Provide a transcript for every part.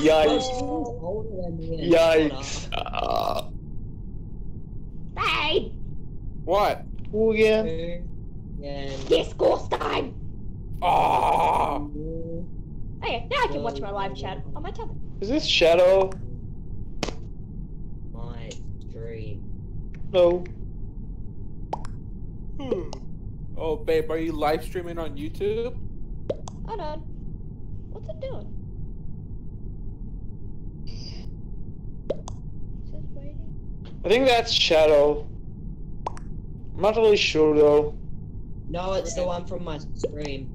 Yikes. older than me and Yikes. Uh, Hey, What? oh yeah. older than discourse time. Oh, you. Hey, now I can watch my live chat on my tablet. Is this Shadow? my dream. No. Hmm. oh, babe, are you live streaming on YouTube? Hold on. What's it doing? Is this waiting? I think that's Shadow. I'm not really sure though. No, it's the one from my stream.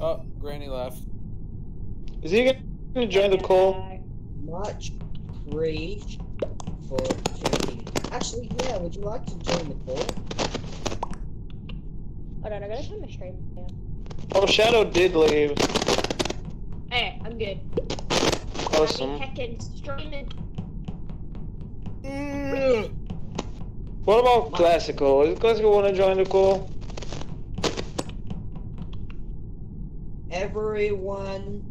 Oh, Granny left. Is he gonna join the call? Much reach for tuning. Actually, yeah, would you like to join the call? Hold on, I gotta turn my stream down. Oh, Shadow did leave. Hey, I'm good. Awesome. I'm heckin' streaming. Mm. What about Classical? Is Classical wanna join the call? Everyone,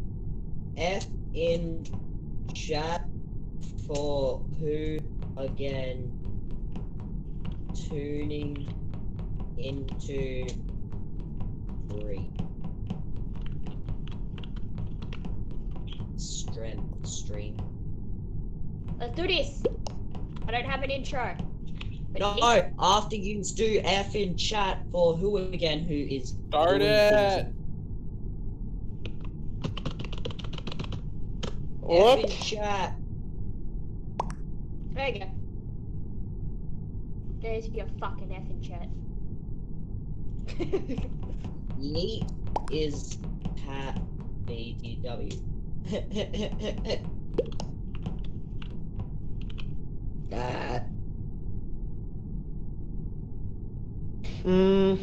F in chat for who again tuning into three. Strength stream. Let's do this. I don't have an intro. But No, this- after you do F in chat for who again who is Start doing it. What? F in chat. There you go. There's your fucking F in chat. Yeet is Pat BTW. that Hmm.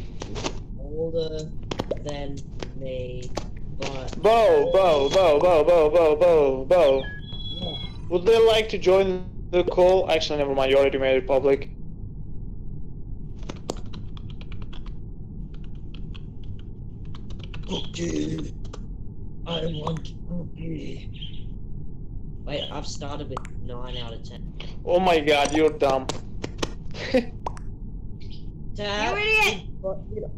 older than me, but Bo, Bo, Bo, Bo, Bo, Bo, Bo, Bo. yeah. Would they like to join the call? Actually, never mind. You already made it public. Cookie. I want cookie. Wait, I've started with nine out of ten. Oh my God, you're dumb. Dad, idiot! you know-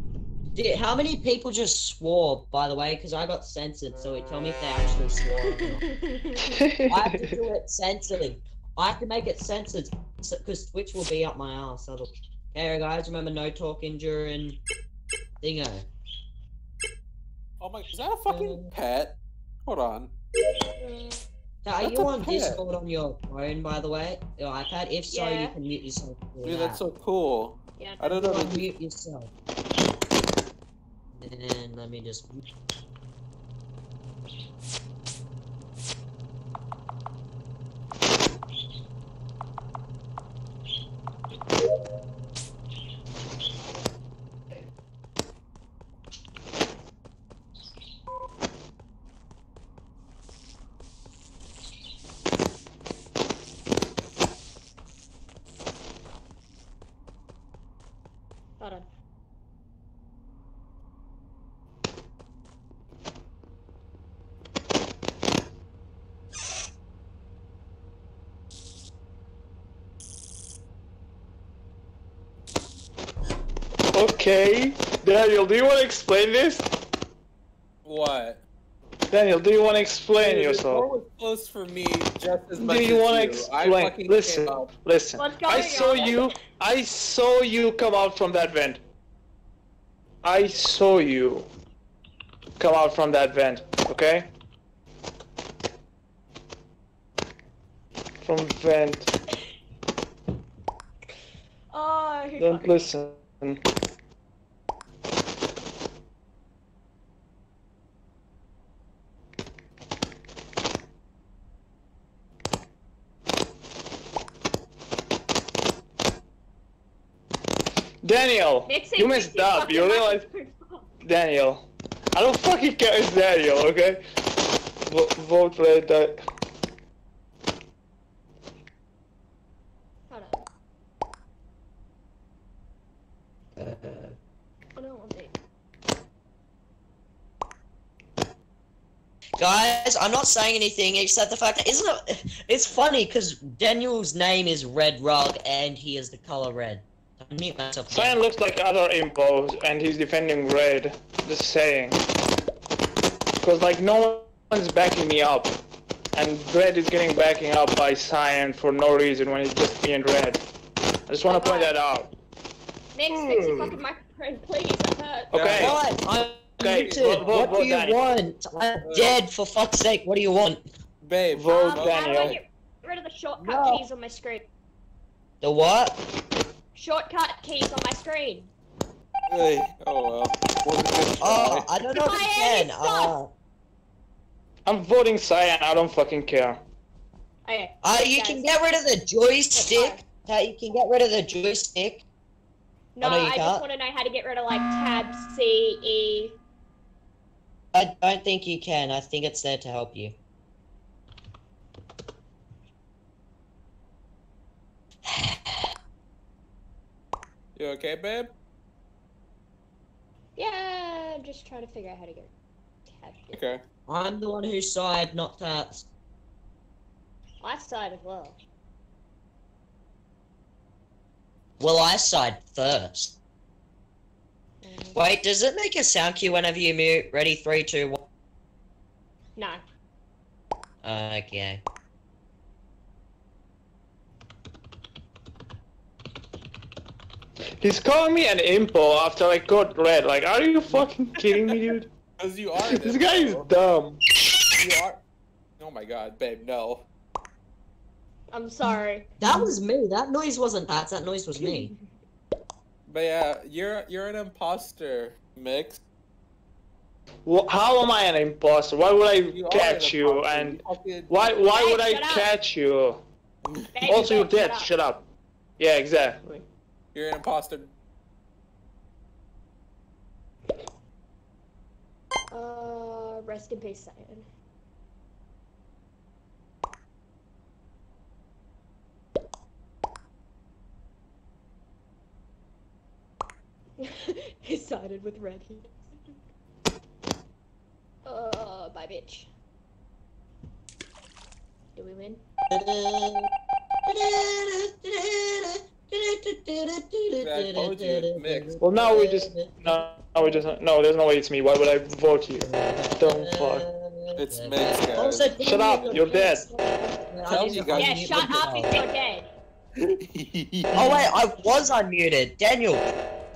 how many people just swore, by the way? Because I got censored, so it tell me if they actually swore. I have to do it censored. I have to make it censored because Twitch will be up my ass. Other- Okay, guys, remember no talking during thingo. Oh my, is that a fucking um, pet? Hold on. Mm. So are you on pet. Discord on your phone, by the way? Your iPad? If so, you can mute yourself. through Dude, that. that's so cool. yeah. I don't know. Go that- mute yourself. And let me just. Hold on. Okay. Daniel, do you want to explain this? What? Daniel, do you want to explain Dude, the yourself? door was closed for me just as much Do you want to you. I explain? fucking Listen, came up. listen. I saw on? you. I saw you come out from that vent. I saw you come out from that vent. Okay. From vent. Oh, who Don't fucking- listen. Daniel, Mixing, you messed up. You realize. Daniel. I don't fucking care. It's Daniel, okay? Vo- vote for it. Uh, Hold on. I don't. Guys, Guys, I'm not saying anything except the fact that isn't it? It's funny because Daniel's name is Red Rug and he is the color red. I mute myself. Cyan looks like other impos, and he's defending red. Just saying. Because, like, no one's backing me up. And red is getting backing up by Cyan for no reason when it's just me and red. I just want to point that out. Mix, fix your fucking microphone, please. That hurts. Okay. What? I'm Okay, muted. vote- vote- what vote do you Daniel. want? I'm dead for fuck's sake. What do you want? Babe, Vote Um, how do I get rid of the shortcut No. keys on my screen? The what? Shortcut keys on my screen. Hey, oh well. Wasn't a good Oh, try. I don't know if can. Uh, I'm voting Cyan, I don't fucking care. Okay. uh, you guys. can get rid of the joystick. Uh, you can get rid of the joystick. No, Oh, no, I can't? just want to know how to get rid of like tab C E. I don't think you can. I think it's there to help you. You okay, babe? Yeah, I'm just trying to figure out how to get tab. C. Okay. I'm the one who sighed, not Tats. I side as well. Well, I sighed first. Mm, Wait, does it make a sound cue whenever you mute? Ready, three, two, one. No. Okay. He's calling me an impo after I got red. Like, are you fucking kidding me, dude? Because you are. This guy is dumb. You are. Oh my god, babe, no. I'm sorry. That was me. That noise wasn't Tats. That noise was me. But yeah, you're you're an imposter, Mix. Well, how am I an imposter? Why would I You catch an you? imposter. And why why Hey, would I shut up. catch you? Baby, Also, you're dead. shut Shut up. Yeah, exactly. You're an imposter. Uh, rest in peace, Cyan. he sided with red here. Uh, bye, bitch. Do we win? I told you it's mixed. Well, now we just no, no, we just no. There's no way it's me. Why would I vote you? Don't fuck. It's mixed, guys. Shut up, you're dead. Tell you guys- Yeah, shut up if you're dead. Oh wait, I was unmuted. Daniel,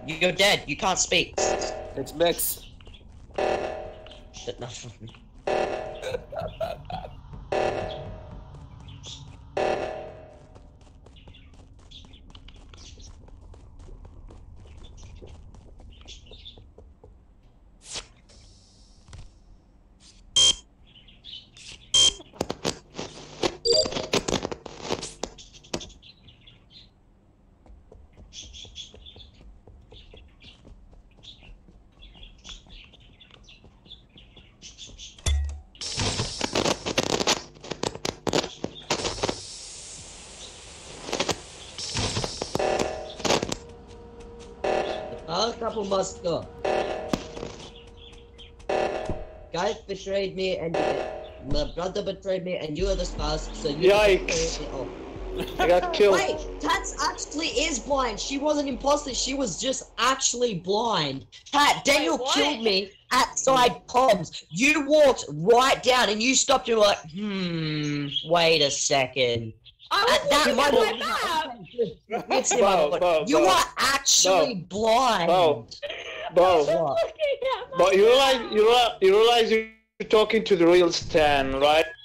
you're dead. You can't speak. It's mixed. Shit, no. A couple. Guys betrayed me and my brother betrayed me and you are the spouse, so you Yikes. betrayed me. Oh. I got killed. Wait, Tats actually is blind. She wasn't imposter. She was just actually blind. Tat, Daniel what? killed me outside comms. You walked right down and you stopped. You were like, hmm, wait a second. I At that looking moment, my map. It's in Bo, Bo, You Bo. are actually blind. Bo. I What? looking at my but you realize you realize, you realize you're talking to the real Stan, right?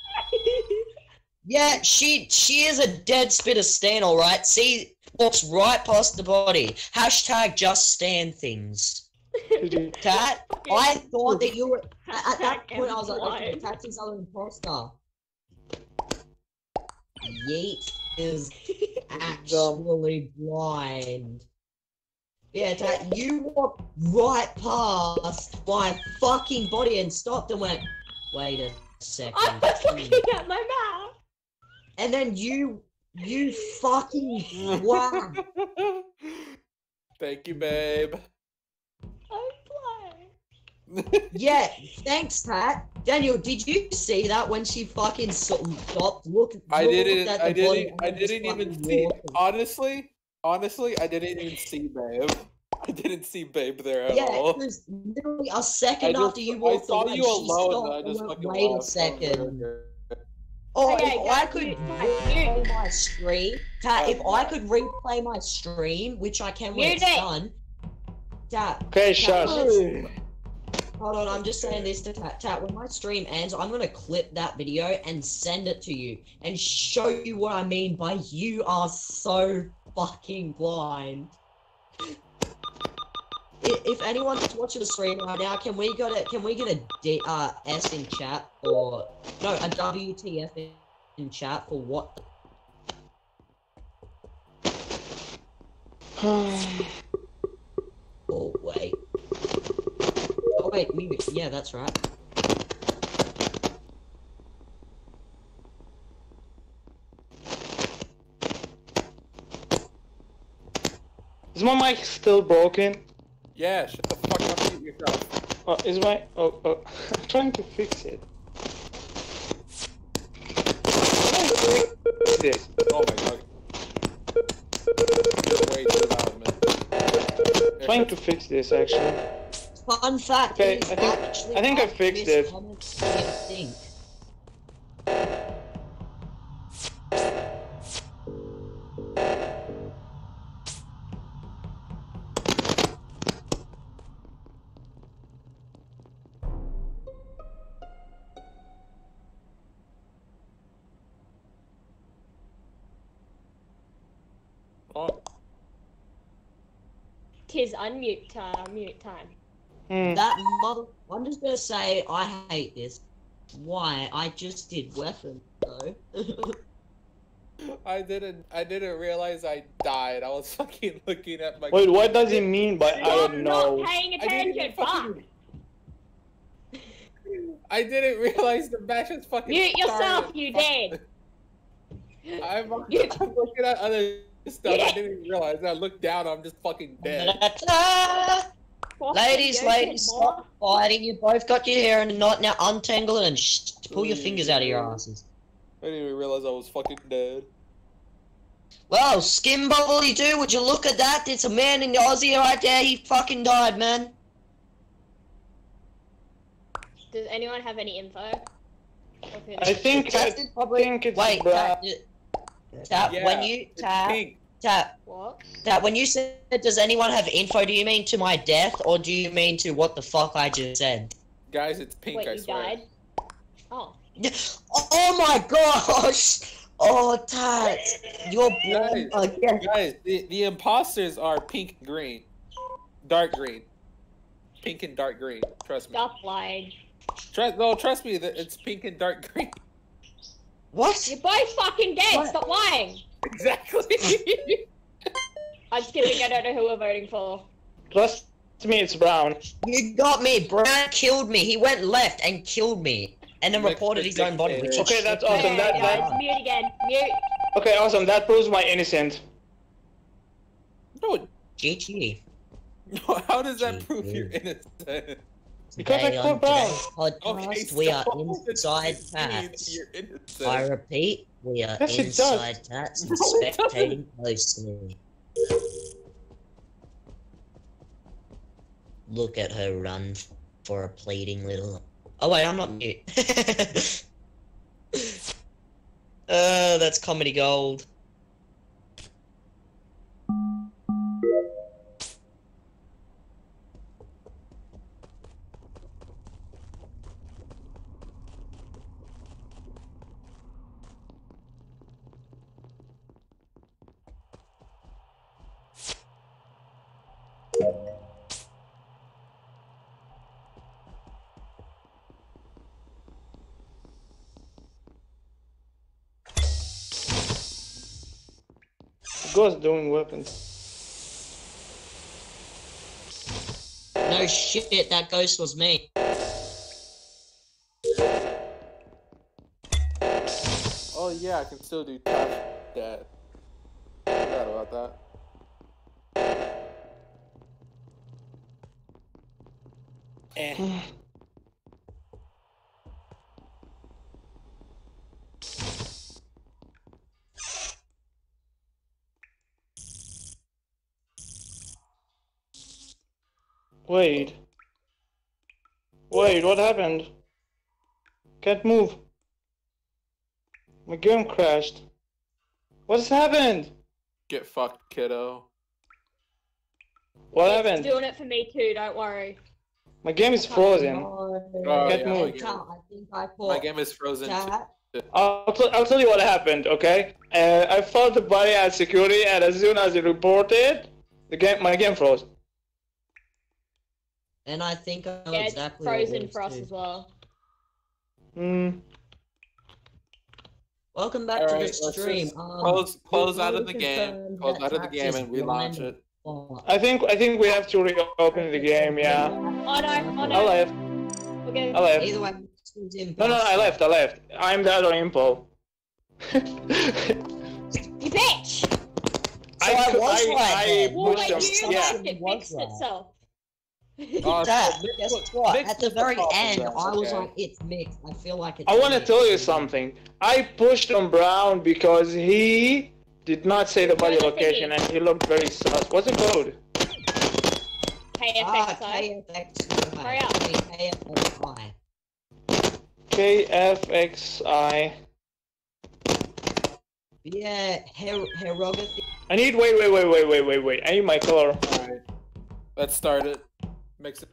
Yeah, she she is a dead spitter stan, alright? See, walks right past the body. Hashtag just stand things. Tat, I thought that you were at, at that point. I was like, okay, Blind. Tat is an imposter. Yeet is actually blind. Yeah, Tat, you walked right past my fucking body and stopped and went, wait a second. I was looking at my mouth. And then you, you fucking wow. Thank you, babe. I'm blind. Yeah, thanks, Pat. Daniel, did you see that when she fucking so- stopped? Look, I looked didn't. at I the body didn't. I didn't even see. walking. Honestly, honestly, I didn't even see Babe. I didn't see Babe there at Yeah, all. it was literally a second I after just, you I walked saw away. you she alone, stopped and I just fucking Wait a second. Oh, Okay, if I could mute, replay mute. my stream, Tat, Oh, if I could replay my stream, which I can when Mute it's it. done, Tat, Okay, Tat, shush. hold on, I'm just saying this to Tat. Tat, when my stream ends, I'm gonna clip that video and send it to you and show you what I mean by you are so fucking blind. If anyone's watching the stream right now, can we get a can we get a D, uh, S in chat or no a WTF in, in chat for what Oh wait. Oh wait. Yeah, that's right. Is my mic still broken? Yeah, shut the fuck up, mute yourself. Oh, is my oh, oh I'm trying to fix it. Fix this. Oh my god. You're way too loud, man. Trying to fix this actually. Fun fact Okay, I think- actually I think I not fixed Miss it. Tis unmute time. Mute time. Hmm. That mother. I'm just gonna say I hate this. Why? I just did weapon though. I didn't. I didn't realize I died. I was fucking looking at my. Wait, what does he mean by I don't know? not paying I didn't attention. Fuck. fucking. I didn't realize the match was fucking. Mute yourself, you Fuck. dead. I'm, Mute. I'm looking at other stuff. I didn't even realize. I looked down. I'm just fucking dead. Ladies, ladies, stop fighting. You both got your hair in a knot. Now untangle it and sh- pull your fingers out of your asses. I didn't even realize I was fucking dead. Well, skin bubbly do. Would you look at that? It's a man in the Aussie right there. He fucking died, man. Does anyone have any info? I think I think it's Wait, brown. tap, tap, Yeah, when you It's tap, pink. tap, What? tap, when you said, does anyone have info? Do you mean to my death, or do you mean to what the fuck I just said? Guys, it's pink. Wait, I you swear. died? Oh. Oh my gosh! Oh, Tat, you're born Guys, again. Guys, the, the imposters are pink and green. Dark green. Pink and dark green. Trust me. Stop lying. Trust, no, trust me. that It's pink and dark green. What? You're both fucking dead. What? Stop lying. Exactly. I'm just kidding. I don't know who we're voting for. Trust me, it's brown. You got me. Brown killed me. He went left and killed me, and then Next reported his own body. Which Okay, that's awesome. Hey, That- guys, that- mute again. Mute. Okay, awesome. That proves my innocent. no, GG. no, how does that prove Gee, you're innocent? Because I Today on today's podcast, Okay, we are inside tats. You're. I repeat, we are Yes, inside tats and No, spectating closely. Look at her run for a pleading little. Oh wait, I'm not mute. uh, that's comedy gold. Ghost doing weapons. No shit, that ghost was me. Oh yeah, I can still do Tash Dad. Forgot about that. Eh. Wait. Wait, what happened? Can't move. My game crashed. What's happened? Get fucked, kiddo. What It's happened? doing it for me too, don't worry. My game is frozen. No. Oh, Can't yeah, move. my game- Chat, I think I My game is frozen. I'll, t- I'll tell you what happened, okay? Uh, I found the body at security, and as soon as it reported, the game, my game froze. And I think I know Yeah, exactly it's frozen was for us too. as well. Hmm. Welcome back All to right, the stream. just Um, Close, close out of the game. Close out of the game and relaunch blind. it. I think I think we have to reopen the game. Yeah. Oh no, oh I left. We're. I left. Either way, No, no, no, I left. I left. I'm dead on Impo. You bitch! So I cou- was I, right I then. Well, pushed wait, him. you Yeah. left, it fixed itself. Oh, Dad, Nick guess was- what? At the very top end, I was okay. like, it's mixed. I feel like it's I want to tell you something. I pushed on Brown because he did not say the body location and he looked very sus. What's the code? Ah, KFXI. KFXI. Hurry up. KFXI. KFXI. Yeah, her- hieroglyphy. I need. Wait, wait, wait, wait, wait, wait, wait. I need my color. Alright. Let's start it. Mix it.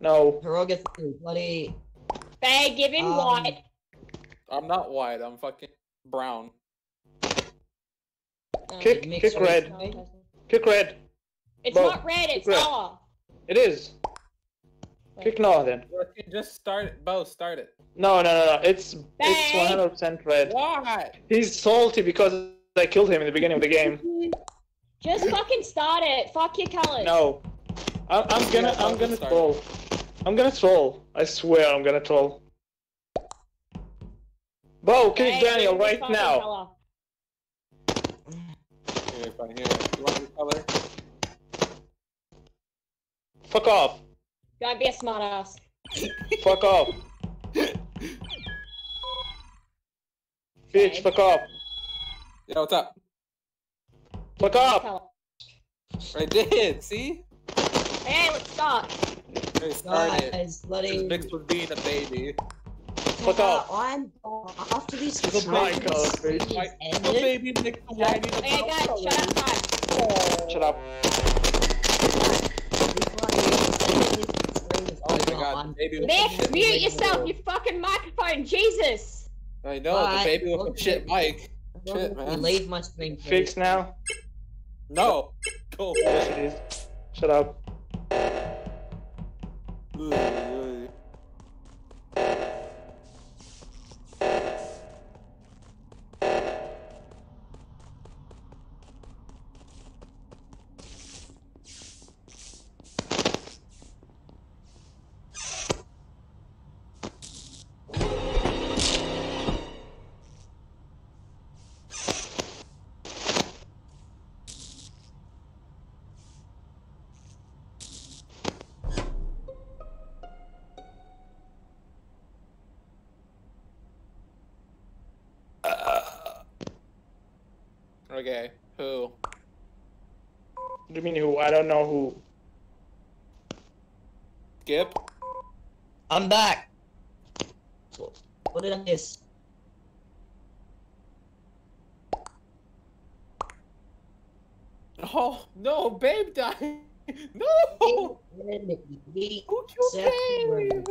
No. Hieroglyphy. Bloody. They give him Um, white. I'm not white, I'm fucking brown. Um, Kick, mixed kick race. red. Kick red. It's Bo, not red, it's red. color. It is. Kick no then. Okay, Just start it. Bo, start it. No, no, no, no. It's it's 100% red. Why? He's salty because I killed him in the beginning of the game. Just fucking start it. Fuck your colors. No. I, I'm gonna Yeah, I'm gonna start. troll. I'm gonna troll. I swear I'm gonna troll. Bo, kick Hey, Daniel give right now. color. Okay, fine. Here, you want your color? Fuck off. Don't be a smartass. Fuck off. Bitch, fuck off. Yeah, what's up? Fuck off. I did, see? Hey, let's start. Okay, start it. Guys, Just bloody. mixed with being a baby. Fuck off. Uh, I'm after this. Oh my stream God, is bitch. Like, ended, baby mixed with whiny the Okay, guys, shut up, color. Oh, time. Shut up. Oh my god, baby with Nick, mute mic. yourself, you fucking microphone, Jesus! I know, the baby with the okay. shit mic. Shit, man. Leave my screen. please. Fix now. No. Go. Yes, it is. Shut up. Okay, don't know who. Skip? I'm back. What did I miss? Oh, no, babe died. No! Who killed babe?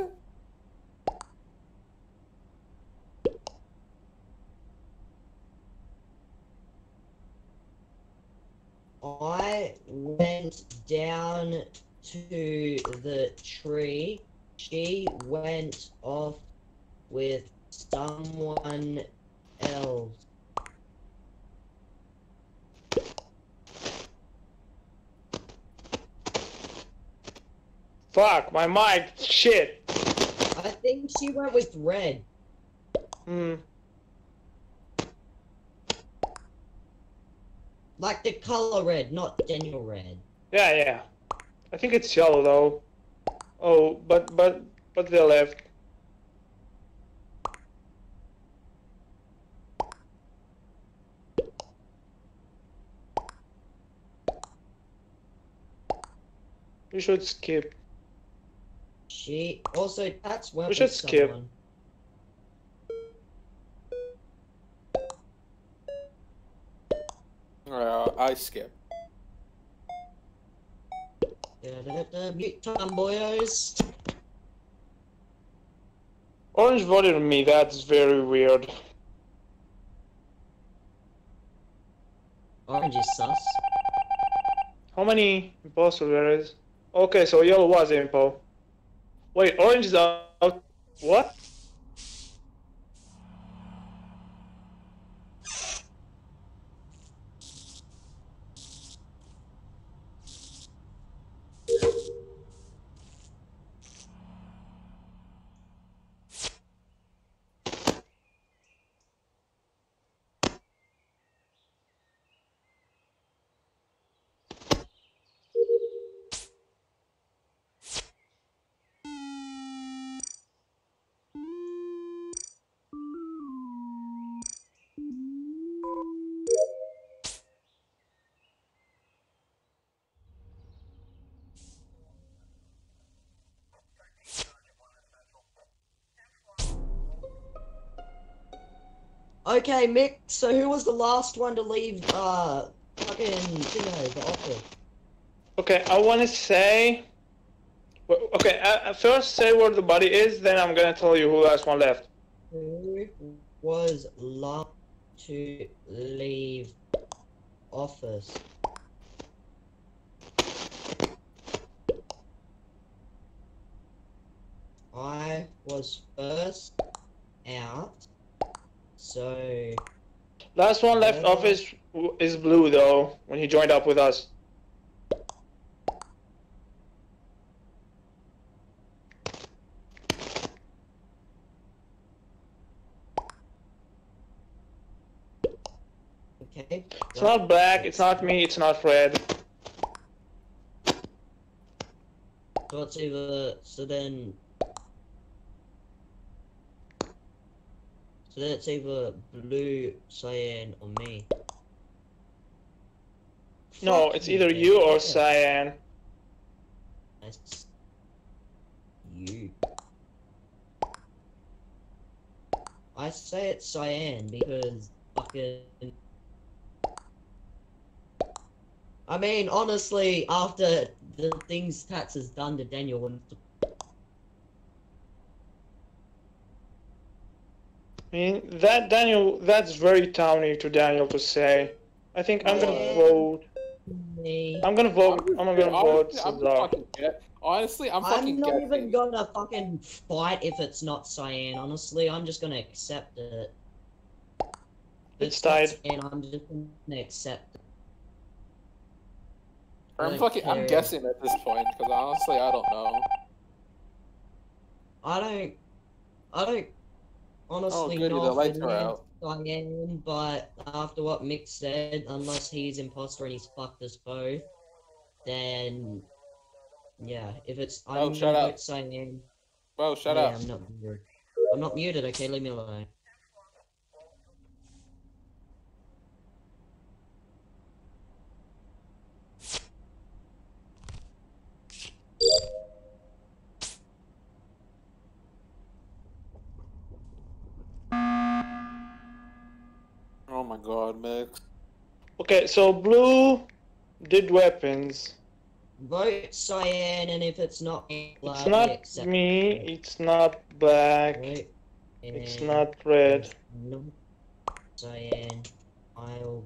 I went down to the tree. She went off with someone else. Fuck, my mic. Shit. I think she went with red. Hmm. Like the color red, not Daniel red. Yeah, yeah. I think it's yellow though. Oh, but but but they left. We should skip. She also that's well. We should skip. Uh, I skip. Mute time, boys. Orange voted me. That's very weird. Orange is sus. How many imposters there is? Okay, so yellow was impo. Wait, orange is out. What? Okay, Mick. So who was the last one to leave? Uh, fucking you know, the office. Okay, I want to say. Okay, uh, uh, first say where the body is, then I'm gonna tell you who last one left. Who was last to leave office? I was first out, so Last one left Yeah. office is blue though, when he joined up with us. okay. It's not black, it's not me, it's not red. So it's either so then. So then it's either blue, cyan, or me. No, it's either you or cyan. It's you. I say it's cyan because fucking. I mean, honestly, after the things Tats has done to Daniel, and I mean, that Daniel, that's very towny to Daniel to say. I think I'm gonna Yeah. vote. I'm gonna vote. I'm gonna vote Honestly, I'm Cesar. fucking Honestly, I'm fucking I'm not guessing. even gonna fucking fight if it's not cyan. Honestly, I'm just gonna accept it. If It's not tied. cyan, I'm just gonna accept it. I'm don't fucking. I'm guessing at this point because honestly, I don't know. I don't. I don't. Honestly, Oh, goody, know lights are is out. But after what Mick said, unless he's imposter and he's fucked us both, then yeah. If it's I'm Oh, shut up. Cyan. Bro, shut yeah, up. I'm not muted. I'm not muted. Okay, leave me alone. Oh my god, Mix. Okay, so blue did weapons. Vote cyan, and if it's not, It's not accept me. It's not black. Vote, It's not red. cyan. I'll.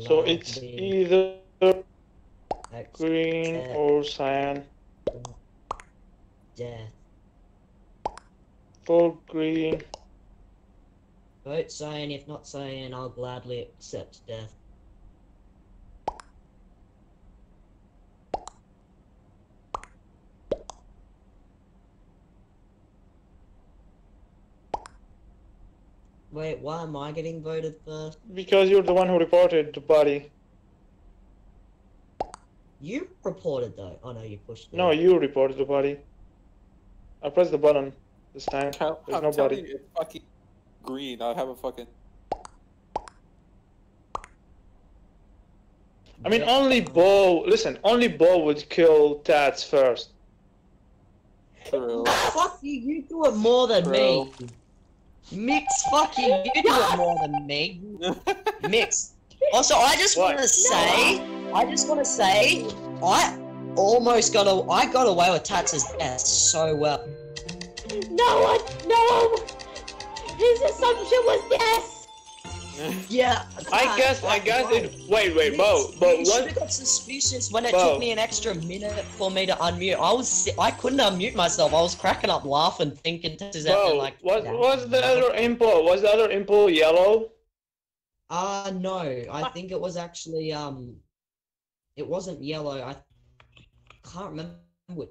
So it's either accept green or cyan. death. Vote green. Vote cyan. If not cyan, I'll gladly accept death. Wait, why am I getting voted first? Because you're the one who reported the body. You reported though. Oh no, you pushed. No, it. you reported the body. I pressed the button this time. Tell- There's I'm nobody. you, it's fucking green. I have a fucking. I mean, only Bo. Listen, only Bo would kill Tats first. True. Fuck you. You do it more than me. Mix, fuck you. You do it more than me. Mix. Also, I just What? want to say, I just want to say, I almost got a, I got away with Tats's death so well. No one, no. His assumption was yes. Yeah. I Tats, guess. I guess right. it. Wait, wait, Bo. Mix, Bo, you should what? have got suspicious when it Bo. took me an extra minute for me to unmute. I was, I couldn't unmute myself. I was cracking up laughing, thinking Tats is Bo, like. what "Nah." was the other info? Was the other info yellow? Uh no, I think it was actually um it wasn't yellow. I can't remember. What...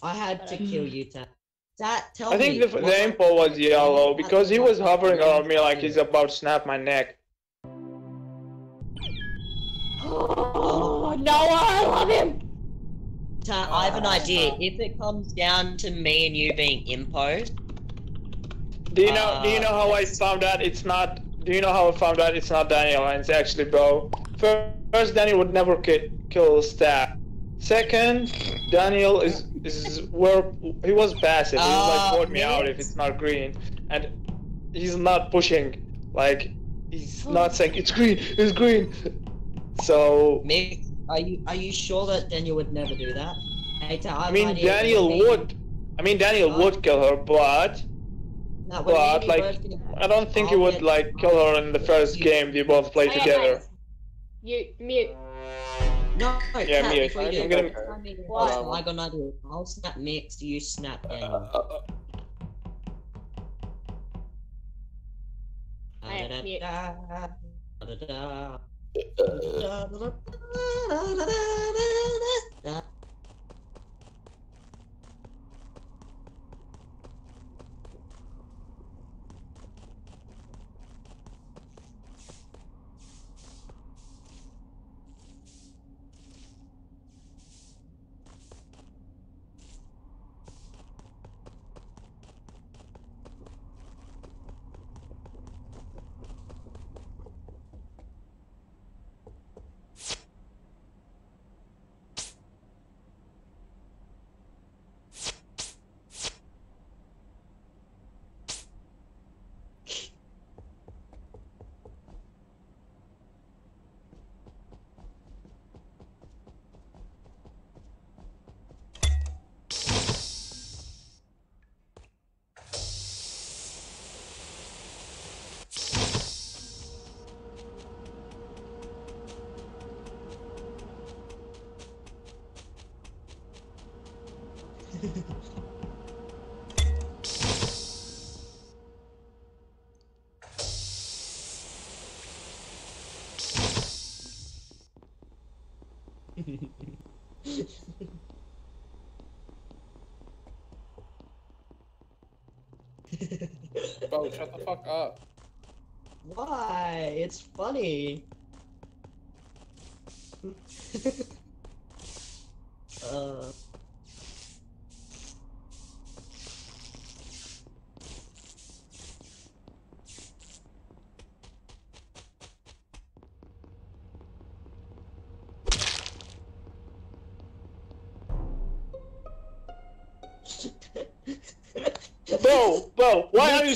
I had to kill you, Tat. Tat, tell I think me. the, was the I- info was yellow because he was hovering around me like he's about to snap my neck. Oh, Noah, I love him. Tat, I have an idea. If it comes down to me and you being imposed, Do you know? do you Uh, know how I found out it's not? Do you know how I found out it's not Daniel and it's actually Bo? First, Daniel would never ki- kill Stat. Second, Daniel is is where he was passive. He was like Uh, vote me out if it's not green, and he's not pushing. Like he's not saying it's green, it's green. So Mix, are you are you sure that Daniel would never do that? I I mean. Daniel me- would. I mean, Daniel would kill her, but No, but, like, I don't think he would like kill her in the first game they both played together. You mute. No, Yeah, Tat, me, before you I'm do, gonna- tell me the What? first one, I got an idea. I'll snap mix, you snap Uh, Daniel. uh, uh, I am mute. Bo, shut the fuck up. Why? It's funny.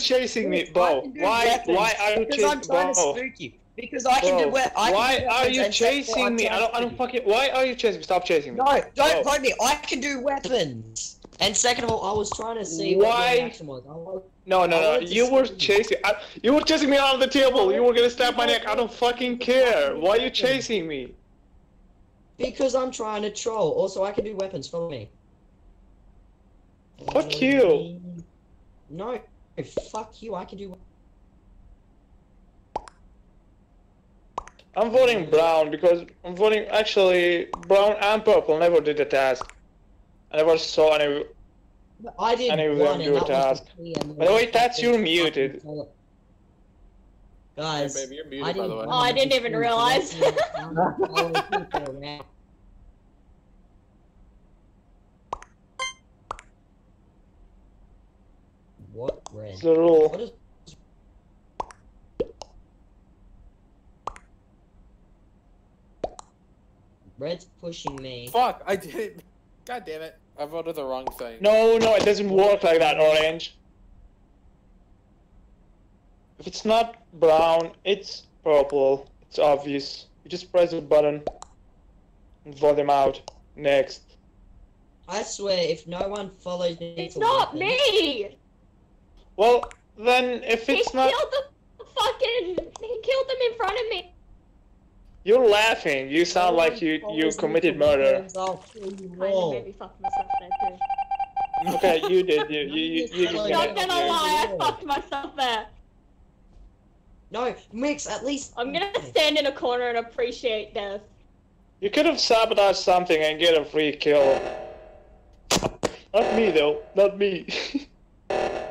you chasing me, Bo? Why, why are you Because I'm chasing trying to spook you. Because I can do what I why are you chasing me? I don't, I don't fucking. Why are you chasing me? Stop chasing me. No, don't Bo. me. I can do weapons. And second of all, I was trying to see Why? was. No, no, no. You were chasing. I, you were chasing me out of the table. You were gonna stab my neck. I don't fucking care. Why are you chasing me? because I'm trying to troll. Also, I can do weapons. Follow me. Fuck you. No, fuck you. I can do. I'm voting brown because I'm voting. Actually, brown and purple never did the task. I never saw any. I did And it was one, do and a task. the By the way, then Tats, you're muted. Guys, Hey, baby, you're I muted, by didn't. the way. Oh, I didn't even realize. what red? It's the rule. What is? Red's pushing me. Fuck, I did it. God damn it. I voted the wrong thing. No, no, it doesn't work like that, Orange. If it's not brown, it's purple. It's obvious. You just press the button and vote them out. Next. I swear, if no one follows me, It's to not weapon- me! Well, then if He it's not, killed the fucking. He killed them in front of me. you're laughing. You sound no like you you committed murder. I'll kill you Kinda all. maybe fucked myself there too. Okay, you did. You you you, you just Not gonna- gonna lie, I fucked myself there. No, Mix, at least. I'm gonna stand in a corner and appreciate death. You could have sabotaged something and get a free kill. Not me though. Not me.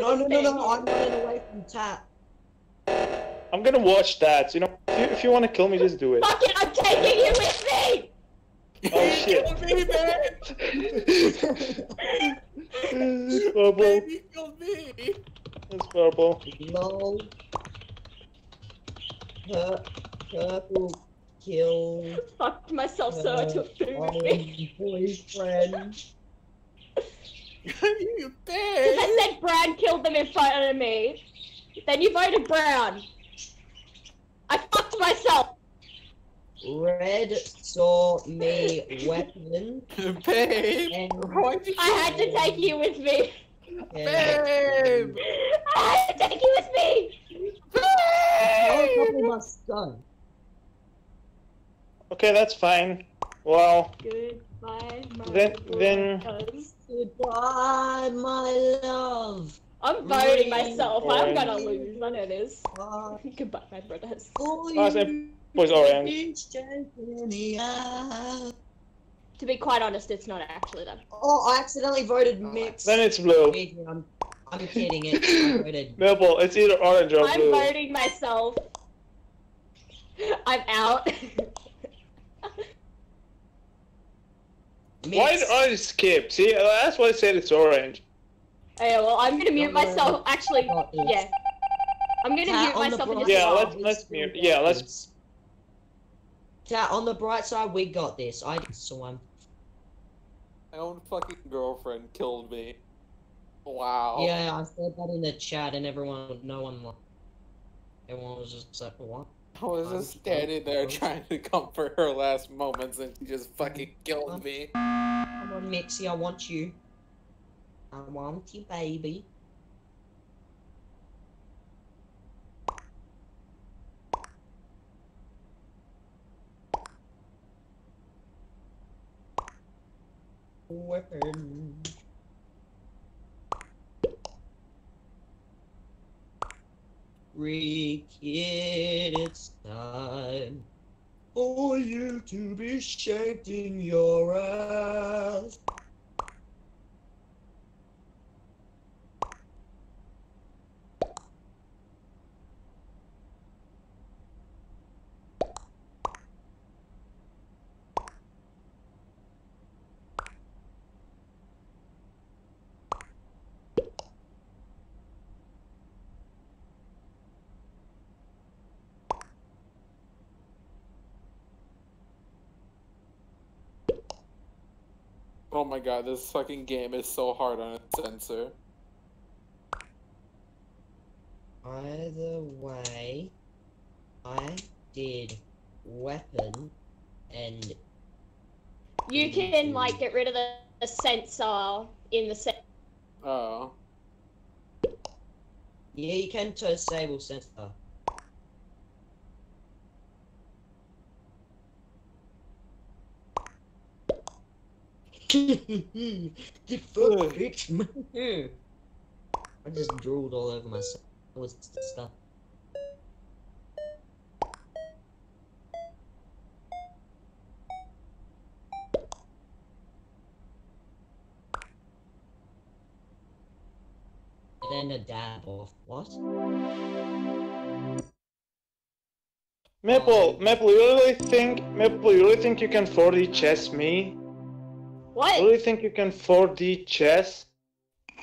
It's just No, no, no, no, I'm running away from Tap. I'm gonna watch that. You know, if you, if you want to kill me, just do it. Fuck it, I'm taking you with me! Oh shit. killed me, man! it's purple. Baby killed me! It's purple. Lol. Pur- purple kill Fucked myself so I took food with my me. boyfriend. you Because bitch! I said Brad killed them in front of me. Then you voted Brown. I fucked myself. Red saw me weapon. Babe! And- I had to take you with me. Babe! I had to take you with me. helicopter must go. Okay, that's fine. Well, Goodbye, my Then- then- brothers. Goodbye, my love. I'm voting Green myself. I'm gonna lose. I know this. Bye. Goodbye, my brothers. For I said you, orange. it's taking me out. To be quite honest, it's not actually them. Oh, I accidentally voted mix. Then it's blue. I'm, I'm kidding it. I voted. Purple. It's either orange or I'm blue. voting myself. I'm out. Mix. Why did orange skip? See, uh, that's why I said it's orange. Okay, well, I'm gonna mute myself. Actually, yeah. I'm gonna Tat, mute myself and just. Yeah, let's- we let's mute- yeah, let's- this. Tat, on the bright side, we got this. I did one. My own fucking girlfriend killed me. Wow. Yeah, I said that in the chat, and everyone, no one, wa- everyone was just like, "What?" I was just standing there trying to comfort her last moments and she just fucking killed me. Come on, Mixie, I want you. I want you, baby. Weapon. Rick, it's time for you to be shanked in your ass. Oh my god, this fucking game is so hard on its censor. By the way, I did weapon and You can like get rid of the, the censor in the set. Oh. yeah, you can disable censor. the fuck hmm. fixed me. Hmm. I just drooled all over myself. That was stuff. And then a dab off. What? Maple, Maple, you really think, Maple, you really think you can 4D chess me? What? Do You really think you can 4D chess?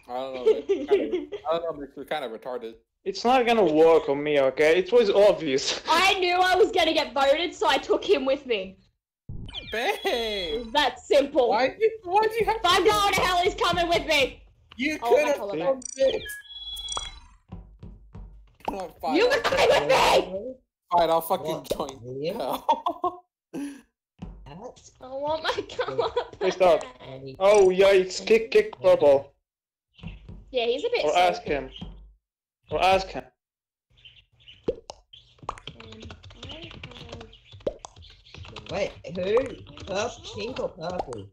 I don't know. It's kind of, I don't know. It's kind of retarded. It's not gonna work on me, okay? It was obvious. I knew I was gonna get voted, so I took him with me. Babe, It's that simple. why? Why do you have? If I'm going to hell, he's coming with me. You Oh, could have call it done this. You were coming with me. Alright, I'll fucking What? join. Yeah. hell. That's I oh, want my color Please stop. Oh yikes! Kick, kick purple, Yeah, he's a bit. or ask salty. him, or ask him. I have- Wait, who? Purple, pink or purple?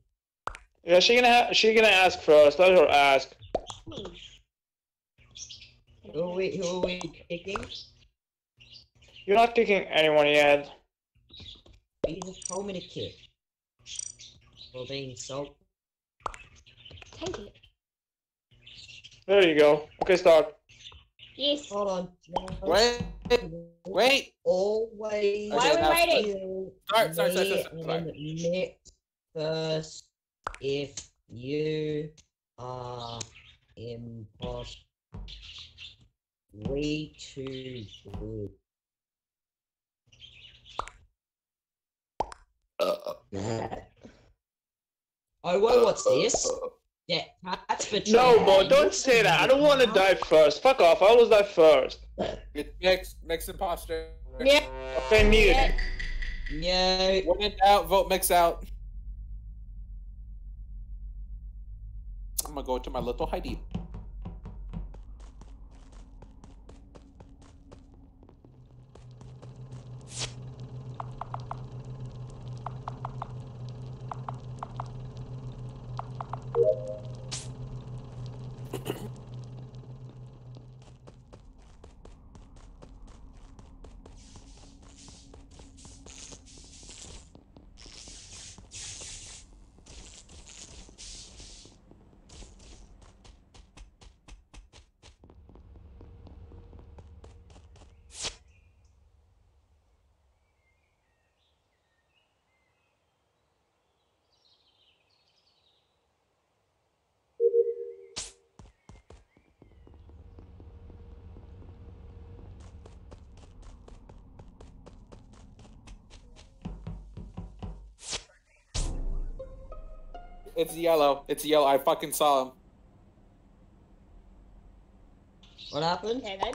Yeah, she gonna ha- she gonna ask first. Let her ask. Who are we, who are we picking? You're not kicking anyone yet. You just told me to kick. For being so. Take it. There you go. Okay, start. Yes. Hold on. No, Wait, wait. Always. Why are we waiting? feel Start, start, start, me start, start. and Nick first if you are imposter. We too good. Uh, oh, well, what's uh, this? Yeah, that's betrayal. No, boy, don't say that. I don't want to die first. Fuck off. I always die first. It's mix, mix imposter. Yeah. Okay, mute. Yeah. No. When in doubt, vote mix out. I'm gonna go to my little Heidi. It's yellow. It's yellow. I fucking saw him. What happened? Okay then.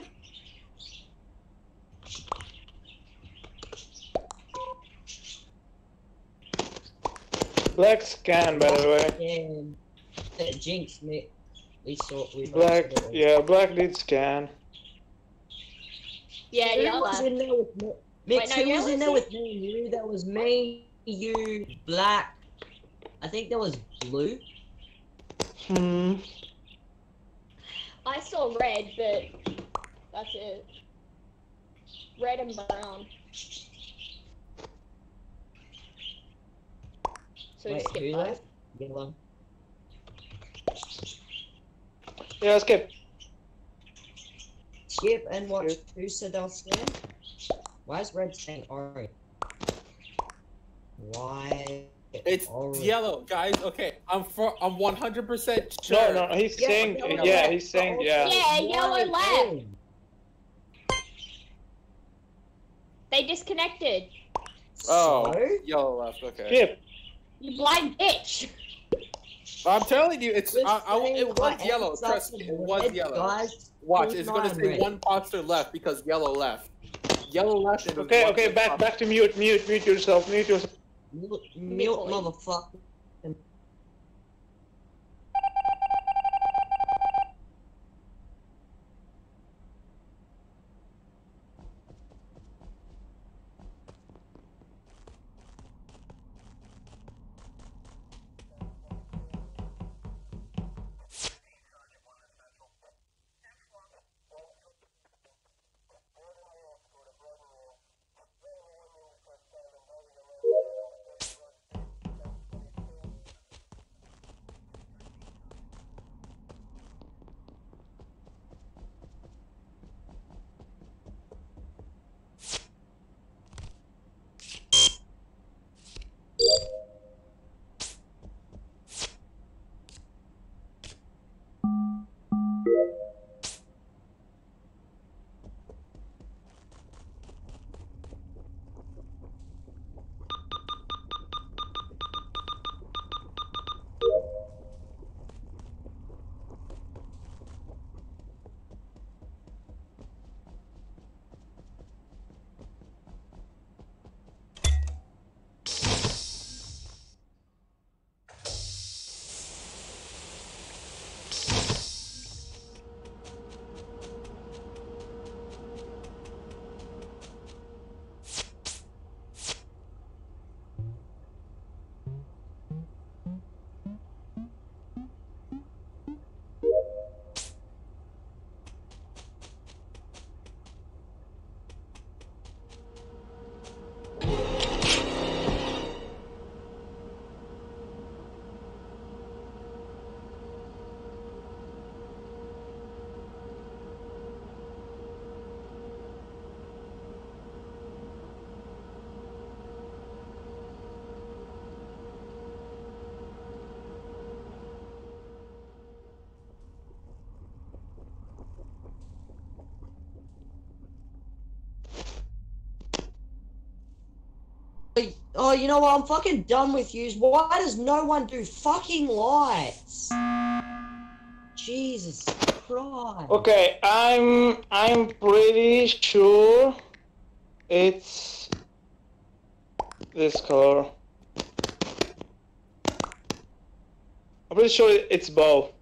Black scan, by the way. Damn. That jinx me. We saw. We both Black, yeah, black did scan. Yeah, Who yeah. was in there with me? Mix, no, who was in there with me and you? That was me, you, black. I think there was blue. Hmm. I saw red, but that's it. Red and brown. So we Wait, skip who both. left? Yellow. Yeah, skip. Skip and watch. Who said they'll scan? Why is red saying orange? Why? It's orange? yellow, guys. Okay, I'm for. I'm 100 percent sure. No, no, he's Yeah, saying, yellow yeah, he's saying, yeah. Yeah, yellow left. They disconnected. Oh, So? yellow left. Okay. Skip. You blind bitch. I'm telling you, it's. We're I, I, it was yellow. ends Trust me, it was yellow. Guys, Watch, it's gonna not say red? one poster left because yellow left. Yellow left. Okay, okay, back, poster. back to mute, mute, mute yourself, mute yourself. 没有那么发。Oh, you know what? I'm fucking done with yous. Why does no one do fucking lights? Jesus Christ. Okay, I'm I'm pretty sure it's this color. I'm pretty sure it's bow.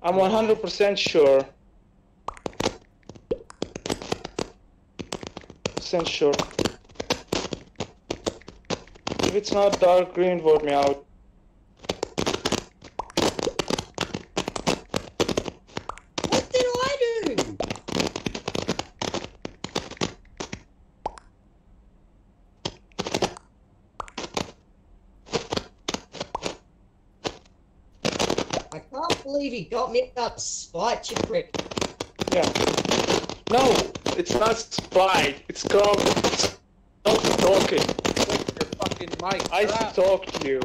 I'm 100% sure. Percent sure. It's not dark green, vote me out. What did I do? I can't believe he got me up spite, you prick. Yeah. No, it's not spite. It's called stop talking. Your fucking mic. I Shut up. stalked you.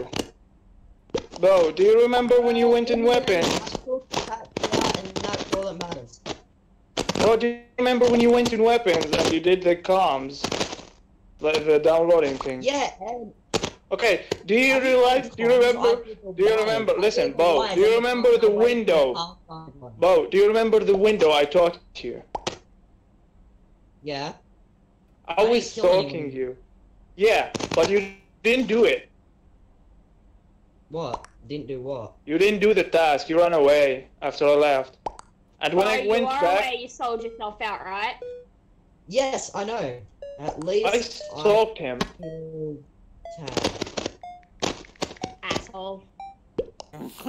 Bo, do you remember when you went in weapons? That's all that- that- and that's all that matters. Bo, do you remember when you went in weapons and you did the comms? Like the downloading thing? Yeah, and Okay, do you I realize, do you remember, I did the do you remember, listen, did Bo, do you remember the window? half-time. Bo, do you remember the window I talked to you? Yeah. I I was didn't stalking you. Yeah, but you didn't do it. What? Didn't do what? You didn't do the task. You ran away after I left. And when oh, I went you are back, aware you sold yourself out, right? Yes, I know. At least I stalked him. Asshole.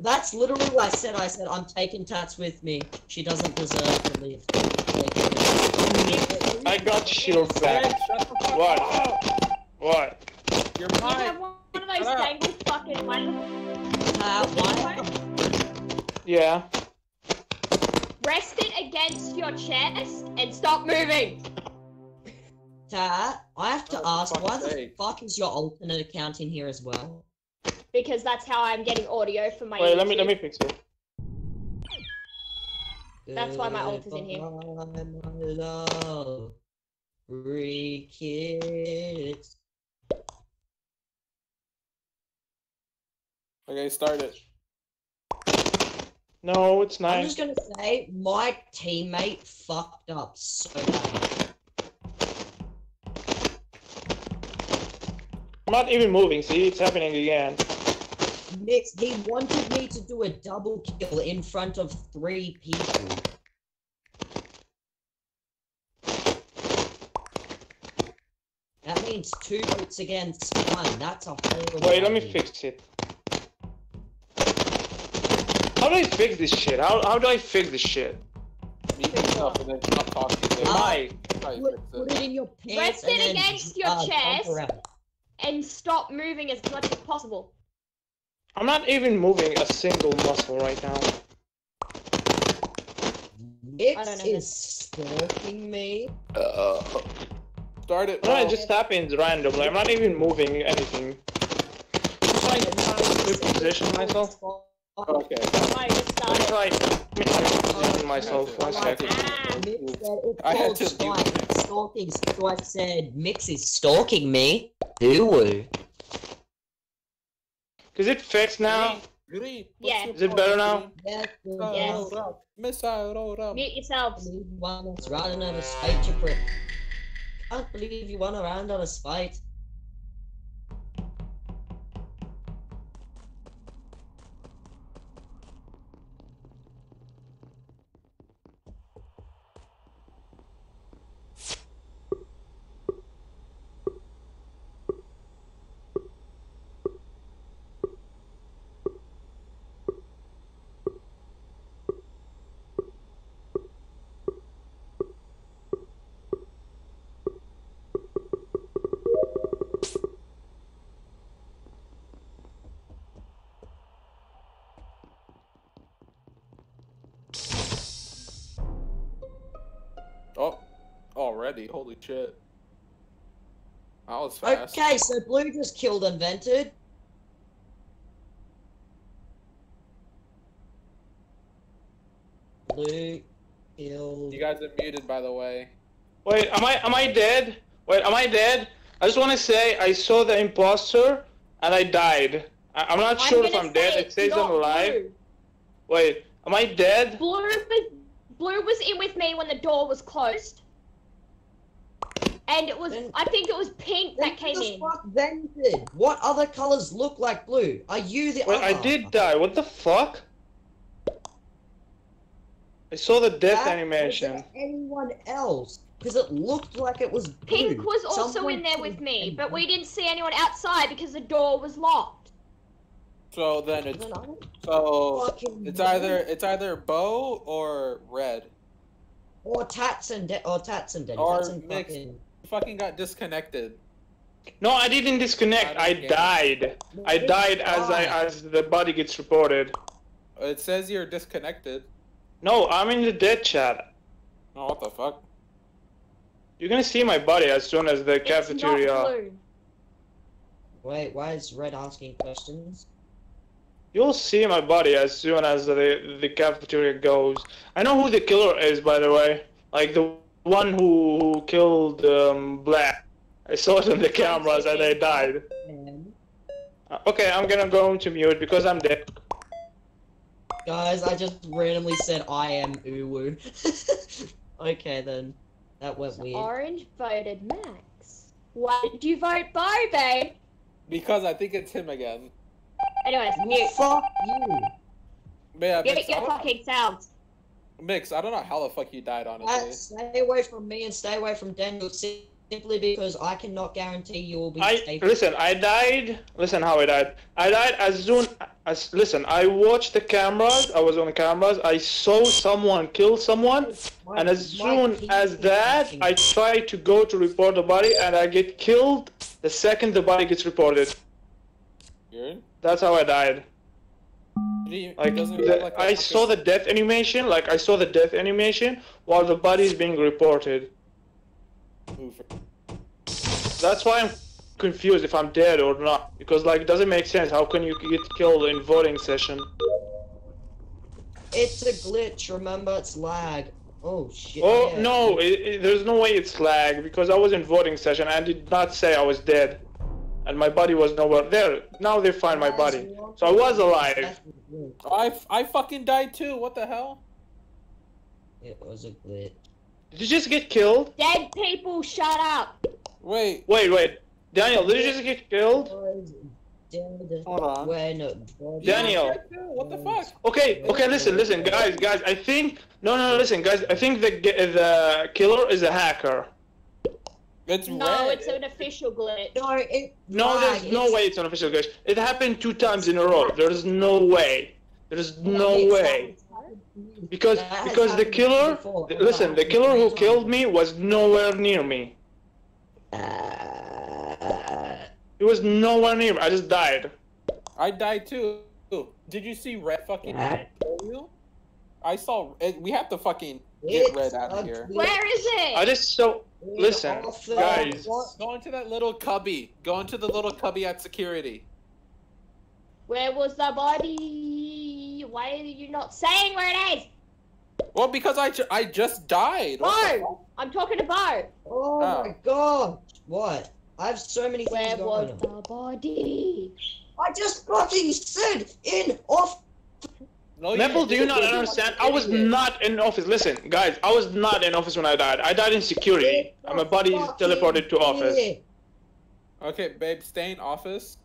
That's literally what I said. I said I'm taking Tats with me. She doesn't deserve to leave. I got shield back. Shut the fuck What? up. What? Your You mic. have one of those Shut up. dangled fucking ones. Uh, why? Yeah. Rest it against your chest and stop moving. Tat, I have to Oh, ask, why fuck's the fuck is your alternate account in here as well? Because that's how I'm getting audio for my Wait, let me let me fix it. That's why my alt is in here. Goodbye, my love. Three kids. Okay, start it. No, it's nice. I'm just gonna say, my teammate fucked up so bad. I'm not even moving. See, it's happening again. Nick, he wanted me to do a double kill in front of three people. That means two votes against one. That's a whole Wait, let me fix it. How do I fix this shit? How how do I fix this shit? Mute yourself and then stop talking. Ah. Hi. Put, put it. it in your pants Rest and it then, against your uh, chest. And stop moving as much as possible. I'm not even moving a single muscle right now. Nick I is stalking me. Uh, Start it. no, it Bo. just happens randomly. I'm not even moving anything. I'm trying to position myself. Okay. I just Let started. try. Let me try position myself one second. Ah, Mix said it's I had to spite. Stalking. So I said Mix is stalking me. Who? Is it fixed now? Green. Yeah. Is it better now? Yes. Yes. Missile roll up. mute yourselves. believe you won us riding I can't believe you won around on a spite. Was fast. Okay, so Blue just killed Invented. Blue killed. You guys are muted, by the way. Wait, am I am I dead? Wait, am I dead? I just want to say I saw the imposter and I died. I, I'm not sure if I'm dead. It says I'm alive. Blue. Wait, am I dead? Blue was Blue was in with me when the door was closed. And it was Then- I think it was pink Then that came who the in. fuck vented? What other colors look like blue? Are you the Wait, I did die. What the fuck? I saw the death That animation. Anyone else? Because it looked like it was blue. Pink was also Someone in there with me, Pink. but we didn't see anyone outside because the door was locked. So then it's so it's either it's either bow or red. or Tatson de- or Tatson did. Or Tatson mixed. Fucking. Got disconnected. No, I didn't disconnect. I I don't died. I died as I as the body gets reported. It says you're disconnected. No, I'm in the dead chat. Oh, what the fuck? You're gonna see my body as soon as the It's cafeteria. not blue. Wait, why is Red asking questions? You'll see my body as soon as the the cafeteria goes. I know who the killer is, by the way. Like the one who, who killed um, Black. I saw it on the cameras and I died. Uh, Okay, I'm gonna go into mute because I'm dead. guys, I just randomly said I am Uwu. okay then, that went weird. Orange voted Max. Why did you vote Bo, babe? Because I think it's him again. Anyways, mute. Fuck you. But yeah, Get Mix, your fucking sounds. Mix, I don't know how the fuck you died, Uh, honestly. stay away from me and stay away from Daniel simply because I cannot guarantee you will be I safe. listen. I died. Listen how I died. I died as soon as listen. I watched the cameras. I was on the cameras. I saw someone kill someone, My- and as soon as that, crashing. I try to go to report the body, and I get killed the second the body gets reported. You're That's how I died. It Like, the- like I saw the death animation. Like I saw the death animation while the body is being reported. That's why I'm confused if I'm dead or not. Because like, it doesn't make sense. How can you get killed in voting session? It's a glitch. Remember, it's lag. Oh shit. Oh yeah. no, it, it- there's no way it's lag because I was in voting session and did not say I was dead, and my body was nowhere there. Now they find my body, so I was alive. I, I fucking died too. What the hell? It was a glitch. Did you just get killed? Dead people, shut up. Wait. Wait, wait, Daniel, did you just get killed? Was dead Hold on. Daniel. What the fuck? Okay, okay, listen, listen, guys, guys. I think no, no, no, listen, guys. I think the the killer is a hacker. It's No, red. it's an official glitch. No, it. No, lag, there's no way it's an official glitch. It happened two times in a row. There's no way. There's no way. Because because the killer, before. listen, the killer who killed me was nowhere near me. Uh, He was nowhere near me. I just died. I died too. Did you see red fucking Yeah. kill you? I saw. We have to fucking get it's red out of here. Where is it? I just so listen, Off the- guys. Go into that little cubby. Go into the little cubby at security. Where was the body? why are you not saying where it is? Well, because I, ju- I just died. What Bo! I'm talking to Bo. Oh, Oh. my god! What? I have so many things Where going was on. the body? I just fucking said in off. Fuck? No, you Maple, do you not understand? I was not in office. Listen, guys, I was not in office when I died. I died in security. And my body is teleported to office. Okay, babe, stay in office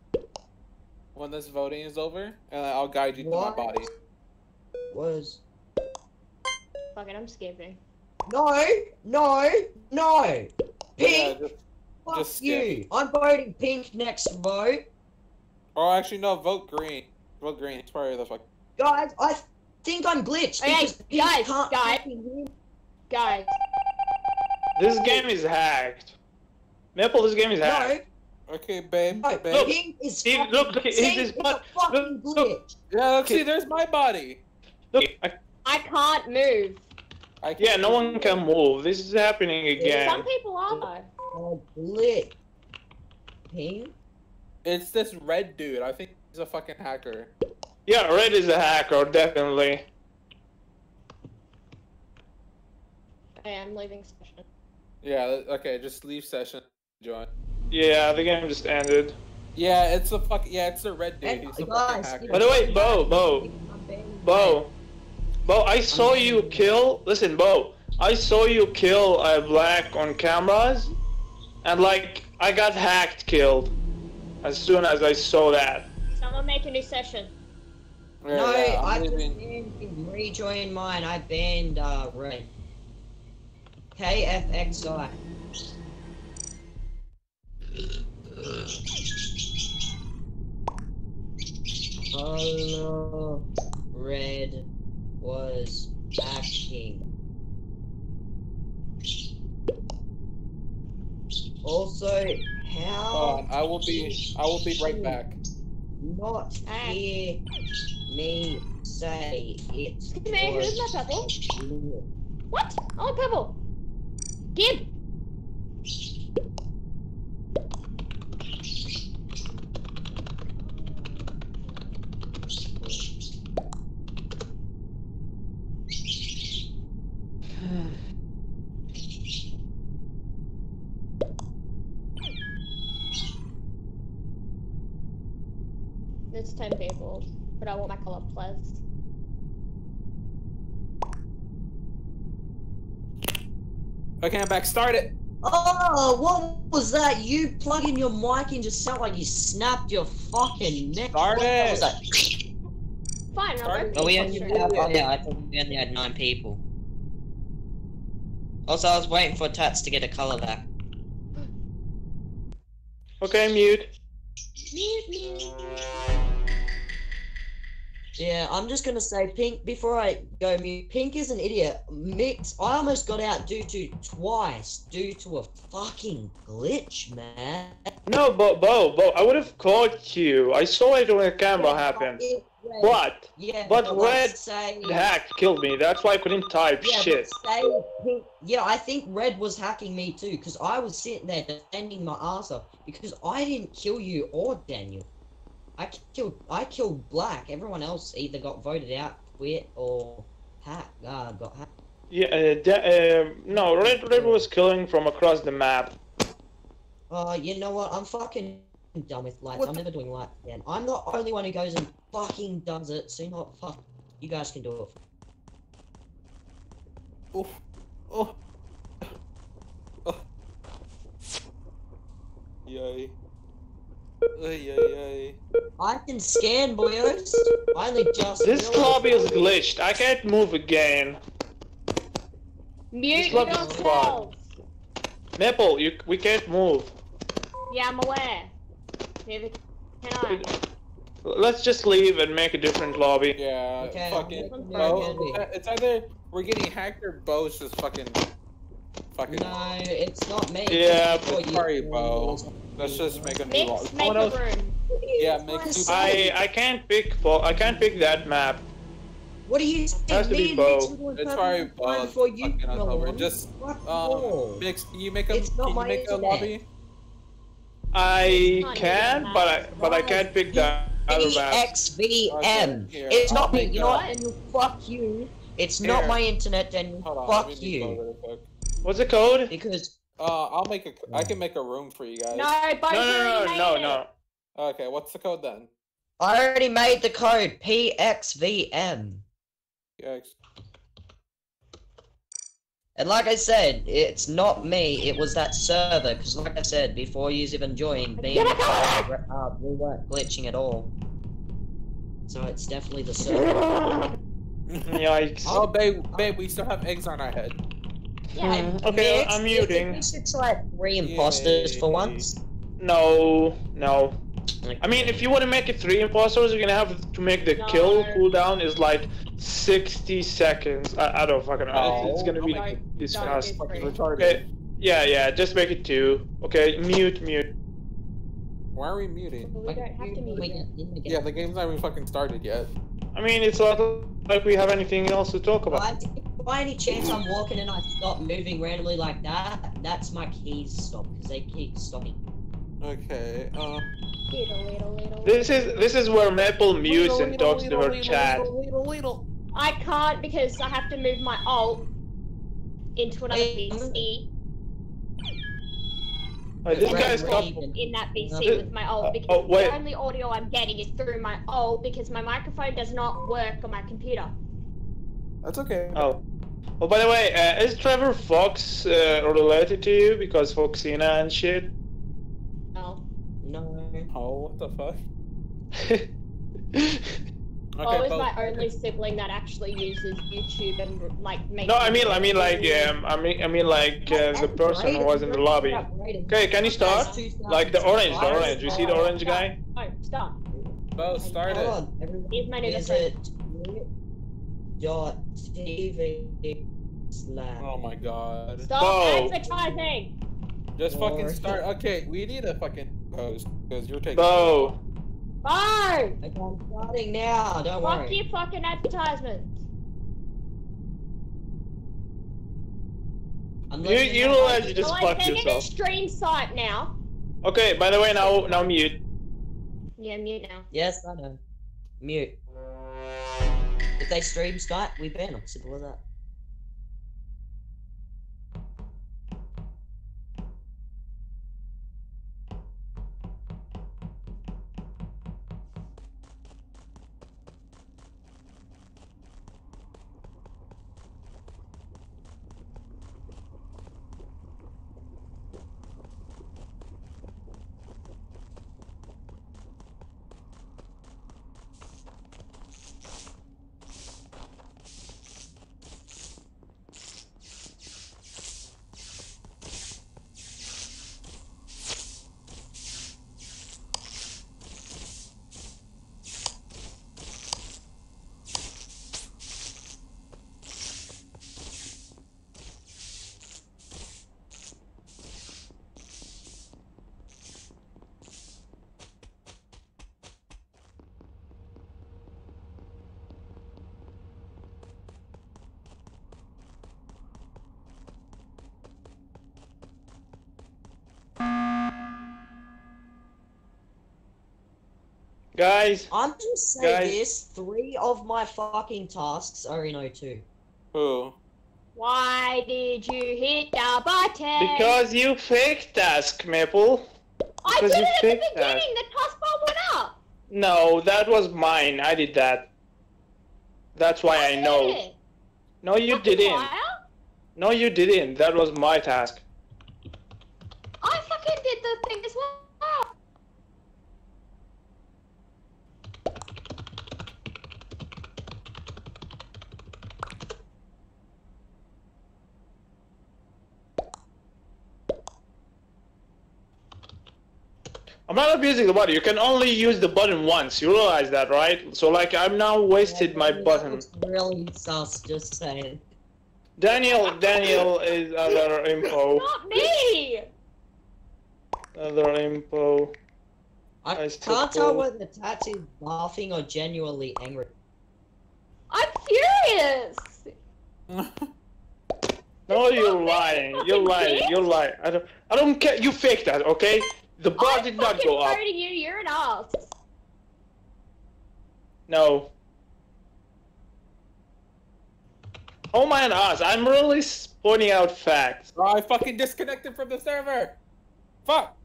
when this voting is over, and I'll guide you to my body. Was Fucking, I'm skipping. no, no, no. Yeah, Pink, just- fuck just you. I'm voting pink next vote. Oh, actually, no, vote green. Vote green. It's probably the fuck. Guys, I think I'm glitched. Hey, guys, can't guys. fucking Guys, This game is hacked. Maple, this game is No, hacked. Okay, babe. no, babe. pink is Steve, fucking look, look, insane. he's- It's a fucking look, glitch. Yeah, look, Okay. see, there's my body. Look, I, I can't move. I can't yeah, no one can move. This is happening again. Some people are though. Oh, glitch. Pink? It's this red dude. I think he's a fucking hacker. Yeah, Red is a hacker, definitely. Okay, I'm leaving session. Yeah. Okay, just leave session. Join. Yeah, the game just ended. Yeah, it's a fuck. Yeah, it's a red dude. He's a fucking hacker. By the way, Bo, Bo, Bo, Bo, I saw you kill. Listen, Bo, I saw you kill a Black on cameras, and like I got hacked, killed, as soon as I saw that. Someone make a new session. Yeah, No, yeah, I'm I just banned. Rejoin mine. I banned uh, Red. KFXI. Follow Red was acting. Also, how Hold on, I will be. I will be right back. not hear me say it Excuse me, who's my purple? What? I want purple. Gib. It's ten people, but I want my color plus. Okay, I'm back. Start it. Oh, what was that? You plug in your mic and just sound like you snapped your fucking neck. Start What it. was that? Fine, I'll Started. Oh, we only it. have, oh, yeah, I thought we only had nine people. Also, I was waiting for Tats to get a color back. Okay, mute. Mute me. Yeah, I'm just gonna say Pink before I go mute. Pink is an idiot. Mix. I almost got out due to twice due to a fucking glitch, man. No, Bo, Bo, Bo, I would have caught you. I saw it when the camera happened. Yeah, But Yeah, but like, Red say, the hack killed me. That's why I couldn't type Yeah, shit. but say yeah, I think Red was hacking me too, because I was sitting there defending my ass off because I didn't kill you or Daniel. I killed I killed Black. Everyone else either got voted out, quit, or hack uh, got hacked. Yeah, uh, da- uh, no, Red Red was killing from across the map. Uh, you know what? I'm fucking done with lights. What I'm the- never doing lights again. I'm the only one who goes and fucking does it. So you know what? Fuck. You guys can do it. Oh, oh, oh. Yay. Ay, ay, ay. I can scan, boys. I only just. This lobby is glitched. I can't move again. Mute This lobby's yourselves. Maple, you we can't move. Yeah, I'm aware. Neither can I. Let's just leave and make a different lobby. Yeah, Okay, fucking. I'm Bo, it's either we're getting hacked or Bo's just fucking. Fucking. No, it's not me. Yeah, It's for you. sorry, Bo. Let's just make a new Mix, lobby. make Someone a else- room. Yeah, make two- I I can't pick for I can't pick that map. What do you say? Has to be Me Bo. Mitch were doing It's perfectly sorry, fine Bo. Before you Fucking come us over. Just Fuck um, you. mix. You make a? It's not Can you my make a internet. lobby? I can, even but I but I can't pick that other maps. PXVM. Okay, It's I'll not me. You know a- what, Daniel? Fuck you. It's not my internet, Daniel. Hold on. let me Fuck you. What's the code? Because Uh, I'll make a. I can make a room for you guys. No, No, Bones no, no, no, no. Okay, what's the code then? I already made the code PXVM. Yeah, And like I said, it's not me, it was that server, because like I said, before you even joined, me and uh, we weren't glitching at all. So it's definitely the server. Yikes. oh, babe, babe, we still have eggs on our head. Yeah, Hmm, okay, Next, I'm we think muting. We should try three imposters for once. No, no. I mean, if you want to make it three imposters, you're gonna have to make the No. kill cooldown is like 60 seconds. I, I don't fucking know. It's, it's gonna be Don't- discussed. Fucking retarded. Okay. Yeah, yeah. Just make it two. Okay. Mute, mute. Why are we muting? we don't have to mute We it. get in the game. Yeah, the game's not even fucking started yet. I mean, it's not like we have anything else to talk about. By, by any chance I'm walking and I stop moving randomly like that, that's my keys stop, because they keep stopping. Okay. Um. Little, little, little. This is this is where Maple mutes and talks to her chat. I can't because I have to move my alt into another Wait, PC. Uh, this Wait, guy's wait. in that PC Uh, with my alt uh, because oh, wait. the only audio I'm getting is through my alt because my microphone does not work on my computer. That's okay. Oh. Oh, by the way, uh, is Trevor Fox uh, related to you because Foxina and shit? No. No. Oh, what the fuck? Oh, Okay, is Bo- my only sibling that actually uses YouTube and like makes. no, I mean, I mean, like, videos. um, I mean, I mean, like, uh, the person who was in the lobby. Okay, can you start? Like the orange, the orange. You see the orange guy? Oh, stop. Bo, start Hold it. on. Here's my new Is it dot TV slash? Oh my god. Stop Bo. advertising. Just fucking Or- start. Okay, we need a fucking post because you're taking. Bo. Bo! I'm starting now. Don't Fuck worry. your fucking advertisements. I'm You, letting you know. realize you just well, I'm fucked taking a yourself. stream site now. Okay, by the way, now, now mute. Yeah, mute now. Yes, I know. Mute. If they stream Skype, we ban them. Simple as that. Guys, I'm just saying Guys. this. Three of my fucking tasks are in O2. Who? Why did you hit the button? because you fake task, Maple. I because did you it at the that. beginning. The taskbar went up. No, that was mine. I did that. That's why I did know. it. No, you Fucking didn't. liar. No, you didn't. That was my task. I fucking did the thing as well. I'm not abusing the button. You can only use the button once. You realize that, right? So, like, I've now wasted my That button. really sus, just saying. Daniel, Daniel is other info. Not me. Other info. I I can't tell whether the tat is laughing or genuinely angry. I'm furious. No, you're lying. you You're lying. You're lying. I don't. I don't care. You faked that, okay? The bar I'm did not fucking go up. voting you. You're an ass. No. Oh my us! I'm really s- pointing out facts. Oh, I fucking disconnected from the server. Fuck.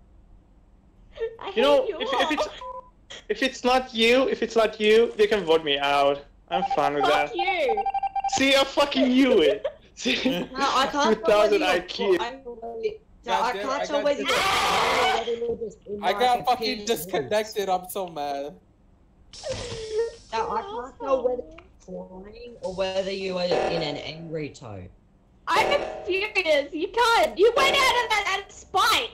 I hate You know, you if, all. if it's if it's not you, if it's not you, they can vote me out. I'm fine with Fuck that. you. See, I fucking knew it. See, No, I can't 2000 you're- IQ. I, no, I can't I tell got whether you're or whether you're just in I got a fucking disconnected. I'm so mad. mood. No, I can't tell whether you're crying or whether you are in an angry tone. I'm furious. You can't. You went out of that out of spite.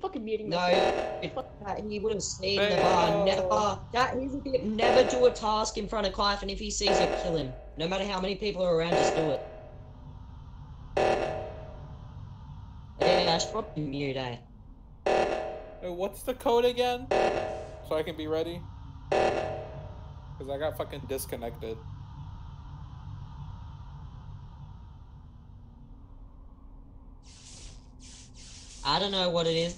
Fucking muting No, myself. that he would have seen the bar. Never. That he's a tip. Never do a task in front of Clive, and if he sees you, kill him. No matter how many people are around, just do it. I should probably mute, eh? Hey, what's the code again? So I can be ready. Cause I got fucking disconnected. I don't know what it is.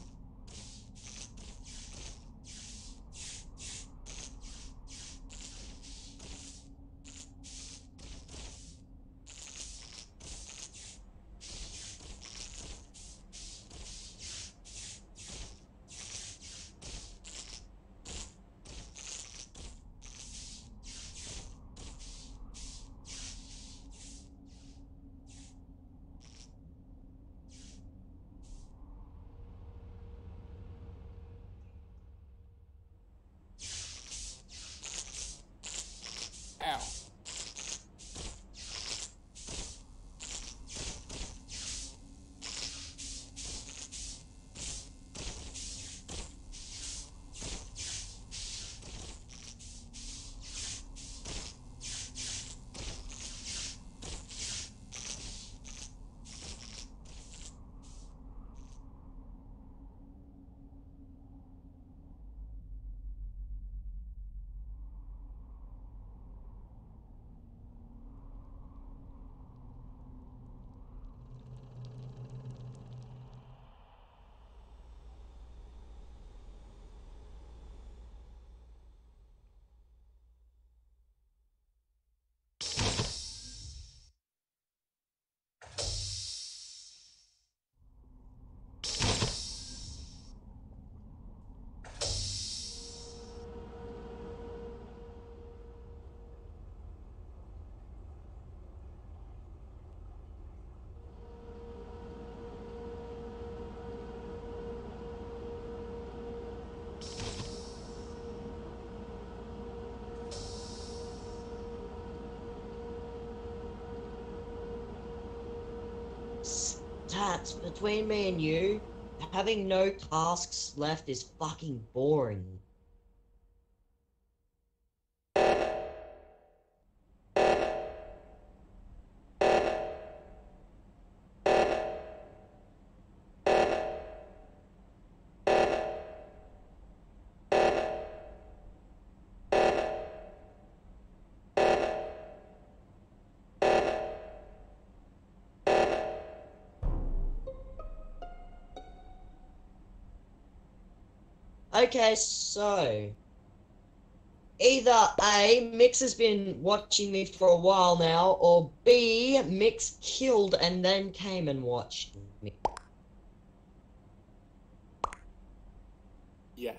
Tats, between me and you, having no tasks left is fucking boring. Okay, so either A, Mix has been watching me for a while now, or B, Mix killed and then came and watched me. Yeah.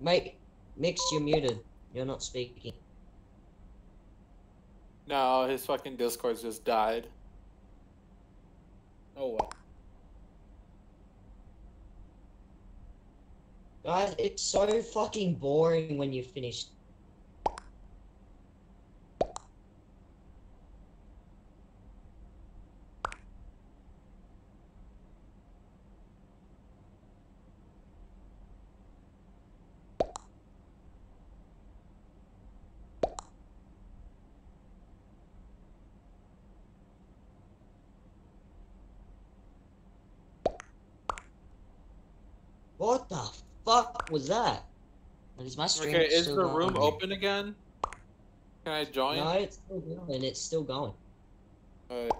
Mate, Mix, you're muted. You're not speaking. No, his fucking Discord just died. Oh well. Guys, it's so fucking boring when you finish. was that? But is my stream Okay, is the room open again? Can I join? No, it's still going. and It's still going. Alright.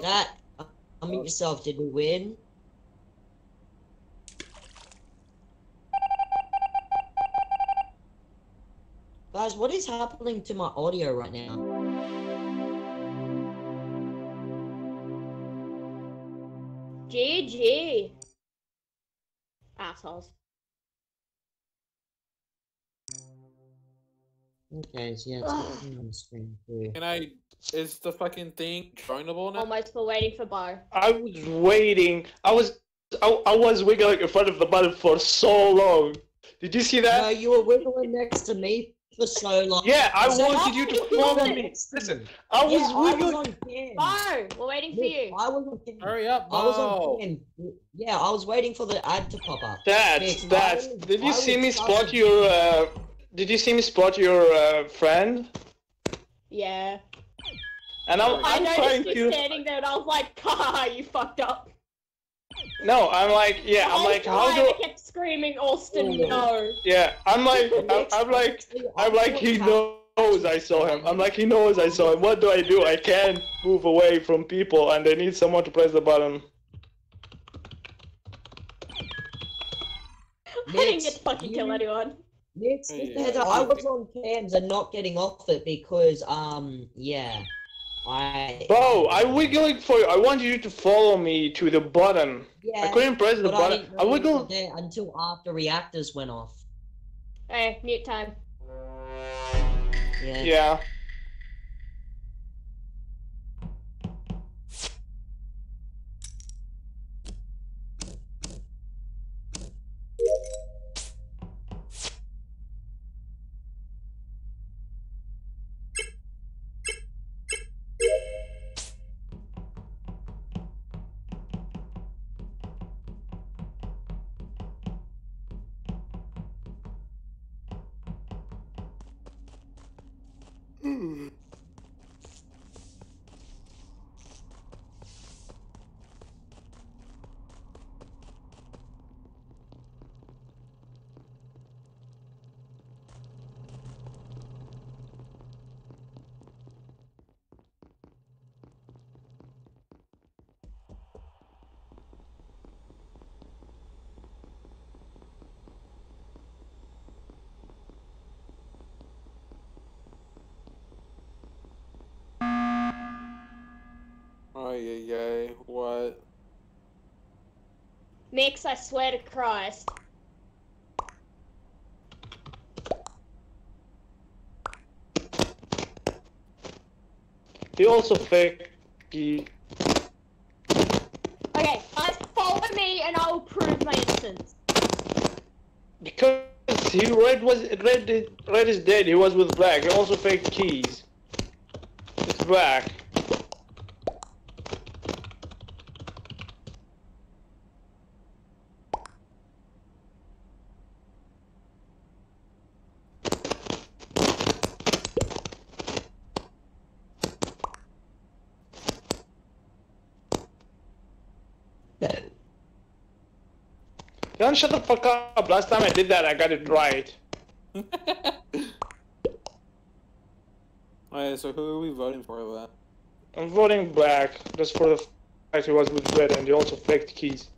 That. Uh, I mean, yourself. Did we win? Guys, what is happening to my audio right now? GG. Assholes. Okay, so yeah, it's on the screen too. Can I? Is the fucking thing joinable now? Almost still waiting for bar. I was waiting. I was I, I was wiggling in front of the button for so long. Did you see No, that? you were wiggling next to me for so long. Yeah, I So wanted you to you follow me. Listen. I was yeah, I was wiggling. on cam. Bo, we're waiting for Look, you. I was on cam. Hurry up, I was on cam. Yeah, I was waiting for the ad to pop up. That's Nick, that's. I was- Did you I see me spot in- your? Uh, did you see me spot your uh, friend? Yeah. And I'm, I I'm noticed you standing there and I was like, haha, you fucked up. No, I'm like, yeah, I'm like, how do? I kept screaming, Austin, Oh. no. Yeah, I'm like, I'm, I'm like, I I'm like, he knows I saw him. I'm like, he knows I saw him. What do I do? I can't move away from people, and they need someone to press the button. I didn't get to fucking kill anyone. Nick, Hey, just a heads up, I was on cams and not getting off it because, um, yeah, I. Bo, I'm wiggling for you. I want you to follow me to the button. Yeah, I couldn't press the but I button. I know you wiggled. there until after reactors went off. Hey, mute time. Yeah. Yeah. Mix, I swear to Christ. He also fake. Okay, guys, follow me and I will prove my innocence. because he red was red. Red is dead. He was with black. He also faked keys. It's black. Shut the fuck up. Last time I did that, I got it right. Alright, so who are we voting for then? I'm voting black just for the fact he was with red and he also faked keys.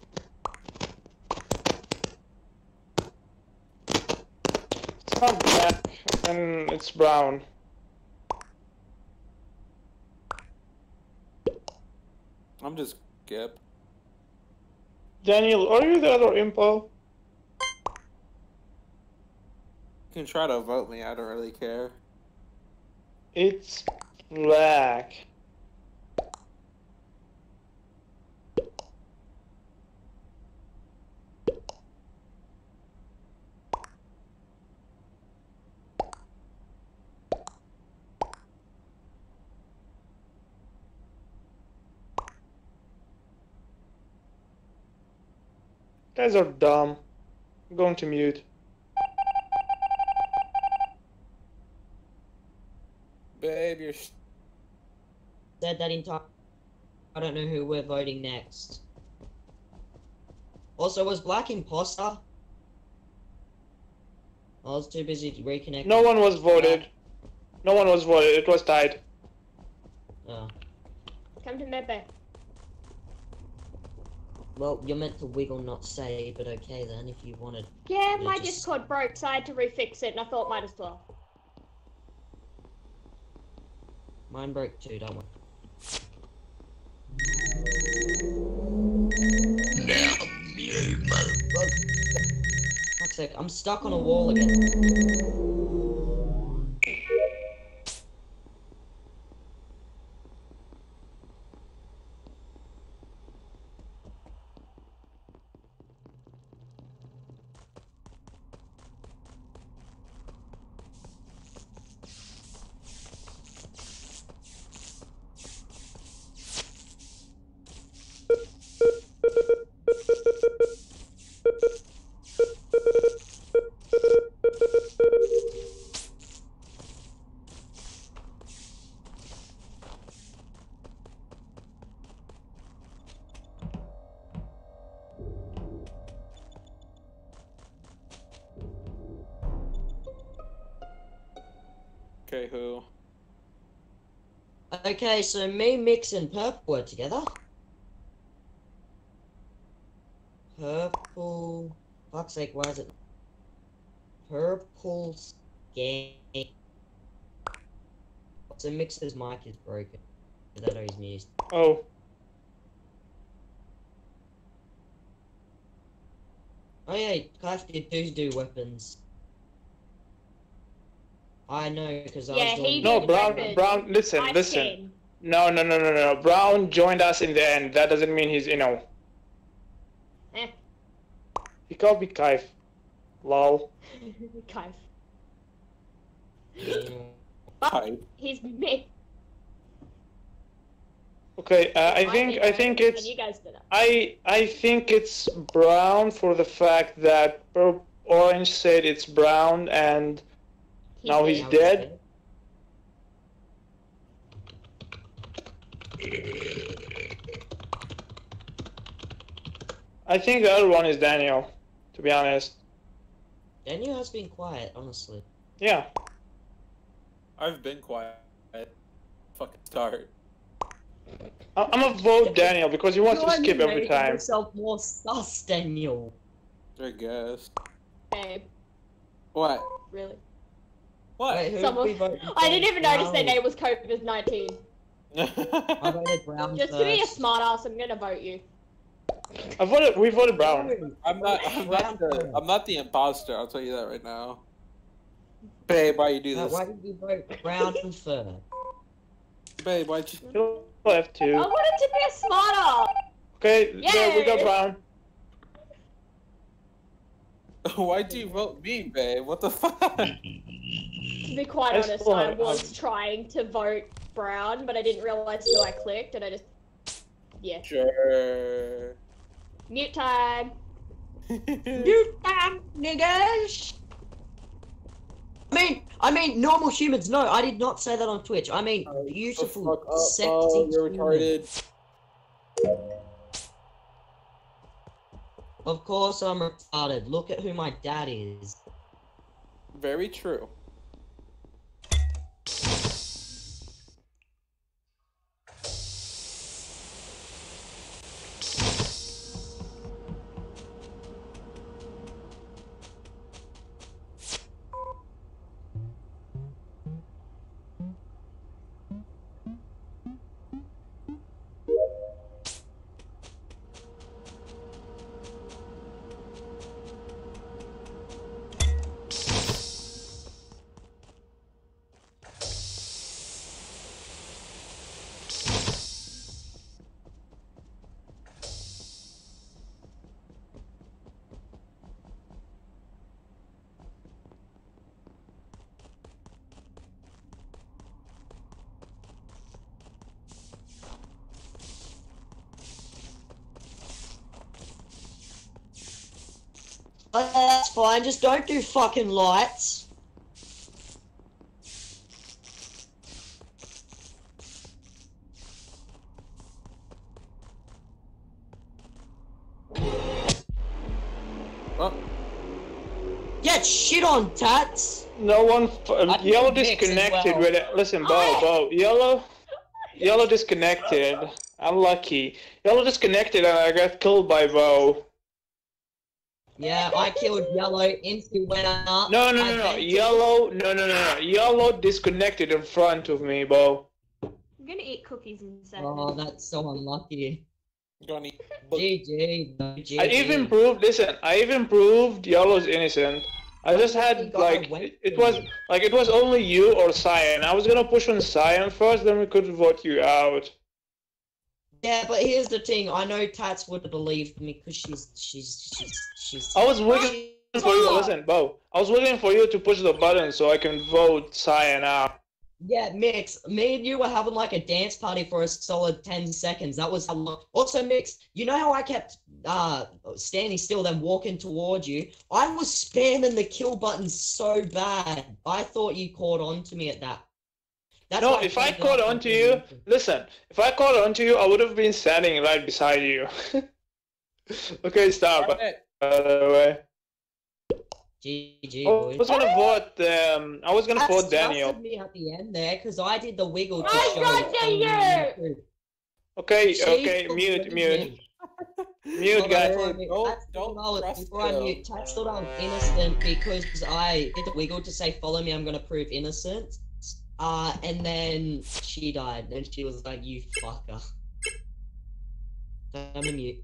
It's not black and it's brown. I'm just Gip. Daniel, are you the other impo? You can try to vote me. I don't really care. It's black. Guys are dumb. I'm going to mute. Babe, you're. s- Said that in time. I don't know who we're voting next. Also, was Black Imposter? I was too busy reconnecting. No one was voted. No one was voted. It was tied. Oh. Come to medbay. Well, you're meant to wiggle, not say, but okay then, if you wanted. Yeah, my just... Discord broke, so I had to refix it, and I thought might as well. Mine broke too, don't worry. Now, you motherfucker. I'm stuck on a wall again. Okay, so me, Mix, and Purple are together. Purple. Fuck's sake, why is it? Purple scan. So Mix's mic is broken. That or he's muted. Oh, Oh yeah, Clash did do do weapons. I know because I Yeah, was doing. no, did Brown. Brown, listen, I've listen. seen. No, no, no, no, no. Brown joined us in the end. That doesn't mean he's, you know. Eh. He called me Kaif. Lol. Kaif. Mm, He's me. Okay, uh, I think, I think it's, you guys did it. I, I think it's brown for the fact that Orange said it's brown and Now he's dead? I think the other one is Daniel, to be honest. Daniel has been quiet, honestly. Yeah. I've been quiet. Fucking start. I- I'm gonna vote Daniel because he wants to You're skip every making time. yourself more sus, Daniel. I guess. Babe, What? really. What? Wait, who Someone- we I didn't even notice their name was COVID 19. I voted Brown Just to be a first. smart ass, I'm gonna vote you. I voted. We voted Brown. I'm not. I'm not the. I'm not the imposter. I'll tell you that right now. Babe, why you do this? why did you vote Brown first? Babe, why'd you? You left I wanted to be a smart ass. Okay, there we got Brown. Why'd you vote me, babe? What the fuck? To be quite I honest, still I have- was trying to vote Brown, but I didn't realize till I clicked, and I just. Yeah. Sure. Mute time. You damn niggas! I mean, I mean, normal humans. No, I did not say that on Twitch. I mean, Oh, beautiful, Fuck up, sexy. oh, you're retarded. Of course, I'm retarded. Look at who my dad is. Very true. Fine. Just don't do fucking lights. Oh, Get shit on, tats. No one. F- I yellow think Mix as disconnected well. with it. Listen, Bo, oh. Bo. Yellow. Yellow disconnected. Unlucky. Yellow disconnected and I got killed by Bo. Yeah, I killed yellow. Insta went up. No, no, no, no. Yellow. No, no, no, no. Yellow disconnected in front of me, Bo. I'm gonna eat cookies in a second. Oh, that's so unlucky. I'm gonna eat GG. GG. I even proved. Listen, I even proved Yellow's innocent. I oh, just had like it, it was like it was only you or Cyan. I was gonna push on Cyan first, then we could vote you out. Yeah, but here's the thing. I know Tats would have believed me because she's she's she's she's. I was waiting for you. Listen, Bo. I was waiting for you to push the button so I can vote Cyan out. Yeah, Mix, me and you were having like a dance party for a solid 10 seconds. That was how long. Also, Mix, you know how I kept uh standing still, then walking towards you? I was spamming the kill button so bad. I thought you caught on to me at that. That's No, if I turned caught on to you, communication. listen. If I caught on to you, I would have been standing right beside you. okay, stop. Darn. By the way, GG, I was gonna vote. Um, I was gonna That's vote Daniel. trusted me at the end there because I did the wiggle to I show. trusted only you! you. Okay, She okay, mute, mute, mute, guys. Don't- Tats don't thought I was- trust Before I mute, Tats thought I was innocent because I did the wiggle to say, follow me, I'm gonna prove innocence. Uh, and then she died, and she was like, you fucker. I'm gonna mute.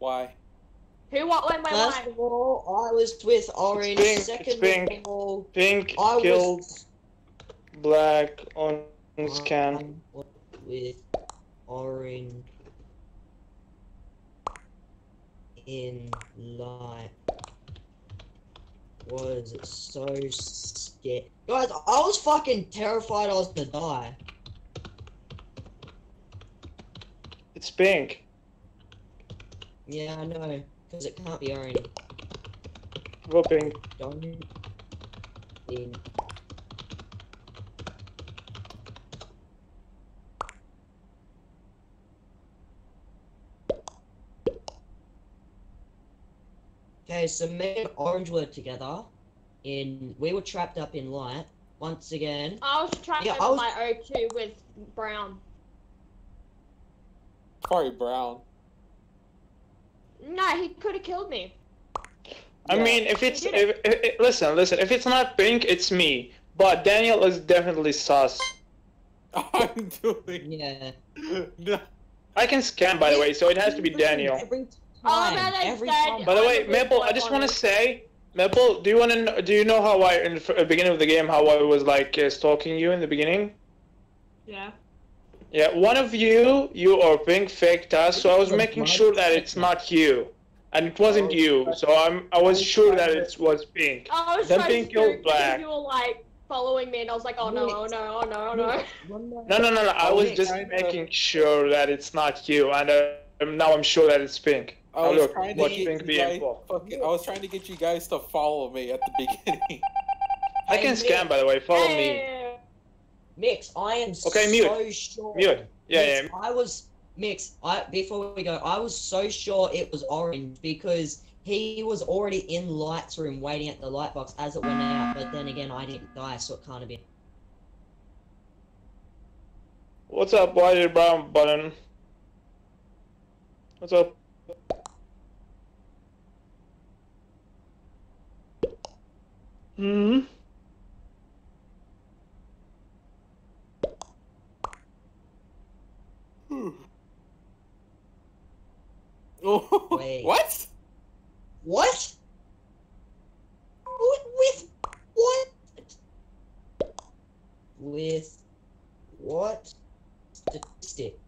Why? Who, what, when, where, First why? of all, I was with Orange. pink, it's Second pink. of all, Pink I killed was black on scan. with Orange in light. Was so scared. Guys, I was fucking terrified I was gonna die. It's pink. Yeah, I know. Because it can't be orange. Go pink. Don't think Okay, so me and Orange were together. In we were trapped up in light once again. I was trying Yeah, to I open was- my O2 with Brown. Sorry, Brown. No, he could have killed me. I Yeah. mean, if it's if, if, if- listen, listen. If it's not pink, it's me. But Daniel is definitely sus. I'm doing. Yeah. No. I can scan, by the way, so it has to be Daniel. Every Oh, time, man, I every said- time. By the way, Maple, I just want to say, Maple, do you want to do you know how I in the beginning of the game how I was like uh, stalking you in the beginning? Yeah. Yeah, one of you, you or Pink faked us, so I was making sure that it's not you, and it wasn't you. So I'm I was sure that it was Pink. I was Then trying Pink to killed do Black. You were like, following me, and I was like, oh no, oh no, oh no, oh no. No, no, no, no. I I was was just making sure that it's not you, and uh, now I'm sure that it's Pink. I Oh, was look, trying to get Pink you guys info. fucking, I was trying to get you guys to follow me at the beginning. I can scan, by the way. Follow me. Mix, I am Okay, so mute. sure. Mute. Yeah, yeah. I was Mix. I before we go, I was so sure it was orange because he was already in lights room waiting at the light box as it went out. But then again, I didn't die, so it can't have been. What's up, Whitey Brown Button? What's up? Hmm. Wait. what? What? With, with what? With what statistic?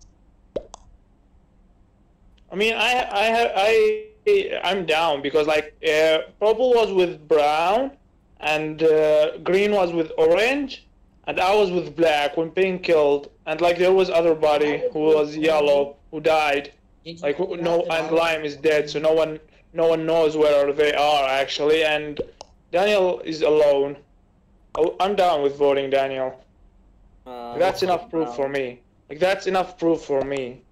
I mean, I, I, have, I, I'm down because like uh, purple was with brown, and uh, green was with orange, and I was with black when pink killed, and like there was other body who was yellow who died. Did you Like no, out that I and was- lime is dead, so no one, no one knows where they are actually, and Daniel is alone. Oh, I'm down with voting Daniel. Uh, That's enough proof for me. Like that's enough proof for me.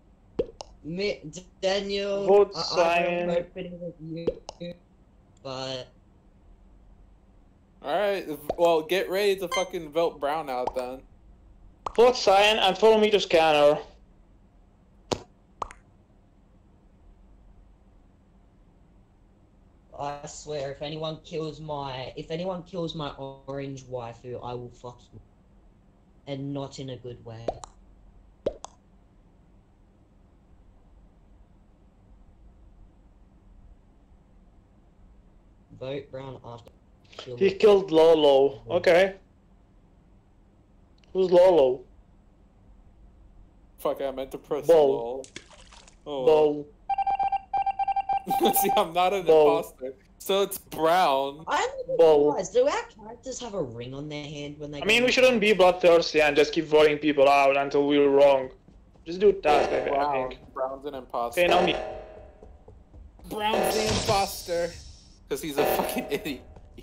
Mi- D- Daniel, Vote I, I Cyan. don't hope it isn't you, but Alright, well, get ready to fucking vote Brown out then. Vote cyan and follow me to scanner. I swear, if anyone kills my, if anyone kills my orange waifu, I will fuck you, and not in a good way. Vote brown after. He killed Lolo. Okay. Who's Lolo? Fuck, I meant to press Bull. lol. Oh. Lol. See, I'm not an Bull. imposter. So it's Brown. I never Bull. realized, do our characters have a ring on their hand when they? I mean, we shouldn't be bloodthirsty and just keep voting people out until we're wrong. Just do task, I Brown. think. Brown's an imposter. Okay, now me. Brown's the imposter. Because he's a fucking idiot.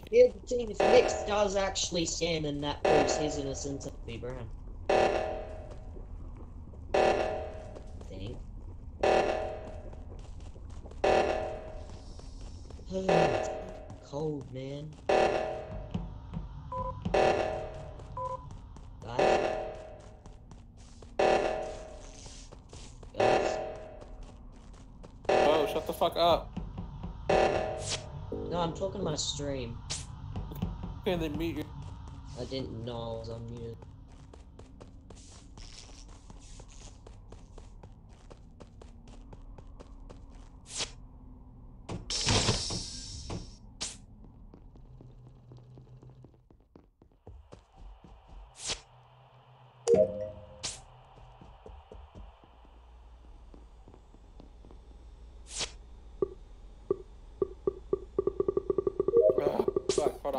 Here's the thing: if Mix does actually stand, then that proves his innocence of be brown. Cold, man. Guys. Guys. Oh, shut the fuck up. No, I'm talking my stream. Okay, then mute your. I didn't know I was unmuted.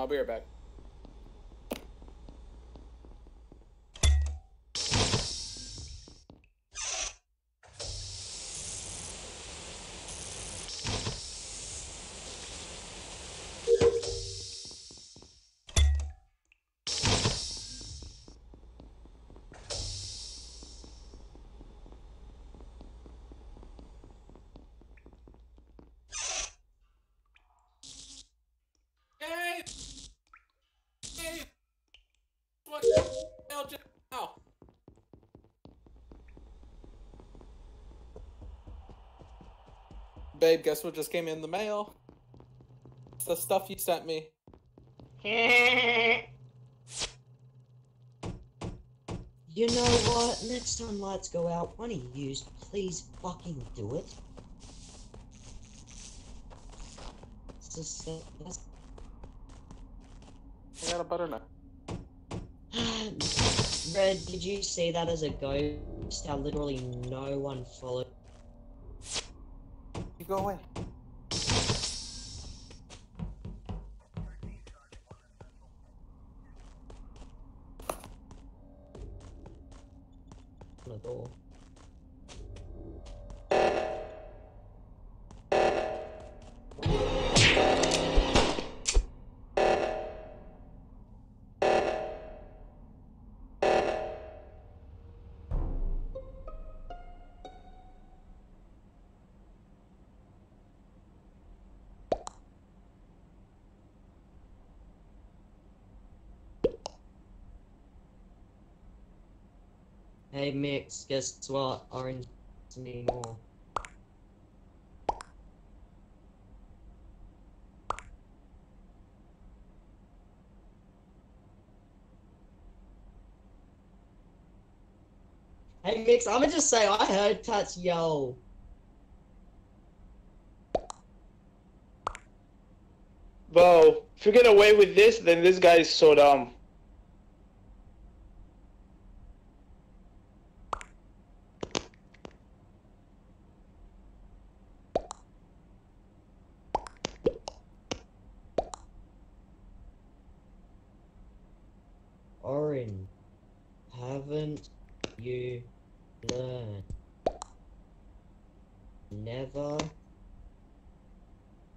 Be right back. Babe, guess what just came in the mail? It's the stuff you sent me. You know what? Next time lights go out, one of yous, please fucking do it. Just, I got a butternut. Red, did you see that as a ghost? How literally no one followed. Go away. Hey Mix, guess what? Orange to me more. Hey Mix, I'ma just say I heard Tats yell. Bo, if you get away with this, then this guy is so dumb. Orin, haven't you learned? Never.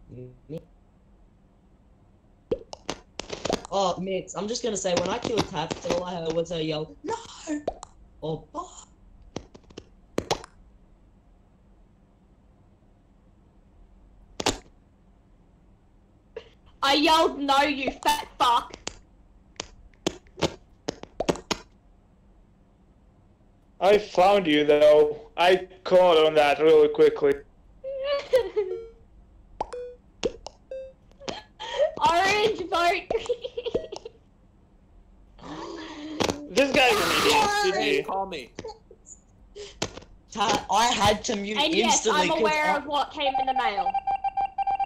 Mi- Oh, Mix, I'm just gonna say, when I killed Tats, all I heard was her yell, No! Or, oh. I yelled no, you fat fuck. I found you though. I caught on that really quickly. Orange vote. This guy's an Hey, idiot. call me. Tat, I had to mute and yes. I'm 'cause aware I- of what came in the mail.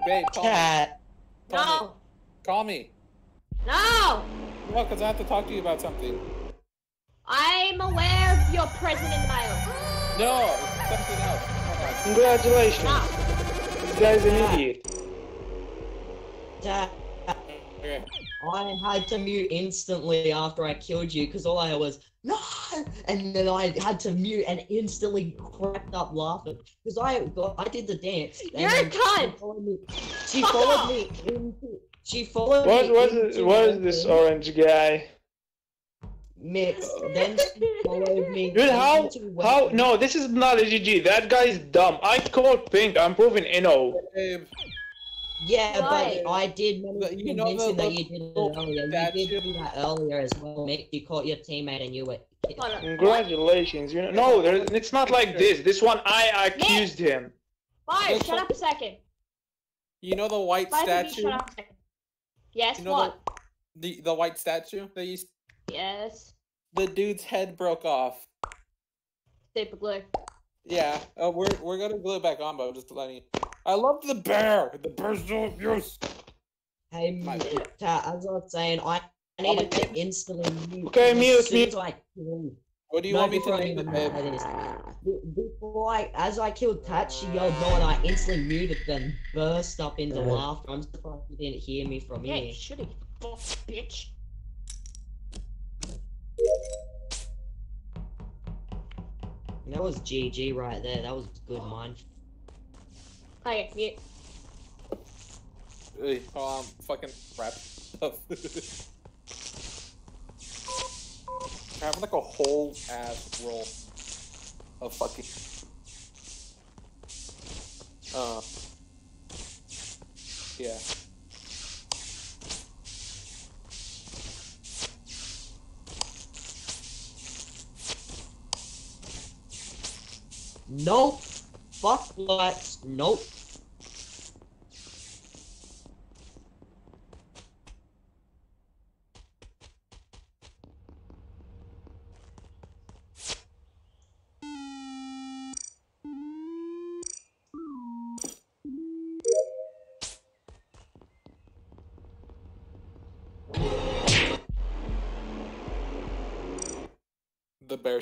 Babe, call me. Tat, Call me. No, Call me. no. Well, because I have to talk to you about something. I'm aware of your present in the mail. No, it's something else. Congratulations. Ah. No. This guy's an idiot. Tat, Okay. I had to mute instantly after I killed you because all I heard was no, and then I had to mute and instantly cracked up laughing because I got, I did the dance. and You're a then She followed me. She Fuck followed off. me into. She followed What me. was what is this thing, orange guy? mix? Then she followed me. Dude, how how no, this is not a GG. That guy is dumb. I called pink. I'm proving Inno. Babe, Yeah, Right. but I did manage The- to you know convince the him that you did it earlier. You did do that earlier as well, Mick. You caught your teammate and you were. Hold. Congratulations. You know, no, it's not like this. This one I accused him. Fire, shut up a second. you know the white Both statue? shut up a second. Yes, You know what? The the white statue that you Yes. the dude's head broke off. Super glue. Yeah, uh, we're we're gonna glue it back on, but I'm just letting you. I love the bear. The bear's so abuse. Hey, My Mick, uh, as I was saying, I I needed to instantly mute. Okay, mute, as soon mute. as I. What do you No, want me to before name even it, babe? say this, be- Before I, as I killed Tat, she yelled no, and I instantly muted, then burst up into uh-huh. laughter. I'm surprised you didn't hear me from Yeah, here. you should have, fuck, bitch. That was GG right there. That was good mine. Okay, mute. Hey, hold on, fucking rap stuff. I have like a whole ass roll of fucking. Uh. Yeah. Nope. Fuck lights. Nope.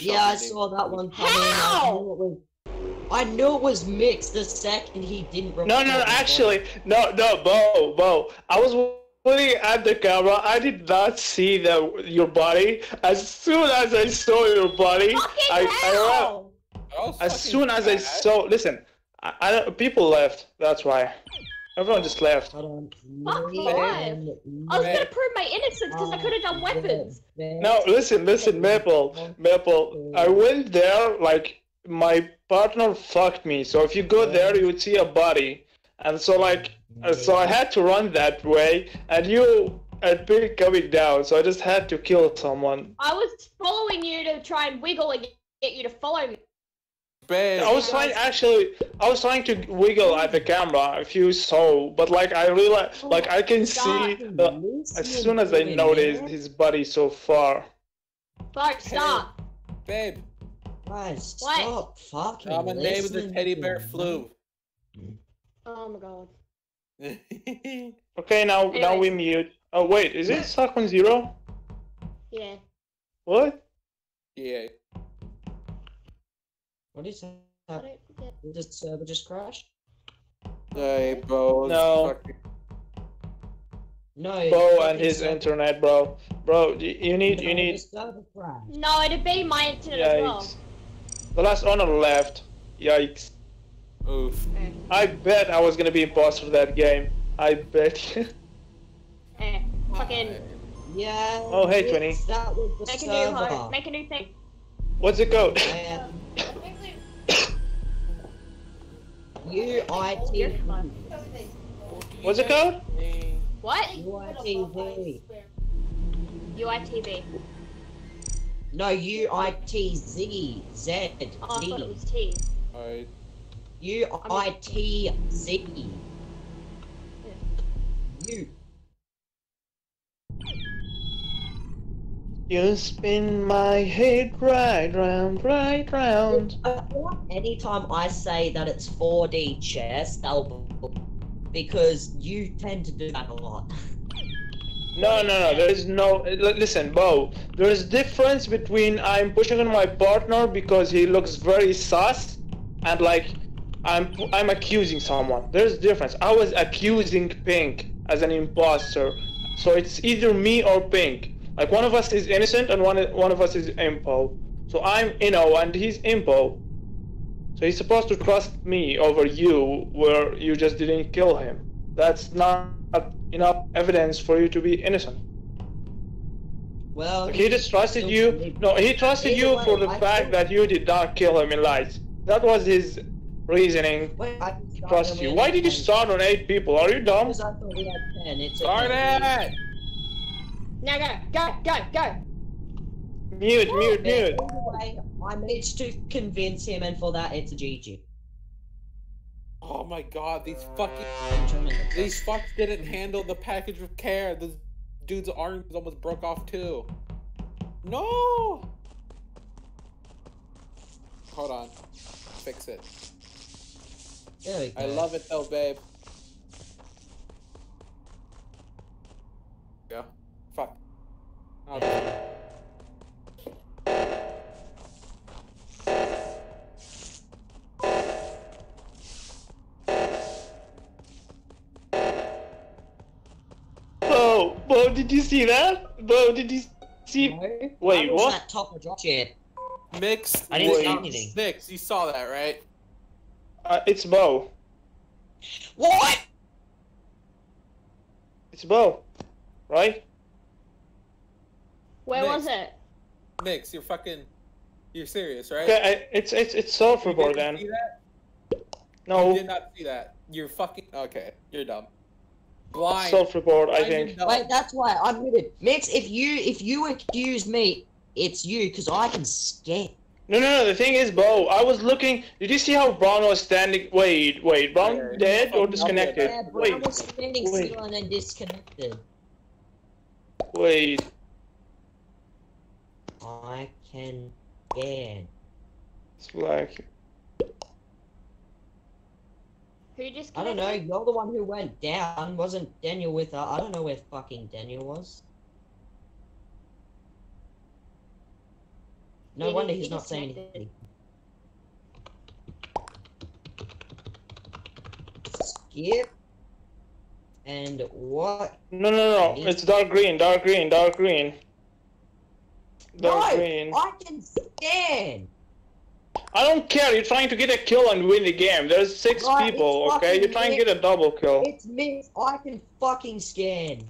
Yeah, I saw that one coming. I How? knew it was. I knew it was mixed the second he didn't. No, no, record actually, no, no, Bo, Bo. I was looking at the camera. I did not see the your body. As soon as I saw your body, Fucking I, I ran. hell! That was As fucking soon as I saw, listen, I, I people left. That's why. Everyone just left. Hold on. Fuck Me five. and- I was gonna prove my innocence because I could have done weapons. No, listen, listen, Maple, Maple. I went there like my partner fucked me. So if you go there, you would see a body, and so like, uh, so I had to run that way, and you had been coming down, so I just had to kill someone. I was following you to try and wiggle and get you to follow me. Babe. I was trying actually. I was trying to wiggle at the camera if you saw, but like I realized, like I can see uh, as soon as I noticed his body so far. Fuck, stop. Babe. Guys, What? stop fucking I'm a name of the teddy bear me. flew. Oh my god. Okay, now now we mute. Oh wait, is it stuck on zero? Yeah. What? yeah. What is I that? don't Did the server just crash? Hey, bro. No. fucking- No. Bo and his server- internet, bro. Bro, you need you need. the server crashed. No, it'd be my internet as well. The last owner left. Yikes. Oof. I bet I was gonna be boss for that game. I bet. Eh. Fucking Yeah. Oh, hey, yes, 20. That was the make a new server. host. Make a new thing. What's the code? And UIT. You're fun. What's the code? What? UITV. UITV. No, UITZ. Oh, I thought it was T. Alright. UITZ. U. You spin my head right round, right round. Anytime I say that it's 4D chess, they'll because you tend to do that a lot. No, no, no. There is no. Listen, Bo. There is difference between I'm pushing on my partner because he looks very sus, and like I'm I'm accusing someone. There's difference. I was accusing Pink as an imposter, so it's either me or Pink. Like one of us is innocent and one one of us is impo. So I'm Inno and he's impo. So he's supposed to trust me over you, where you just didn't kill him. That's not enough evidence for you to be innocent. Well, Like, he just trusted you. No, he trusted Either you way, for the I fact that you did not kill him in lights. That was his reasoning. Wait, I can to start Trust you. Why did you start on eight people? Are you dumb? Because I thought we had 10. It's Start okay. it! Now go, go, go, go. Mute, mute, mute. Anyway, I managed to convince him, and for that, it's a GG. Oh my god, these uh, fucking I'm trying to- these fucks didn't handle the package with care. This dude's arms almost broke off too. No. Hold on. Fix it. There we go. I love it though, babe. Yeah. Fuck. Okay. Bo, Bo, did you see that? Bo, did you see? No? Wait, I what? at top of drop shit. Mix. I didn't Wait. see anything. Mix. You saw that, right? Uh, it's Bo. What? It's Bo, right? Where Nick. was it? Mix. You're fucking. You're serious, right? Okay, I, it's it's it's You self-report didn't then. see that? You did not see that. You're fucking. Okay. You're dumb. Blind. self-report. I Blind and think. Wait, that's why I'm muted. Mix, if you if you accuse me, it's you because I can scan. No, no, no. The thing is, Bo. I was looking. Did you see how Brown was standing? Wait, wait. Brown Yeah, dead or disconnected? Yeah, Brown Wait, was standing wait. still and then disconnected. wait. I can scan. It's like Who just? I don't know. You're the one who went down. Wasn't Daniel with her? I don't know where fucking Daniel was. No Yeah, wonder he's not saying disconnected. anything. Skip. And what? no, no, no. It's dark green, dark green, dark green. No, green. I can scan. I don't care. You're trying to get a kill and win the game. There's six Right, people. Okay, you're trying to get a double kill. It's me. I can fucking scan.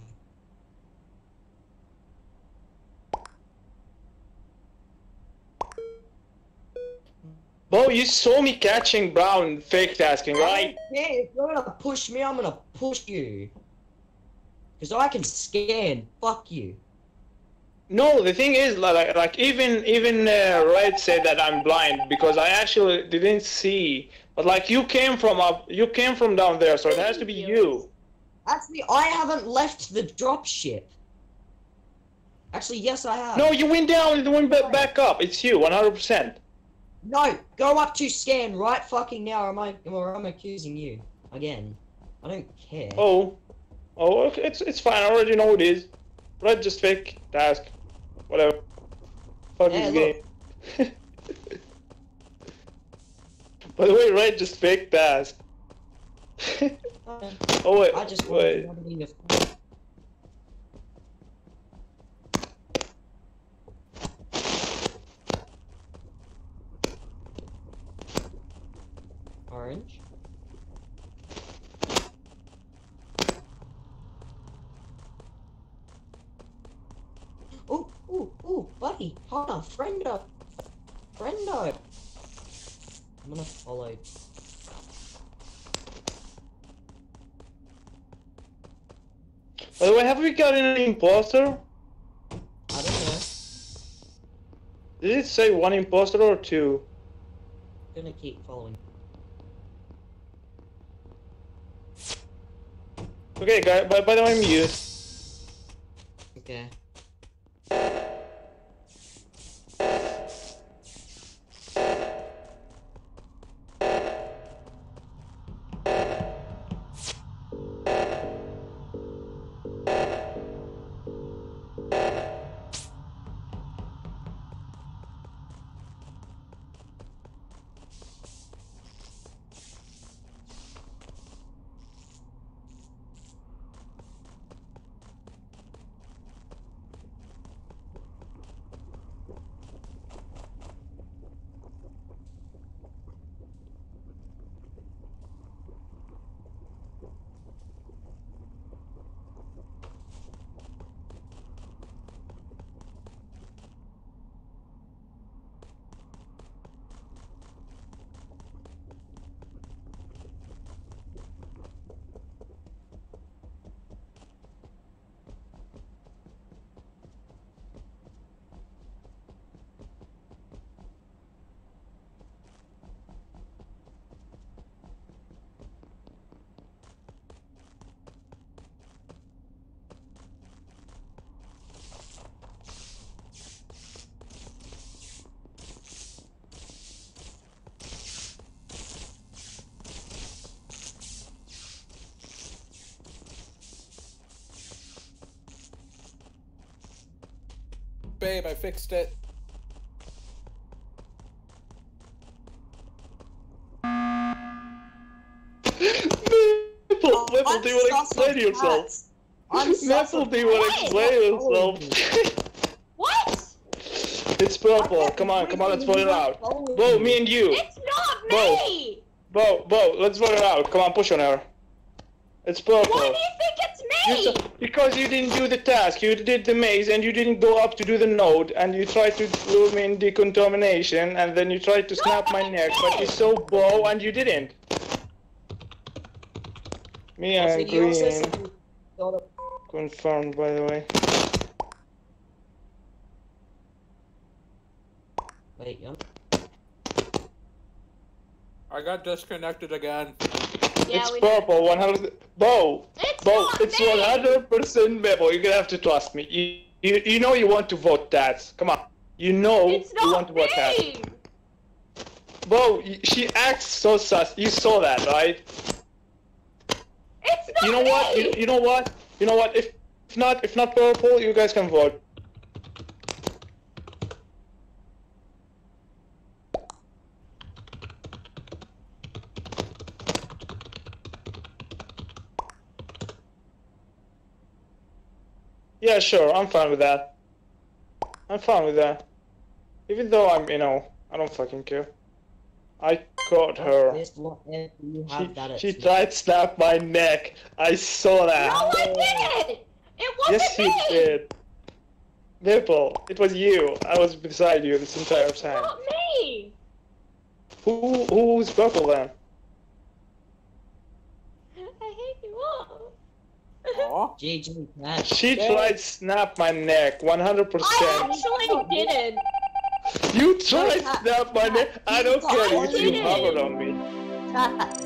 Bo, you saw me catching Brown fake tasking, right? Yeah, if you're gonna push me, I'm gonna push you. Because I can scan. Fuck you. No, the thing is, like, like even even uh, Red said that I'm blind because I actually didn't see. But like you came from up, you came from down there, so it has to be you. Actually, I haven't left the dropship. Actually, yes, I have. No, you went down and went ba- back up. It's you, 100%. No, go up to scan right fucking now, or am I, or am I accusing you again? I don't care. Oh, oh, it's it's fine. I already know it is. Red just fake task, whatever. Fuck Yeah, this game. By the way, Red just fake task. Oh wait, I just wait. want to your Orange. Ooh, ooh, ooh, buddy, Hana, friendo, friendo. I'm gonna follow. By the way, have we got an imposter? I don't know. Did it say one imposter or two? I'm gonna keep following. Okay, guy. By, by the way, I'm mute. Okay. I fixed it. Maple, oh, Maple, do you want to explain yourself? Maple, do you want to explain yourself? What? It's purple. Come on, come on, let's vote it out. Bo, me and you. It's not Bo. me! Bo, Bo, let's vote it out. Come on, push on her. It's purple. Why do you think it's You me? S- because you didn't do the task, you did the maze and you didn't go up to do the node and you tried to do me in decontamination and then you tried to snap my neck, but you saw Bo and you didn't. Me Also, and green said you got a- confirmed by the way. Wait, yeah. I got disconnected again. Yeah, it's purple, 100. Bo, It's Bo, it's me! 100% Bebo. You're gonna have to trust me. You, you, you know you want to vote that. Come on. You know you want to vote that. Bo, she acts so sus. You saw that, right? It's not You know what? You, you know what? You know what? If, if not, if not purple, you guys can vote. Yeah, sure. I'm fine with that. I'm fine with that. Even though I'm, you know, I don't fucking care. I caught her. This what if you She, have that at she tried to snap my neck. I saw that. No, I didn't! It wasn't yes, me! you did. Nipple, it was you. I was beside you this entire It's time. not me! Who who's purple then? I hate you all. Aw. GG, Cat. She tried to snap my neck, 100%. I actually didn't. You tried to Cat, snap my neck. I don't care if you didn't. hovered on me.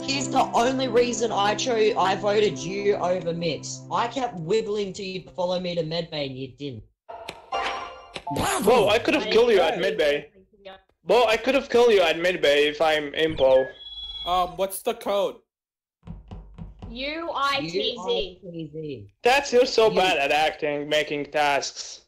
Here's the only reason I chose. I voted you over Mix. I kept wiggling till you follow me to medbay, and you didn't. Bro, I could have killed you at agree. medbay. Bro, I could have killed you at medbay if I'm impo. Um, what's the code? U I T Z. That's you're so You- bad at acting, making tasks.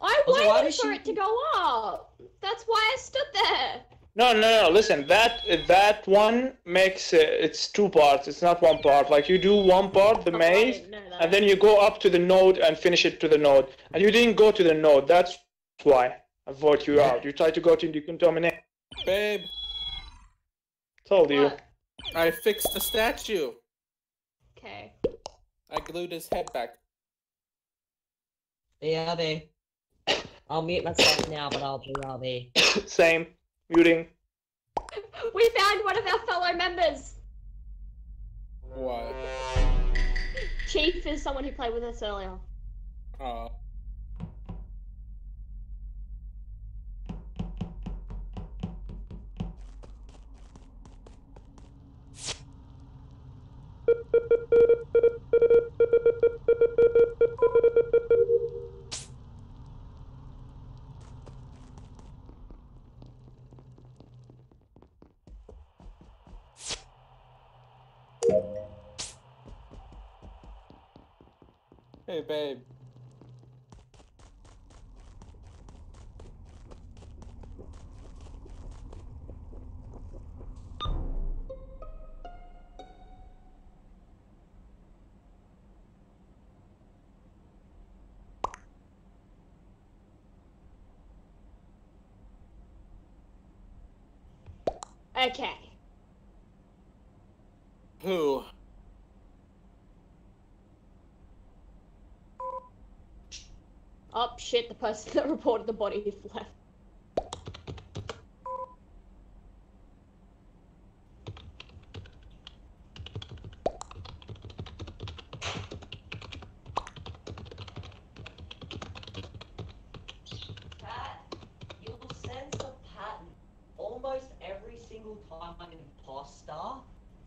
I Also, why waited for she- it to go up. That's why I stood there. No, no, no. Listen, that that one makes uh, it's two parts. It's not one part. Like you do one part, the Oh, maze, didn't know that. and then you go up to the node and finish it to the node. And you didn't go to the node. That's why I vote you out. You tried to go to decontaminate. Babe, Told you. What? I fixed the statue. Okay. I glued his head back. Yeah, they. I'll mute myself now, but I'll BRB. Same. Muting. We found one of our fellow members. What? Chief is someone who played with us earlier. Uh, hey, babe. Okay. Who? Oh shit, the person that reported the body has left. Pat, you'll sense a pattern. Almost every single time I'm an imposter,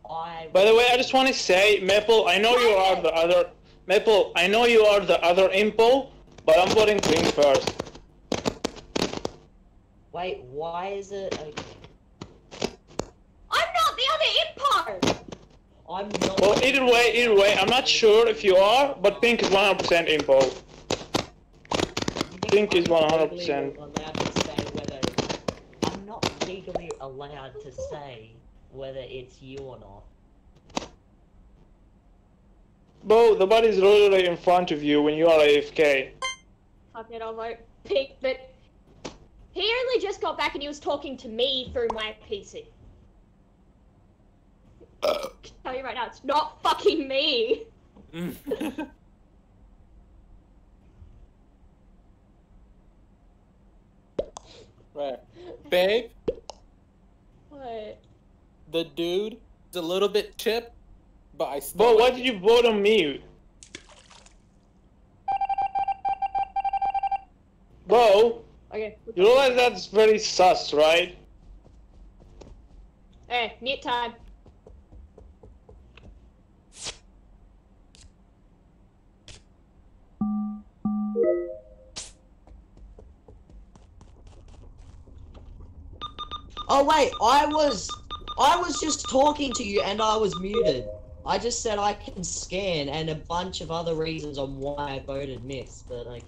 I. By the way, I just want to say, Maple, I know you are the other. Maple, I know you are the other impo, but I'm voting Green first. Wait, why is it? Okay. I'm not the other impo! I'm not. Well, either way, either way, I'm not sure if you are, but Pink is 100% impo. Pink is 100%. legally allowed to say whether I'm not legally allowed to say whether it's you or not. Bro, the body's literally in front of you when you are AFK. Fuck it, I'll vote pink, but he only just got back and he was talking to me through my PC. Can uh. tell you right now, it's not fucking me. Mm. right. Babe, What? the dude is a little bit chipped, but I still. Bro, why did you vote on me? Bro, Okay. you realize that's very sus, right? Hey, mute time. Oh wait, I was, I was just talking to you and I was muted. I just said I can scan and a bunch of other reasons on why I voted miss, but like.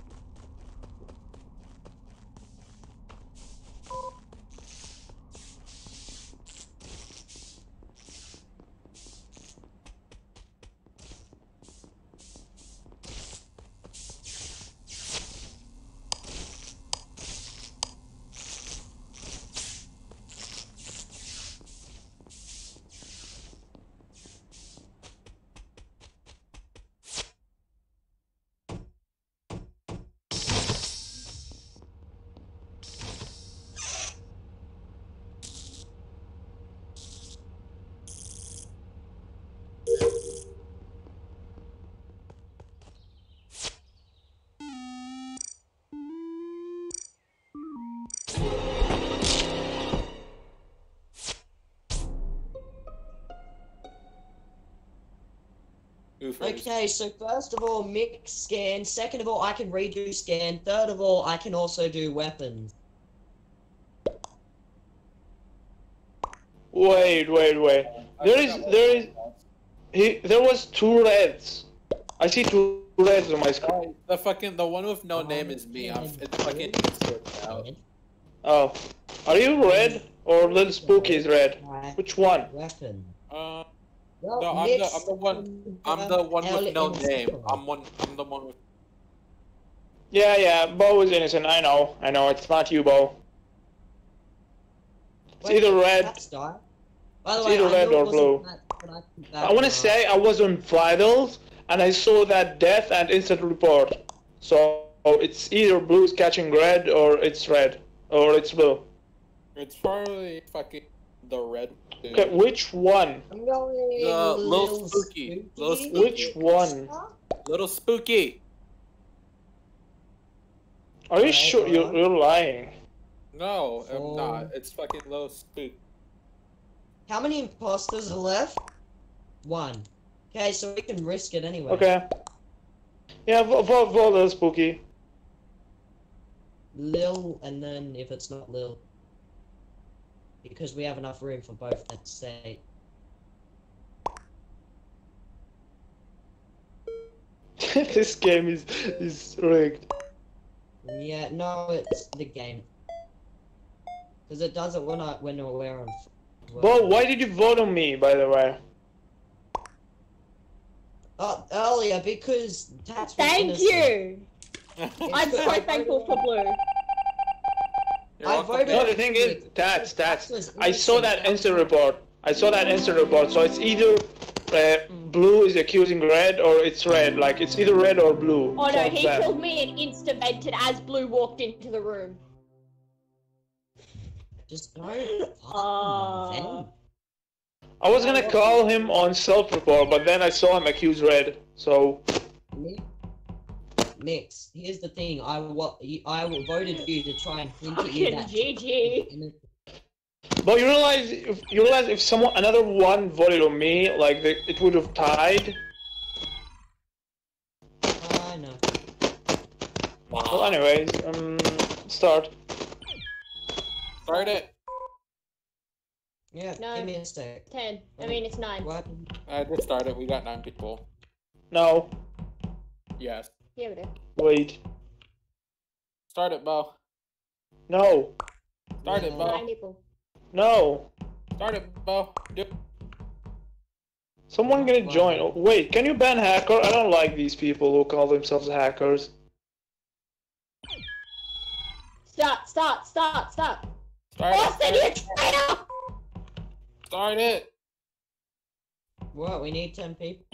Okay, so first of all, mix scan. Second of all, I can redo scan. Third of all, I can also do weapons. Wait, wait, wait. There is, there is, he, there was two reds. I see two reds on my screen. The fucking the one with no name is me. I'm it's fucking sorted out. Oh, are you red or Little Spooky is red? Which one? Weapon. Uh, Well, No, I'm the- mix I'm the one- I'm the one with no name. I'm one. I'm the one with. Yeah, yeah. Bo is innocent. I know. I know. It's not you, Bo. It's either red. By the way, either I red or blue. that, but I I want to say I was on vitals and I saw that death and instant report. So it's either blue is catching red or it's red or it's blue. It's probably fucking the red. Dude. Okay, which one? I'm going The little, little spooky. Little spooky. Which one? Little spooky. Are you Right, sure you're, you're lying? No, I'm So- not. It's fucking little spook. How many imposters are left? One. Okay, so we can risk it anyway. Okay. Yeah, vote vote vote Little Spooky. Lil, and then if it's not Lil. Because we have enough room for both, let's say. this game is is rigged. Yeah, no, it's the game. Because it does it when I when we're on. Bo, why did you vote on me, by the way? Uh, earlier because Tats was Thank innocent. you. I'm so thankful for blue. You're I welcome, voted- No, the thing is, that's Tats. was I saw that innocent. instant report. I saw that instant report. So it's either uh, blue is accusing red or it's red. Like it's either red or blue. Oh no, he that. killed me and insta vented as blue walked into the room. Just don't. Uh. I was gonna call him on self-report, but then I saw him accuse red. So Mi- Mix. Here's the thing. I wa- you- I voted you to try and hint at you that. GG. But you realize, if you realize if someone, another one voted on me, like the, it would have tied. I know. Well, anyways, um, start. Start it. Yeah, No. give me a sec. Ten. I mean, it's nine. What? I just started. We got nine people. No, Yes. Yeah, we do. wait, Start it, Bo. no, Start it, Bo. Nine people. no. Start it, Bo. Do. Someone gonna join. Oh, wait, can you ban hacker? I don't like these people who call themselves hackers. Stop, stop, stop, stop. Start Austin, it. you traitor! Start it. What? We need ten people.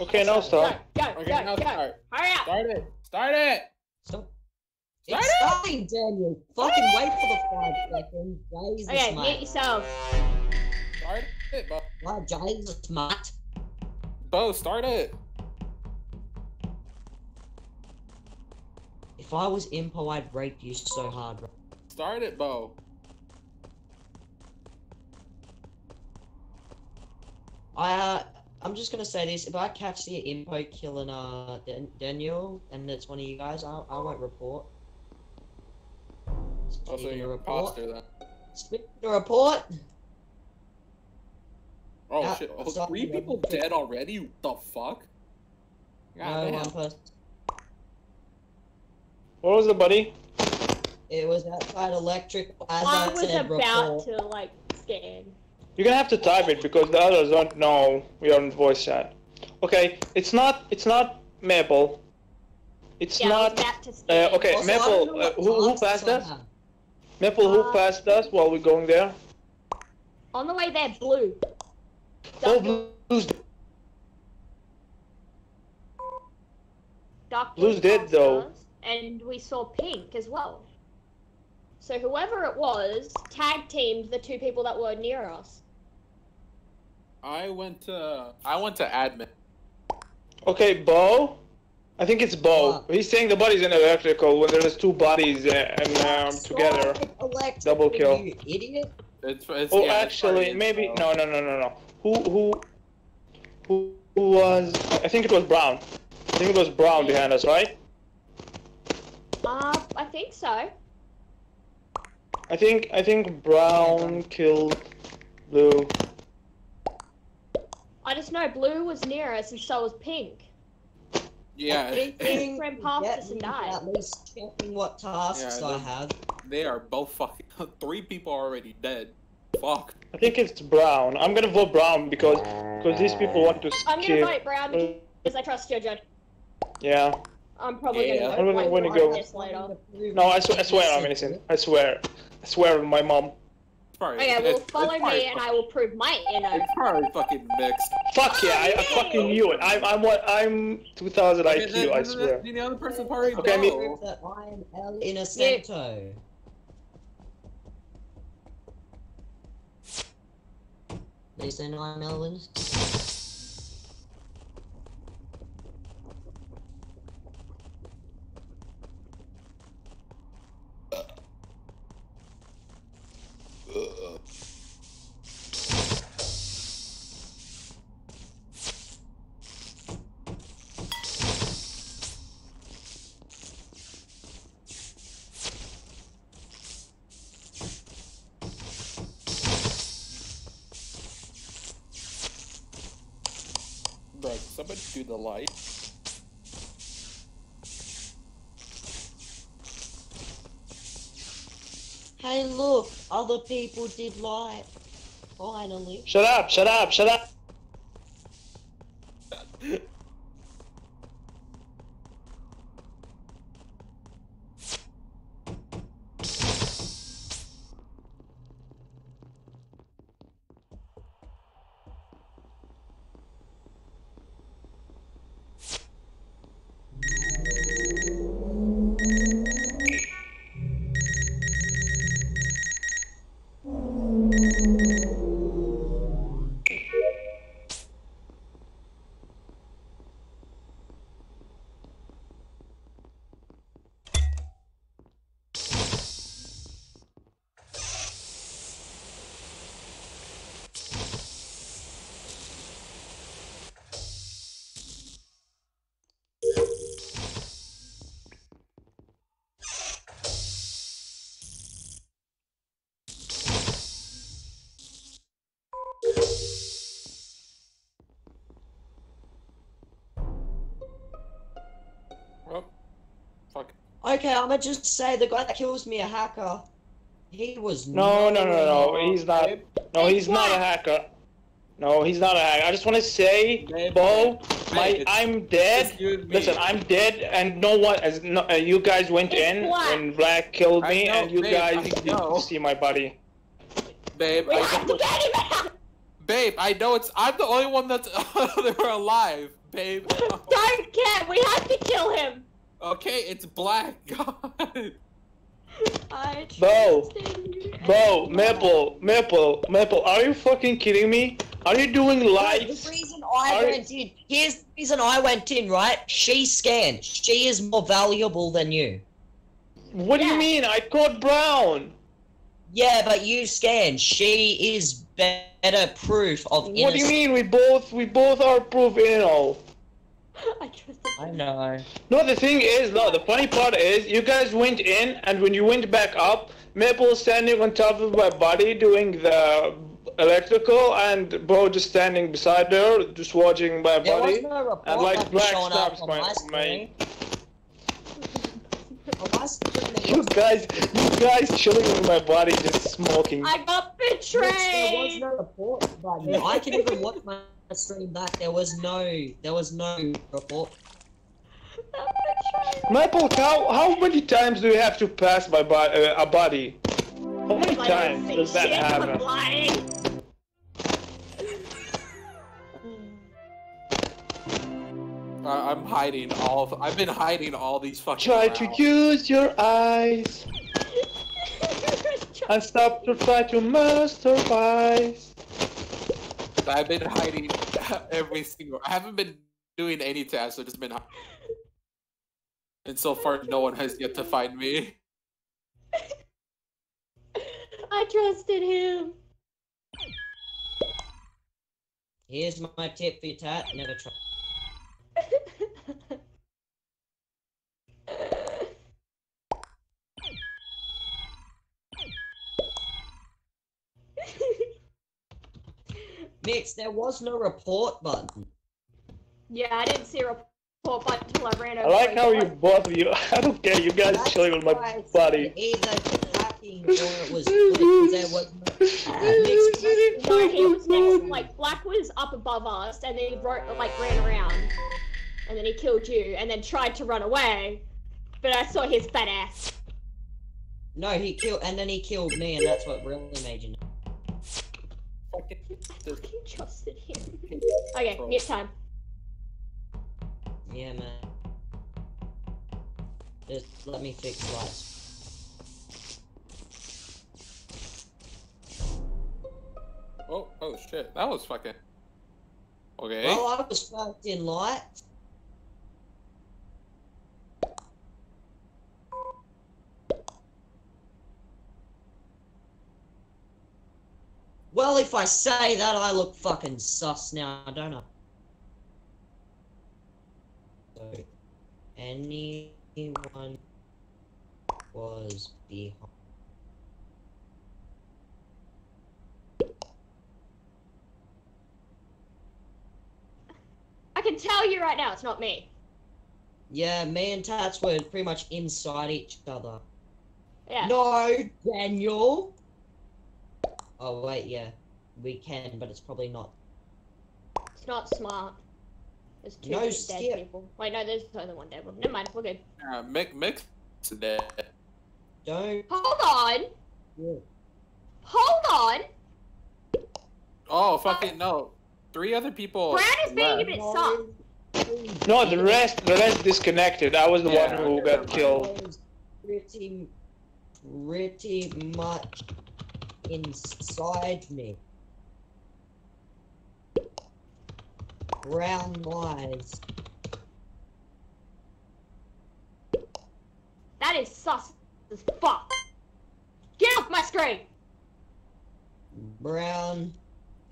Okay, now Go, start. go, Okay, go, now go. start. Hurry up! Start it. Start it. Stop. Start it's it! starting, Daniel. Fucking wait for the five seconds. Jesus, Okay, mate. mute yourself. Start it, Bo. Right, Jesus, mate. Bo, start it. If I was Impo, I'd rape you so hard. bro. Start it, Bo. I, uh, I'm just gonna say this: if I catch the Impo killing uh Dan- Daniel, and it's one of you guys, I, I won't report. Also, Speaking you're an of imposter then. speaking of report, Oh Uh, shit! Oh, sorry, three I'm people dead already? What the fuck? no one person. What was it, buddy? It was outside electric. As I I, was said, about report. to, like, scan. You're gonna have to type it because the others don't know we are in voice chat. Okay, it's not. It's not Maple. It's Yeah, not. about to scan. Uh, okay, Also, Maple. Uh, who, who passed us? have. Maple, who Uh, passed us while we're going there? On the way there, blue. Oh, Dark, Blue's. dark Blue's dead, though. And we saw pink as well. So whoever it was, tag teamed the two people that were near us. I went to I went to admin. Okay, Bo. I think it's Bo. What? He's saying the body's in electrical when there's two bodies uh, and um, together. Double kill. You idiot. It's, it's Oh, yeah, actually, already maybe in, no, no, no, no, no. Who, who, who was. I think it was Brown. I think it was Brown behind us, right? Uh, I think so. I think I think Brown killed Blue. I just know blue was near us and so was pink. Yeah, Everything ran past us and died. At least checking what tasks Yeah, I the- have. they are both fucking. Three people are already dead. Fuck. I think it's Brown. I'm gonna vote Brown because because these people want to I'm gonna vote Brown because I trust your judge. Yeah. I'm probably Yeah. gonna I'm gonna- like when you go- this later. No, I, sw- I swear I'm innocent. I swear. I swear on my mom. Oh, it's probably, Okay, well it's- it's follow probably me and I will prove my inner. It's probably fucking mixed. Fuck yeah! I, I fucking knew it. I'm I'm what I'm 2000 Okay, IQ. then- I then- swear. then The other person probably Okay, I mean- know. Prove that I am El Innocento. They say no, I'm El Innocento. People did light. Finally. Shut up! Shut up! Shut up! fuck. Okay, I'ma just say the guy that kills me a hacker. He was No, no, no, no. He's not. No, he's not a hacker. No, he's not a hacker. I just want to say, Babe, Bo, my it's- I'm dead. Just you and me. Listen, I'm dead, and no one, as no, uh, you guys went It's in black. when Black killed me, know, and you babe, guys didn't see my body. Babe, We I have know, to get him babe, I know it's. I'm the only one that's they were alive, babe. Don't care, we have to kill him! Okay, it's black. God. I Bo, trust in you. Bo, Maple, Maple, Maple, are you fucking kidding me? Are you doing No, lights? the reason I Are- went in, here's the reason I went in, right? She scanned. She is more valuable than you. What do you mean? I caught Brown. Yeah, but you scanned. She is better proof of What do you mean? We both, we both are proof anal. I trust I in you. know. No, the thing is, no, the funny part is, you guys went in, and when you went back up, Maple standing on top of my body doing the electrical, and Bo just standing beside her, just watching my There was body. no report And like black showing up my, my my screen. On my screen, there You guys, you guys chilling in my body, just smoking. I got Yes, there was no report by you. I can even watch my stream back. There was no, there was no report. Got. Maple, how how many times do you have to pass my bo- uh, a body? How many Like, times does that happen? I, I'm hiding all. Of, I've been hiding all these fucking. Try to use your eyes I stop to try to masturbize. I've been hiding every single. I haven't been doing any tasks. I've just been. hi- And so far, no one has yet to find me. I trusted him. Here's my tip for your tat. Never try. Mix, there was no report button. yeah, I didn't see a report button until I ran over. I over. like how you guy. both of you. I don't care. You guys That's chilling on my why body. Either hacking or it was glitch. There was no uh, Mix, was next, like Black was up above us, and then he ro- like ran around, and then he killed you, and then tried to run away, but I saw his fat ass. No, he killed, and then he killed me, and that's what really made you. know. Fucking I fucking trusted him. Okay, mute time. Yeah, man. Just let me fix lights. Oh, oh shit. That was fucking. Okay. Well, I was fucked in light. Well, if I say that, I look fucking sus now, don't I? So, anyone was behind. I can tell you right now, it's not me. Yeah, me and Tats were pretty much inside each other. Yeah. No, Daniel. Oh wait, yeah, we can, but it's probably not. It's not smart. There's two No, dead skip. people. Wait, no, there's only one dead one. Never mind, we're good. Uh, mix, mix is dead. Don't. Hold on! Yeah. Hold on! Oh, fucking no. Three other people. Brad is being a bit No. No, the rest, the rest disconnected. I was the Yeah, one who got killed. Pretty, pretty much inside me. Brown lies. That is sus as fuck. Get off my screen! Brown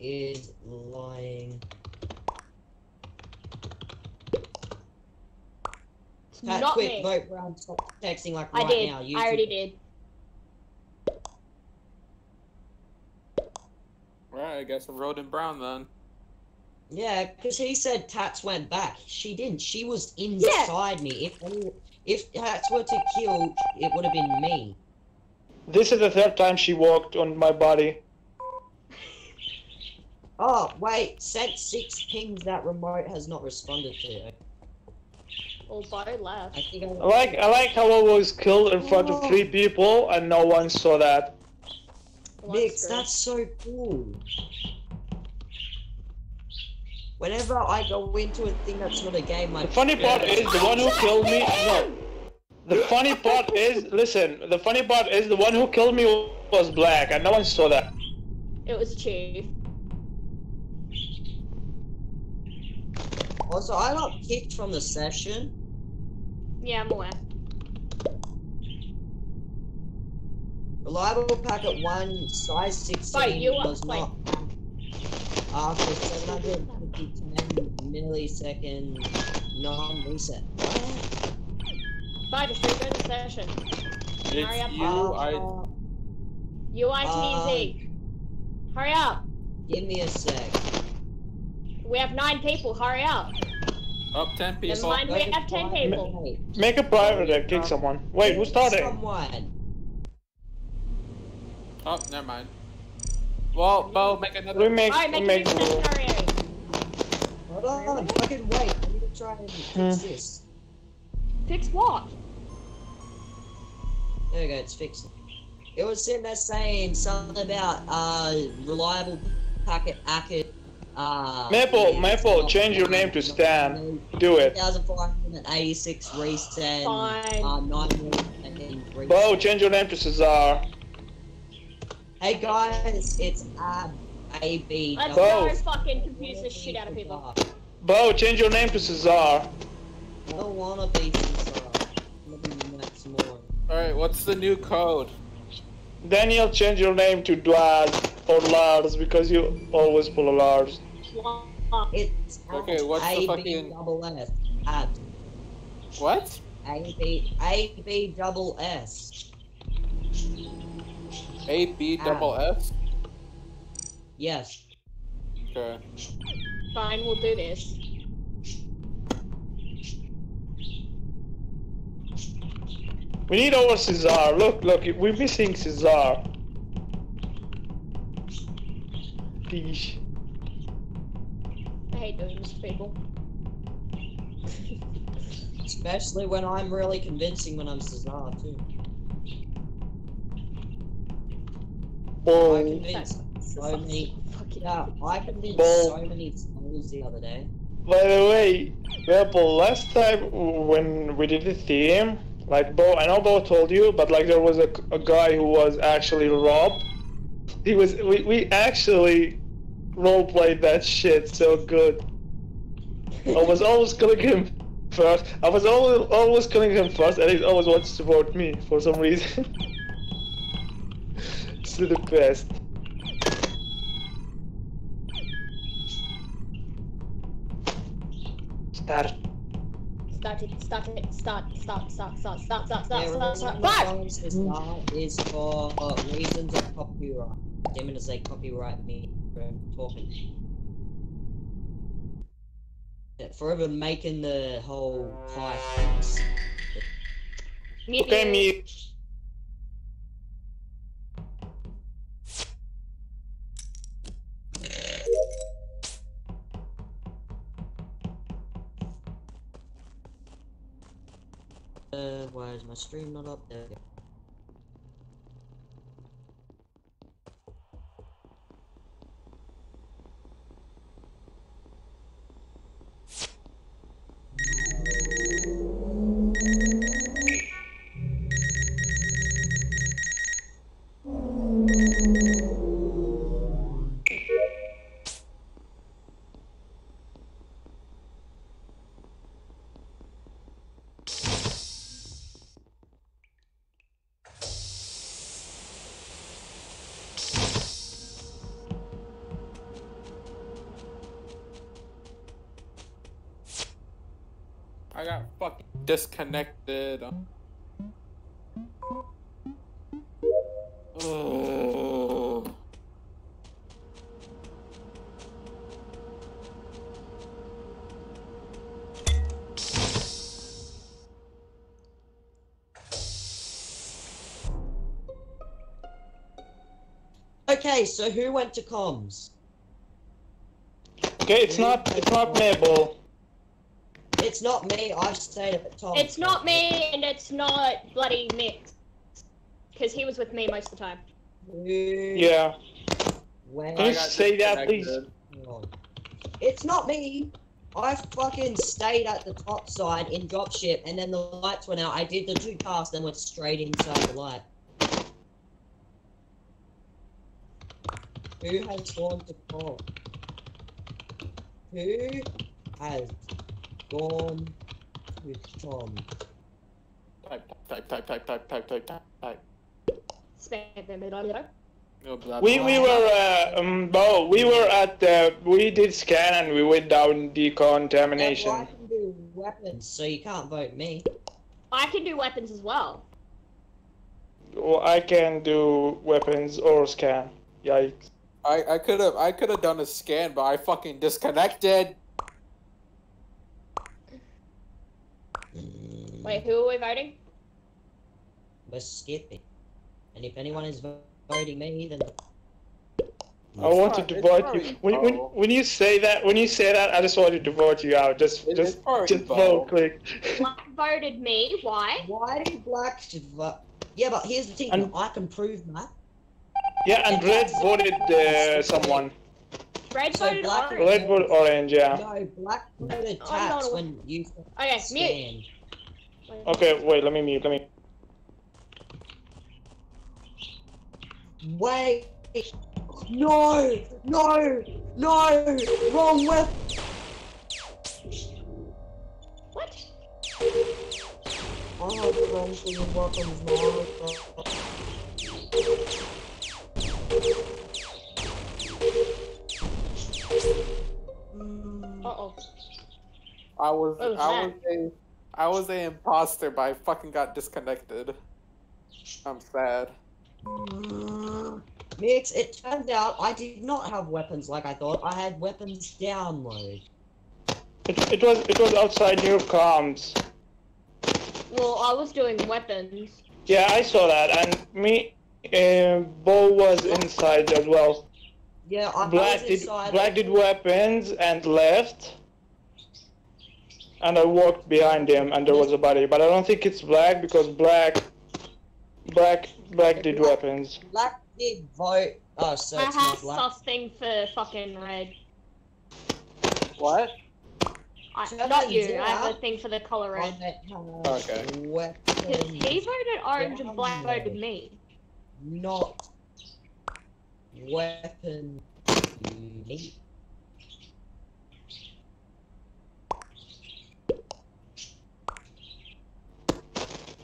is lying. It's not quick, me. vote Brown. Stop texting like I right did. now. I YouTube. already did. Right, I guess I'm Roden Brown then. Yeah, because he said Tats went back. She didn't. She was inside me. If any, if Tats were to kill, it would have been me. This is the third time she walked on my body. Oh wait, sent six pings that remote has not responded to. Well, Bo left. I think I. I like, I like how I was killed in front of oh. three people and no one saw that. Well, Mix, that's so cool. Whenever I go into a thing that's not a game, my The funny part is the one who killed me. No, the funny part is, listen, the funny part is the one who killed me was black and no one saw that. It was Chief. Also, I got kicked from the session. Yeah, I'm aware. Reliable packet one, size 16 Wait, you are- was not after 710 millisecond non-reset. Bye, just rejoin the session. Hurry up. It's you, I. Uh, UITZ. Hurry up. Give me a sec. We have nine people. Hurry up. Up 10 Never people. mind, we have ten people. Make a private and kick someone. Wait, who's starting? Someone. Oh, never mind. Well, Bo, make another. We make, Alright, we make make a the new Hold on, fucking wait. I need to try and fix Hmm. this. Fix what? There we go, it's fixed. It was sitting there saying something about uh reliable packet packet uh Maple, is Maple, change your name to Stan. Do it. 1486 resend Fine. uh 9 and then resend. Bo, change your name to Cesar. Hey guys, it's Ab A B Let's Bo. go fucking confuse the shit out of people. Bo, change your name to Cesar. I don't wanna be Cesar. I wanna be Max Moore. Alright, what's the new code? Daniel, change your name to Dwaz or Lars because you always pull a Lars. It's Okay, what's the A B fucking- double S. At What? A B A B double S. A B double S? Yes. Okay. Fine, we'll do this. We need our Cesar. Look, look, we're missing Cesar. Please. I hate those people. Especially when I'm really convincing when I'm Cesar too. I Boom. convinced so many. Fucking Yeah, I convinced Well- so many souls the other day. By the way, Apple, last time when we did the theme, like Bo, I know Bo told you, but like there was a, a guy who was actually Rob. He was, we, we actually roleplayed that shit so good. I was always killing him first. I was always, always killing him first, and he always wants to vote me for some reason. it's the best. Start. Start it, start it, start, start, start, start, start, start, start, Yeah, start, start, remember start. when Cesar is for uh, reasons of copyright. Demon as they copyright me for talking. Yeah, Forever making the whole pie. Mute Okay, you. Uh, why is my stream not up there? Disconnected. Ugh. Okay, so who went to comms? Okay, it's not, it's not Mabel. It's not me. I stayed at the top. It's not me, and it's not bloody Mix. Because he was with me most of the time. Yeah. went? Can you I got say that, please? It's not me. I fucking stayed at the top side in dropship, and then the lights went out. I did the two casts, and went straight inside the light. Who has gone to call? Who has gone to Tom? Type, type, type, type, type, type, type, type, type. We we were uh, um Bo, we were at the we did scan and we went down Yeah, well, I decontamination. can do weapons, so you can't vote me. I can do weapons as well. Well, I can do weapons or scan. Yikes. I I could have I could have done a scan, but I fucking disconnected. Wait, who are we voting? We're skipping. And if anyone is voting me, then I wanted not- to vote you. When, when, when you say that, when you say that, I just wanted to vote you out. Just It- just just vote click. Black voted me. Why? why do black should vote? Yeah, but here's the thing. And- I can prove that. Yeah, and red voted uh, someone. Red So voted black- orange. Red voted orange. Yeah. No, black voted I'm not taps a- when you Okay, mute. Stand. Okay, wait. Let me mute. Let me. Wait. No! No! No! Wrong weapon! What? I have the wrong thing in weapons now. Uh oh. I was What was I was a I was a imposter, but I fucking got disconnected. I'm sad. Mix, it turned out I did not have weapons like I thought. I had weapons download. It, it was it was outside your comms. Well, I was doing weapons. Yeah, I saw that, and me, uh, Bo was inside as well. Yeah, I, I Black was did inside. Black did weapons and left, and I walked behind him, and there was a body. But I don't think it's Black because Black, Black, Black did weapons. Black did vote. Oh, so I it's have not Black. something for fucking red. What? I, Shut not you. I have a thing for the color red. One that has Okay. 'Cause He voted orange and black download. voted me. Not weapon. Unique.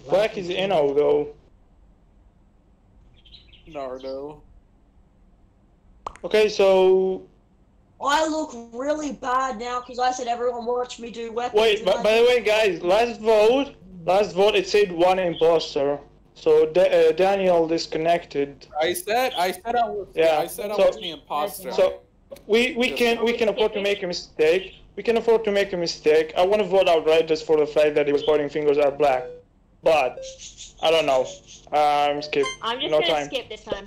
Black is Inno though. Nardo. Okay, so I look really bad now because I said everyone watch me do weapons. wait. and by the way, guys, last vote, last vote, it said one imposter. So Da- uh, Daniel disconnected. I said I said I was Yeah, I said I so- was the imposter. So we we can we can afford to make a mistake. We can afford to make a mistake. I want to vote outright just for the fact that he was pointing fingers at black. But I don't know. Um, skip. I'm just No gonna time. skip this time.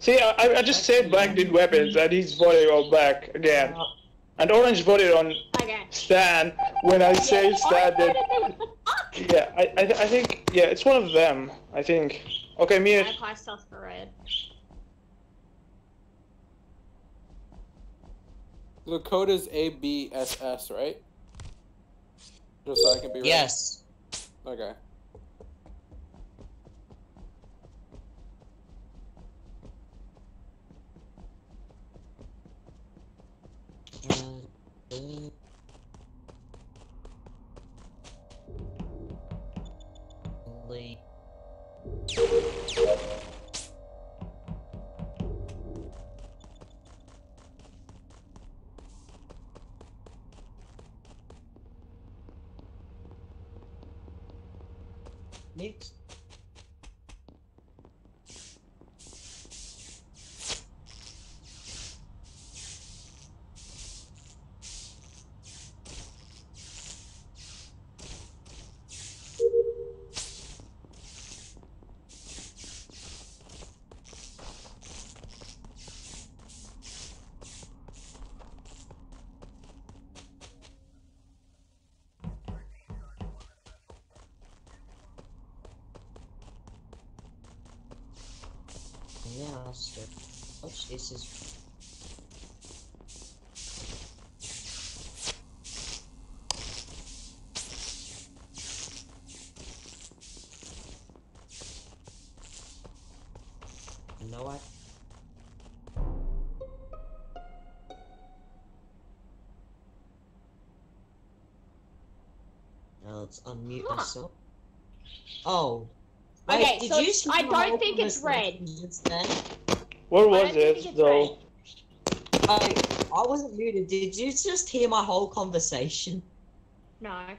See, I, I- I just said black did weapons, and he's voting on black again. And orange voted on Okay. Stan when I say Yeah, Stan did. What the fuck? Yeah, I, I I think yeah, it's one of them. I think. Okay, I Mia. have high for red. the code is A B S S, right? Just so I can be right. Yes. Okay. Lee. Unmute Huh. myself. Oh. Okay, did so you I don't think it's red. conversation just then? Where was it though? I I wasn't muted. Did you just hear my whole conversation? No.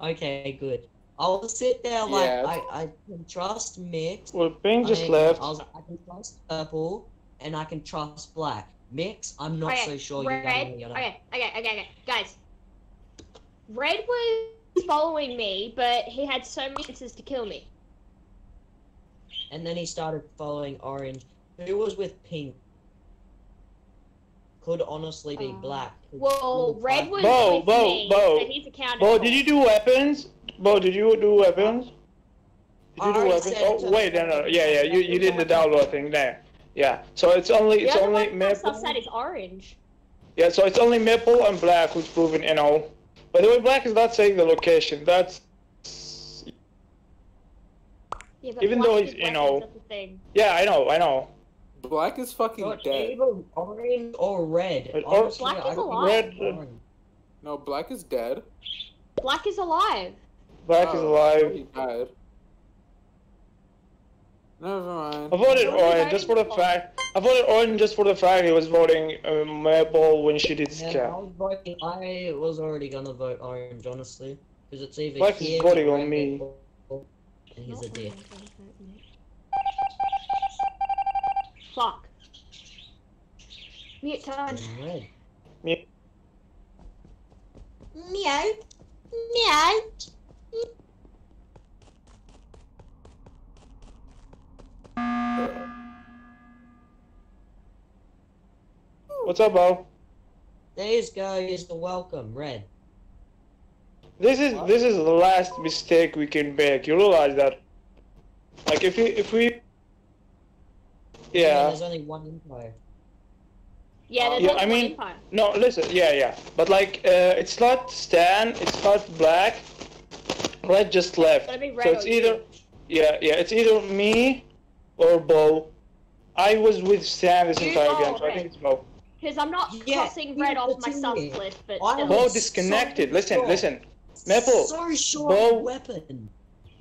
Okay, good. I'll sit there like Yeah. I, I can trust mix. Well, Pink just I, left. I, was, I can trust purple, and I can trust black. Mix, I'm not okay, so sure red. you got any. Okay, okay, okay, okay, guys. Red was following me, but he had so many chances to kill me. And then he started following orange. Who was with pink? Could honestly be Uh, black. Well, red was Bo, with Bo, me, Bo. so he's accountable. Bo, did you do weapons? Bo, did you do weapons? Did you do weapons? Oh, wait, no, no, yeah, yeah, you, you did the download thing there. Yeah, so it's only, The it's other only one my stuff Maple. said is orange. Yeah, so it's only Maple and Black who's proven you know. By the way, Black is not saying the location. That's Yeah, but Even black though he's, you know- thing. yeah, I know, I know. Black is fucking Got dead. either orange or red. Or- oh, Honestly, Black I is alive. Red- uh, No, Black is dead. Black is alive. Black is Oh, alive. He died. Never mind. I voted What Orange just for the fact. I voted Orange just for the fact he was voting uh, Maple when she did Yeah, I was voting. I was already gonna vote orange, honestly, because it's either Flex is here voting on me. or- And he's a dick. Fuck. Mute time. And red. Me- Meow. Meow. What's up, Bo? guy is the welcome. Red. This is What? this is the last mistake we can make. You realize that? Like if we if we And yeah There's only one empire. Yeah, there's Yeah, only I one mean- empire. no listen yeah yeah but like uh, it's not Stan it's not Black Red just left Gotta be so it's either you. yeah yeah it's either me or Bo. I was with Stan this You- entire oh, game so I think it's Bo. Because I'm not Yeah, crossing red off my continue. subs list, but I still. Bo was disconnected. so Listen sure. listen Maple, Sorry, short Bo- weapon.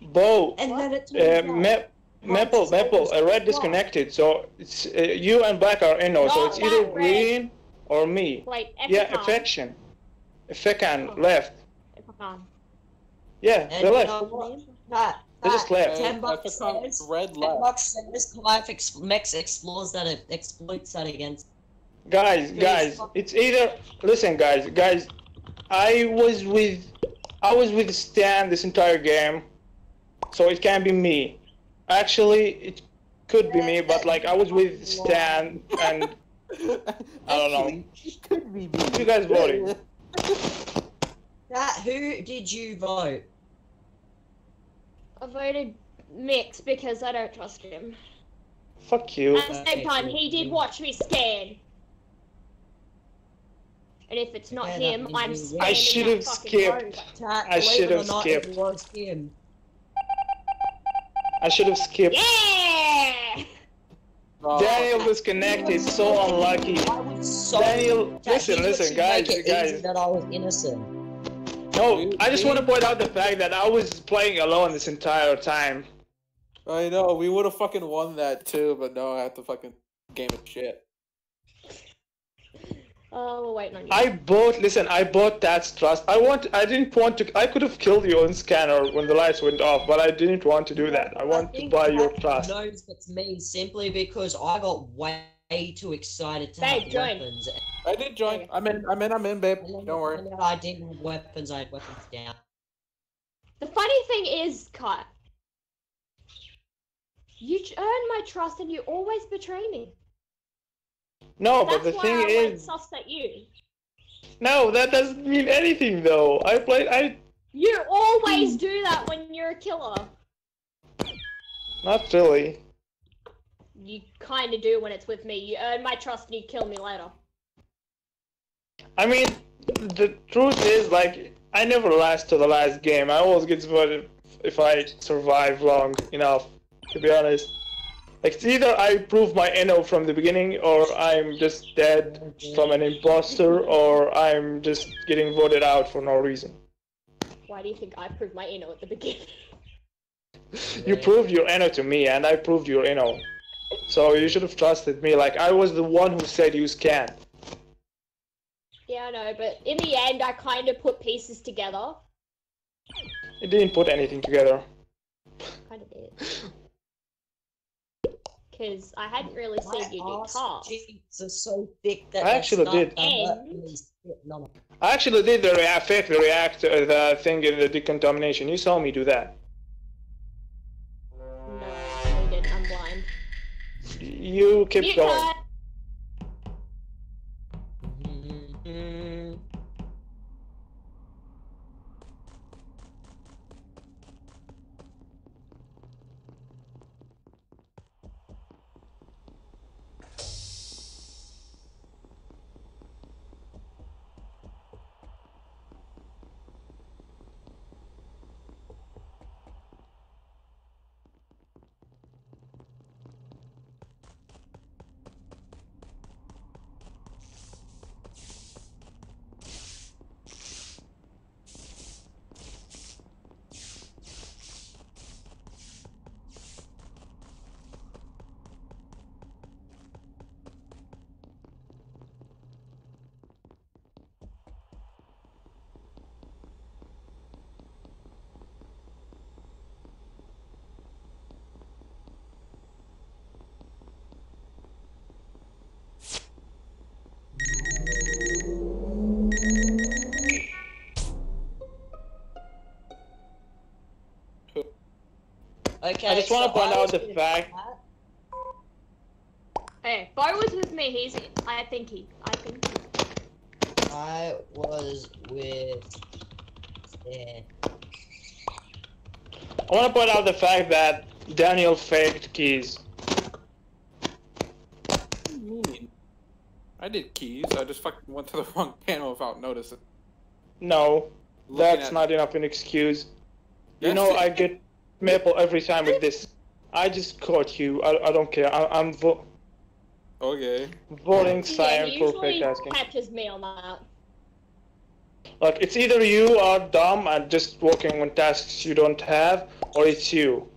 Bo. And then it Uh, turns out- Ma- Maple, Maple, uh, red disconnected, so it's uh, you and Black are in, so it's either red. green or me. Wait, Yeah, affection. Affection Oh. left. Epicon. Yeah, And they you left. know what? Pat, They just Ten bucks Epicon says, red ten left. bucks says Clive ex- Mex explores that it exploits that against. Guys, guys, it's either listen, guys, guys. I was with, I was with Stan this entire game, so it can't be me. Actually, it could be me, but like I was with Stan, and I don't know. Could be Who you guys voting? Pat, who did you vote? I voted Mix because I don't trust him. Fuck you. At the same time, he did watch me scan. And if it's not Yeah, him, I'm you spamming win. I should've skipped. I should have skipped. It was. I should have skipped. Yeah! Oh, Daniel disconnected. So unlucky. I was so. Daniel, listen, listen, should guys, make it guys. easy that I was innocent. No, I just want to point out the fact that I was playing alone this entire time. I know, we would have fucking won that too, but no, I have to fucking game of shit. Oh, we're waiting on you. I bought. Listen, I bought Dad's trust. I want. I didn't want to. I could have killed you on scanner when the lights went off, but I didn't want to do that. I want to buy your Pat trust. knows it's me simply because I got way too excited to Babe, have join. weapons. I did join. I'm in. I'm in. I'm in, babe. Don't worry. I didn't have weapons, I had weapons down. The funny thing is, Kat, you ch- earn my trust and you always betray me. No, That's but the why thing I went is, sus at you. no, that doesn't mean anything though. I played. I You always hmm. do that when you're a killer. not really. You kind of do when it's with me. You earn my trust and you kill me later. I mean, the truth is, like, I never last to the last game. I always get voted if I survive long enough, to be honest. Like, it's either I prove my NO from the beginning, or I'm just dead from an imposter, or I'm just getting voted out for no reason. Why do you think I proved my NO at the beginning? You proved your NO to me, and I proved your NO. So you should have trusted me. Like, I was the one who said use can. yeah, I know, but in the end, I kind of put pieces together. It didn't put anything together. Kind of did. Because I hadn't really My seen you do ass cheeks are so thick that I actually did. start to hurt And- me spitting on 'em. I actually did the rea- fake the react uh, the thing in the decontamination. You saw me do that. You keep Mute going. Okay. I just want to point out the fact. Tat. Hey, Bo was with me. He's. I think he. I think. He. I was with. Stan. I want to point out the fact that Daniel faked keys. What do you mean? I did keys. I just fucking went to the wrong panel without noticing. No, Looking that's at- not enough an excuse. You Yes, know, it- I get maple every time with this. I just caught you. I, I don't care. I, I'm vo- Okay. voting Yeah, cyan he for usually catches me on that. Like, it's either you are dumb and just working on tasks you don't have, or it's you.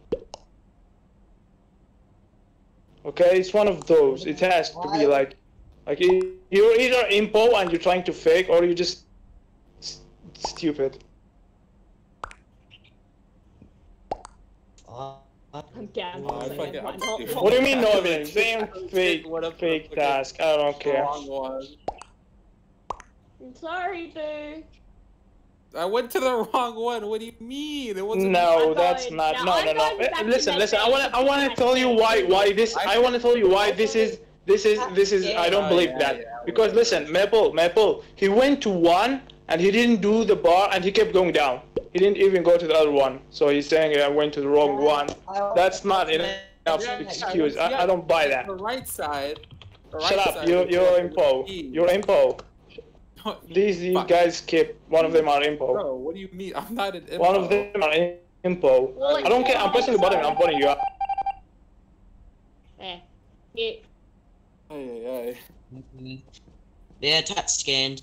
Okay, it's one of those. It has to be like, like you're either impo and you're trying to fake, or you're just s- stupid. Uh, I'm down. Oh, I for fucking- why I'm not? stupid. What do you mean no evidence? I Same fake, what if- fake task. I don't care. One. I'm sorry, boo. I went to the wrong one. What do you mean? It wasn't. No, that's going- not. now No, no, no. going back to Listen, listen. I want to. I want to tell you why. Why this? I want to tell you why this is. This is. This is. I don't Oh, believe yeah, that yeah, because listen, Maple, Maple. He went to one and he didn't do the bar and he kept going down. He didn't even go to the other one. So he's saying I went to the wrong one. That's not enough Yeah, excuse. yeah, I, I don't buy that. The right side. The Shut up. side You're you're impo. You're impo. These these Fuck. guys skip. One of them are impo. Bro, what do you mean? I'm not an impo. One of them are impo. Well, I don't care. I'm pressing the button. I'm voting you out. Eh. It, Ay, ay, ay. Yeah, Tat scanned.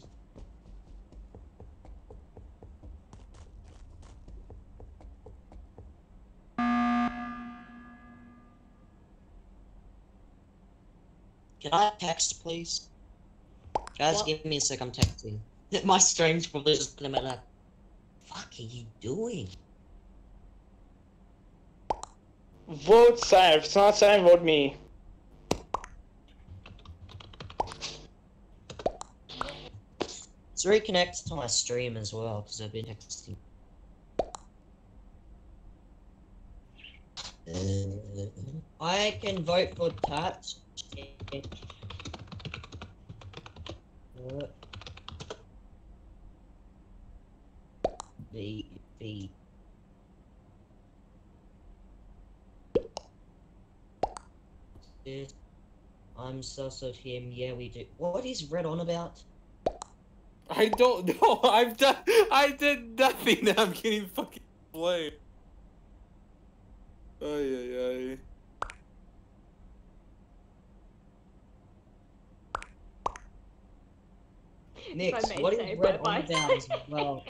Can I text, please? Guys, What? give me a sec. I'm texting. My stream's probably just gonna be like, "Fuck, are you doing?" Vote cyan. It's not cyan, vote me. It's reconnected to my stream as well because I've been texting. Uh, I can vote for Tat. Uh, The the I'm sus of him. Yeah, we do. What is Red on about? I don't know. I've done. I did nothing. and I'm getting fucking blamed. Ay, ay, ay. Nix, may what say, is Red on the as well?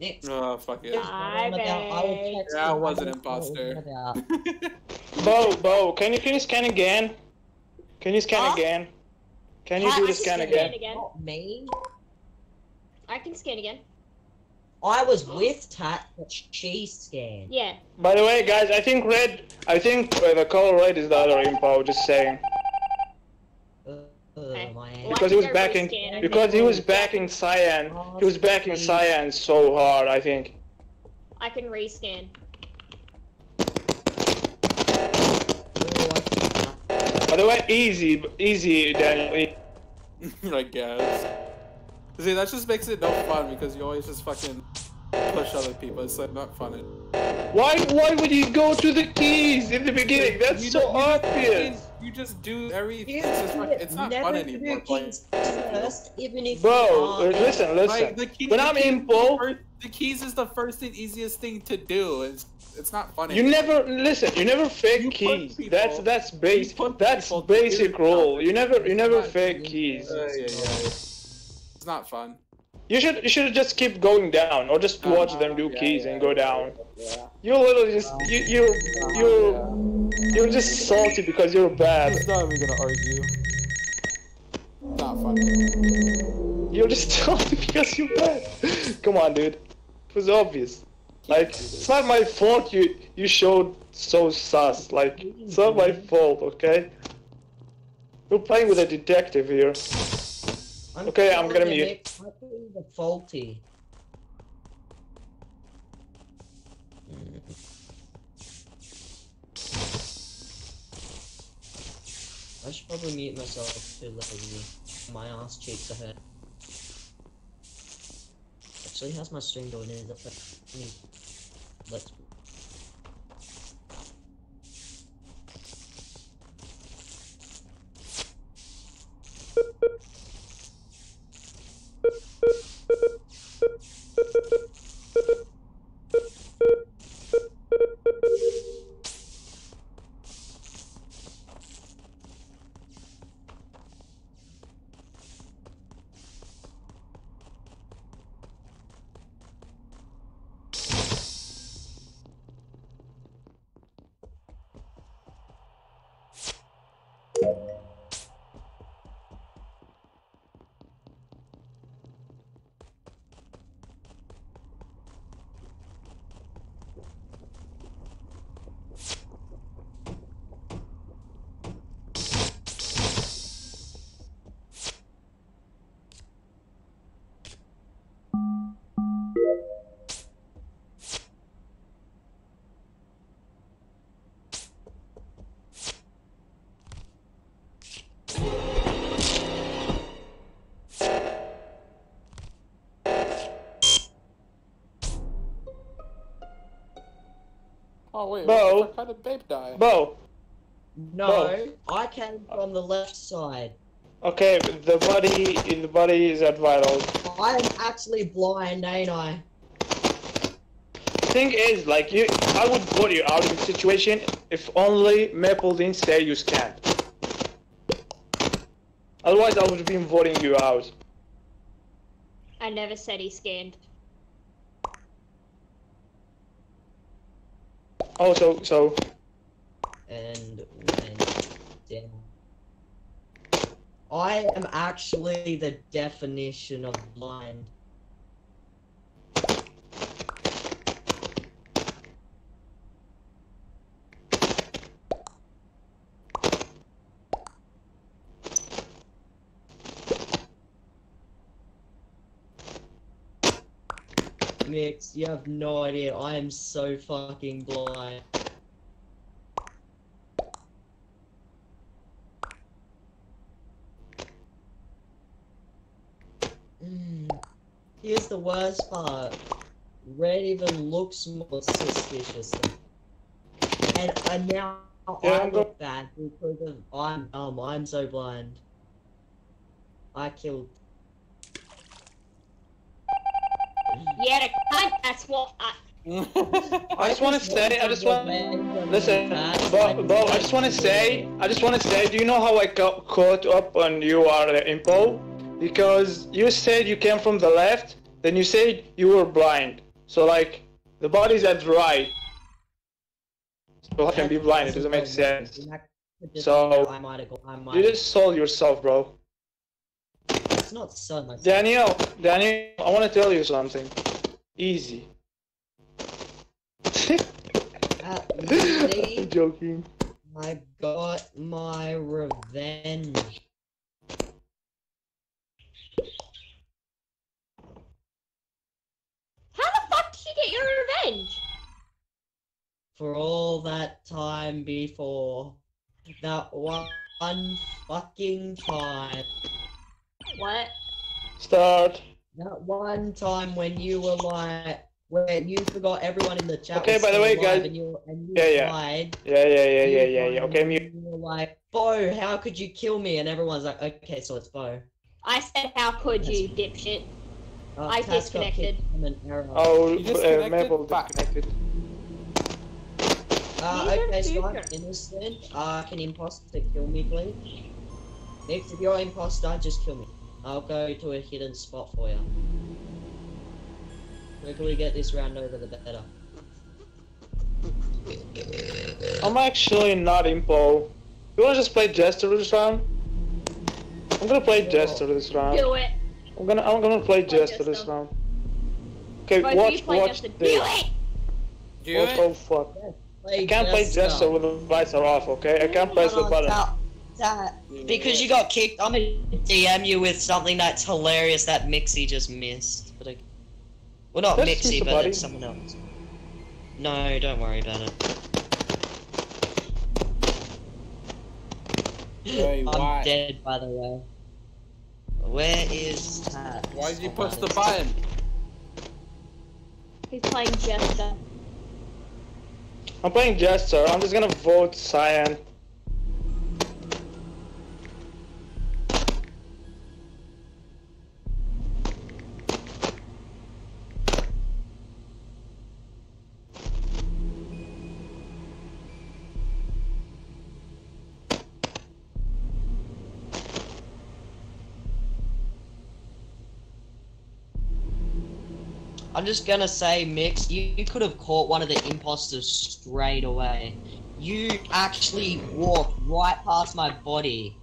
Nix, Oh, fuck it. Red on? I Bye, Yeah, I was an imposter. Bo, Bo, can you can you scan again? Can you scan Huh? again? Can you I- do I the scan scan again? again. Not me. I can scan again. I was with Tat, but she scanned. Yeah. By the way, guys, I think red. I think uh, the color red is the other info. Just saying, Okay. my Well, I because he was can go backing, rescan, because he was backing cyan. He was backing cyan so hard. I think. I can rescan. By the way, easy, easy, Daniel. I guess. See, that just makes it no fun because you always just fucking push other people. It's like not fun. Why, why would you go to the keys in the beginning? That's You so don't- you just obvious. Fucking- You just do everything. Here's It's, just the fucking, thing, it's not fun anymore. Like, keys first, even if Bro, you uh, aren't. listen, listen. like, the key, when the I'm keys in the Bo- first- the keys is the first and easiest thing to do. It's it's not funny. You never listen. You never fake You keys. people. That's that's basic. That's people to do basic stuff. rule. You never you never Not- fake keys. Uh, yeah, yeah. It's not fun. You should you should just keep going down or just watch Uh, them do yeah, keys yeah, and go down. Yeah. You literally just you you you you're just salty because you're bad. It's not even gonna argue. Not funny. You're just salty because you're bad. Come on, dude. It was obvious. Like it's not my fault you you showed so sus. Like it's not my fault, okay? We're playing with a detective here. Okay, I'm gonna mute. Faulty. I should probably mute myself too lazy. My ass cheeks are hurt. Actually, how's my stream going? Is it? Me. Let's. Oh wait, Bo. what, how did Babe die? Bo, No, I came from the left side. okay, the body, the body is at vital. I am actually blind, ain't I? Thing is, like you, I would vote you out of the situation if only Maple didn't say you scanned. Otherwise, I would have been voting you out. I never said he scanned. Oh, so so And went down. I am actually the definition of blind. Mix, you have no idea. I am so fucking blind. Mm. Here's the worst part. Red even looks more suspicious. And, and now Yeah, I I'm look bad because of I'm dumb. I'm so blind. I killed. Yeah, the cunt, that's what I. I just want to say, I just want. Listen, Bo, Bo, I just want to say, I just want to say, do you know how I got caught up on you are the impo? Because you said you came from the left, then you said you were blind. So like, the body's at right. So I can be blind, it doesn't make sense. So, oh, I might have. I might. You just sold yourself, bro. It's not so much. Daniel, Daniel, I want to tell you something. Easy. Uh, see? I'm joking. I got my revenge. How the fuck did you get your revenge? for all that time before. That one fucking time. What? Start. That one time when you were like, when you forgot everyone in the chat. Okay, by the way, guys- And you, and you Yeah, yeah. died. Yeah, yeah, yeah, yeah, yeah, yeah. Okay, and mute. You were like, Bo, how could you kill me? And everyone's like, okay, so it's Bo. I said, how could you, dipshit? Uh, I disconnected. kicked from an error. Oh, You uh, disconnected? Maple Fuck. disconnected. Uh, These okay, so I'm innocent. Uh, can imposter kill me, please? Next, if you're imposter, just kill me. I'll go to a hidden spot for you. The quicker we get this round over, the better. I'm actually not impo. You wanna just play Jester this round? I'm gonna play Sure. Jester this round. Do it. I'm gonna I'm gonna play Play Jester this Jester. round. Okay, Both of you watch watch just to do it. Do Oh, it? oh fuck. Play I can't play Jester. Jester with the lights are off, okay? I can't press the button. that- that- mm-hmm. because you got kicked, I'm gonna DM you with something that's hilarious that Mixie just missed. But I... Well, not That's Mixie, but it's someone else. No, don't worry about it. Wait, I'm why? dead, by the way. Where is that? Why did you push the Alright. button? He's playing Jester. I'm playing Jester. I'm just gonna vote Cyan. Just gonna say, Mix, you, you could have caught one of the imposters straight away. You actually walked right past my body,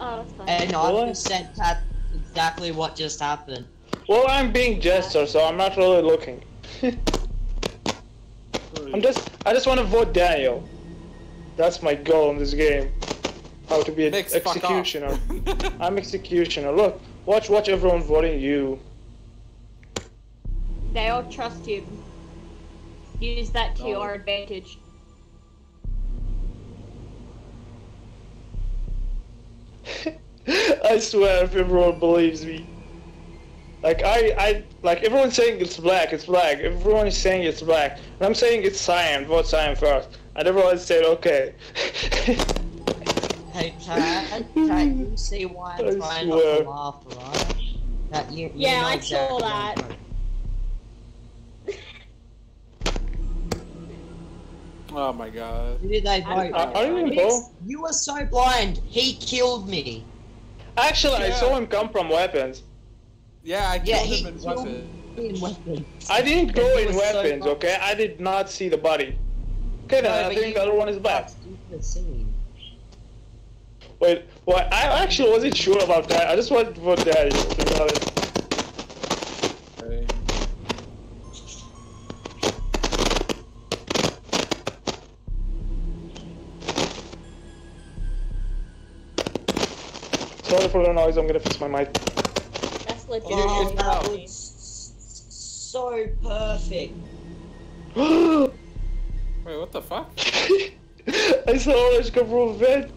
Oh, that's fine. and What? I sent that exactly what just happened. Well, I'm being Jester, so I'm not really looking. I'm just, I just want to vote Daniel. That's my goal in this game. How to be an Mix, executioner. I'm executioner. Look, watch, watch everyone voting you. They all trust you. Use that to No. your advantage. I swear, if everyone believes me. Like I, I, like everyone's saying it's black, it's black. Everyone is saying it's black, and I'm saying it's cyan. Vote cyan first, and everyone said okay. Hey, Chad, Chad, you see why I'm I trying not swear. to laugh, right? That you, you Yeah, I exactly saw what I'm that. Oh my god. Who did they vote? I- I, I don't even know. You were so blind. He killed me. Actually, I saw him come from weapons. Yeah, I killed Yeah, he him in killed in weapons. I didn't go in was so weapons, okay? I did not see the body. Okay, then No, I think the other one is black. watched into. Wait, well, I actually wasn't sure about that. I just wanted to vote Daniel. For the noise. I'm gonna fix my mic. That's legit. Oh, that was so perfect. Wait, what the fuck? I saw orange come from a vent.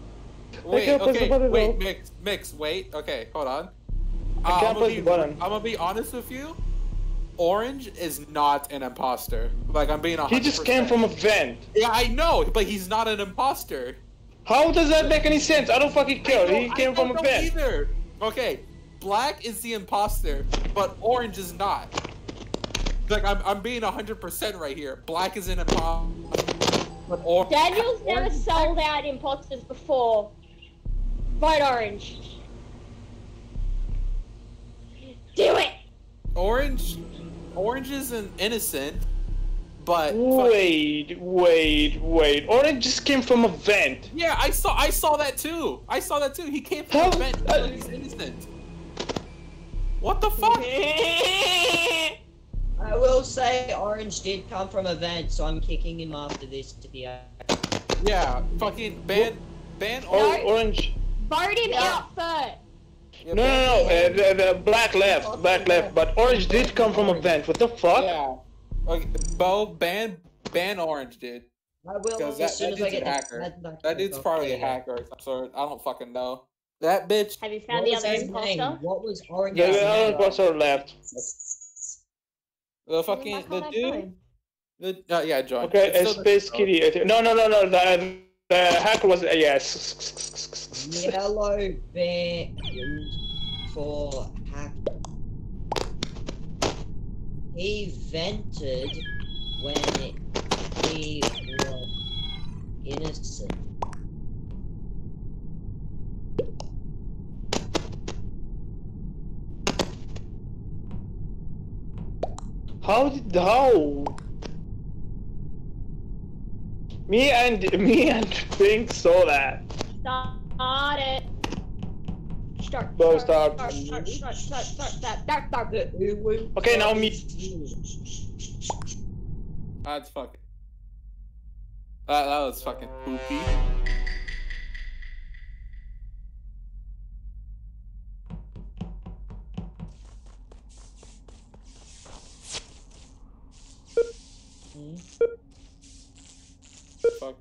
Wait, can't press the okay, wait, though. mix, mix, wait, okay, hold on. I Uh, can't I'm gonna press be, the button. I'm gonna be honest with you. Orange is not an imposter. Like I'm being a He just came from a vent. Yeah, I know, but he's not an imposter. How does that make any sense? I don't fucking care. I He don't- came I from don't a know vent. Either. Okay, black is the imposter, but orange is not. Like I'm, I'm being hundred percent right here. Black is an imposter, but or- Daniel's never orange- sold out imposters before. Vote orange. Do it! Orange, orange is an innocent, but fuck- Wait, wait, wait. Orange just came from a vent. yeah, I saw, I saw that too. I saw that too. He came from How- a vent, uh, he's innocent. What the fuck? I will say Orange did come from a vent, so I'm kicking him after this to be a- Yeah, fucking ban, ban Oh, orange. orange. Vote him Yeah. out first. Yeah, No, ban- no, no. Uh, the, the black left. Black left. But orange did come from a vent. What the fuck? Yeah. Okay, Bo, ban, ban orange, dude. I will Because as that, soon that as I dude's get a hacker. med back That dude's the probably a hacker of some sort. I don't fucking know. That bitch. Have you What found the other his imposter? What was Orange's The other imposter left. The fucking the dude. The, uh, yeah, John. Okay, It's still the- Space Kitty. I. No, no, no, no. The, the hacker was. Uh, yes. Yellow bear for hack. He vented when he was innocent. How did how? Me and me and Pink saw that. Start it start. Start. Start, start, start, start, start, start, start, Okay, now me. Ah, That's fucking. That, ah, that was fucking poopy. Fuck.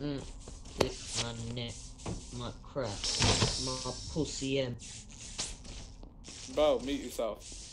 Mm, lick my neck, my crap, my pussy and Bo, mute yourself.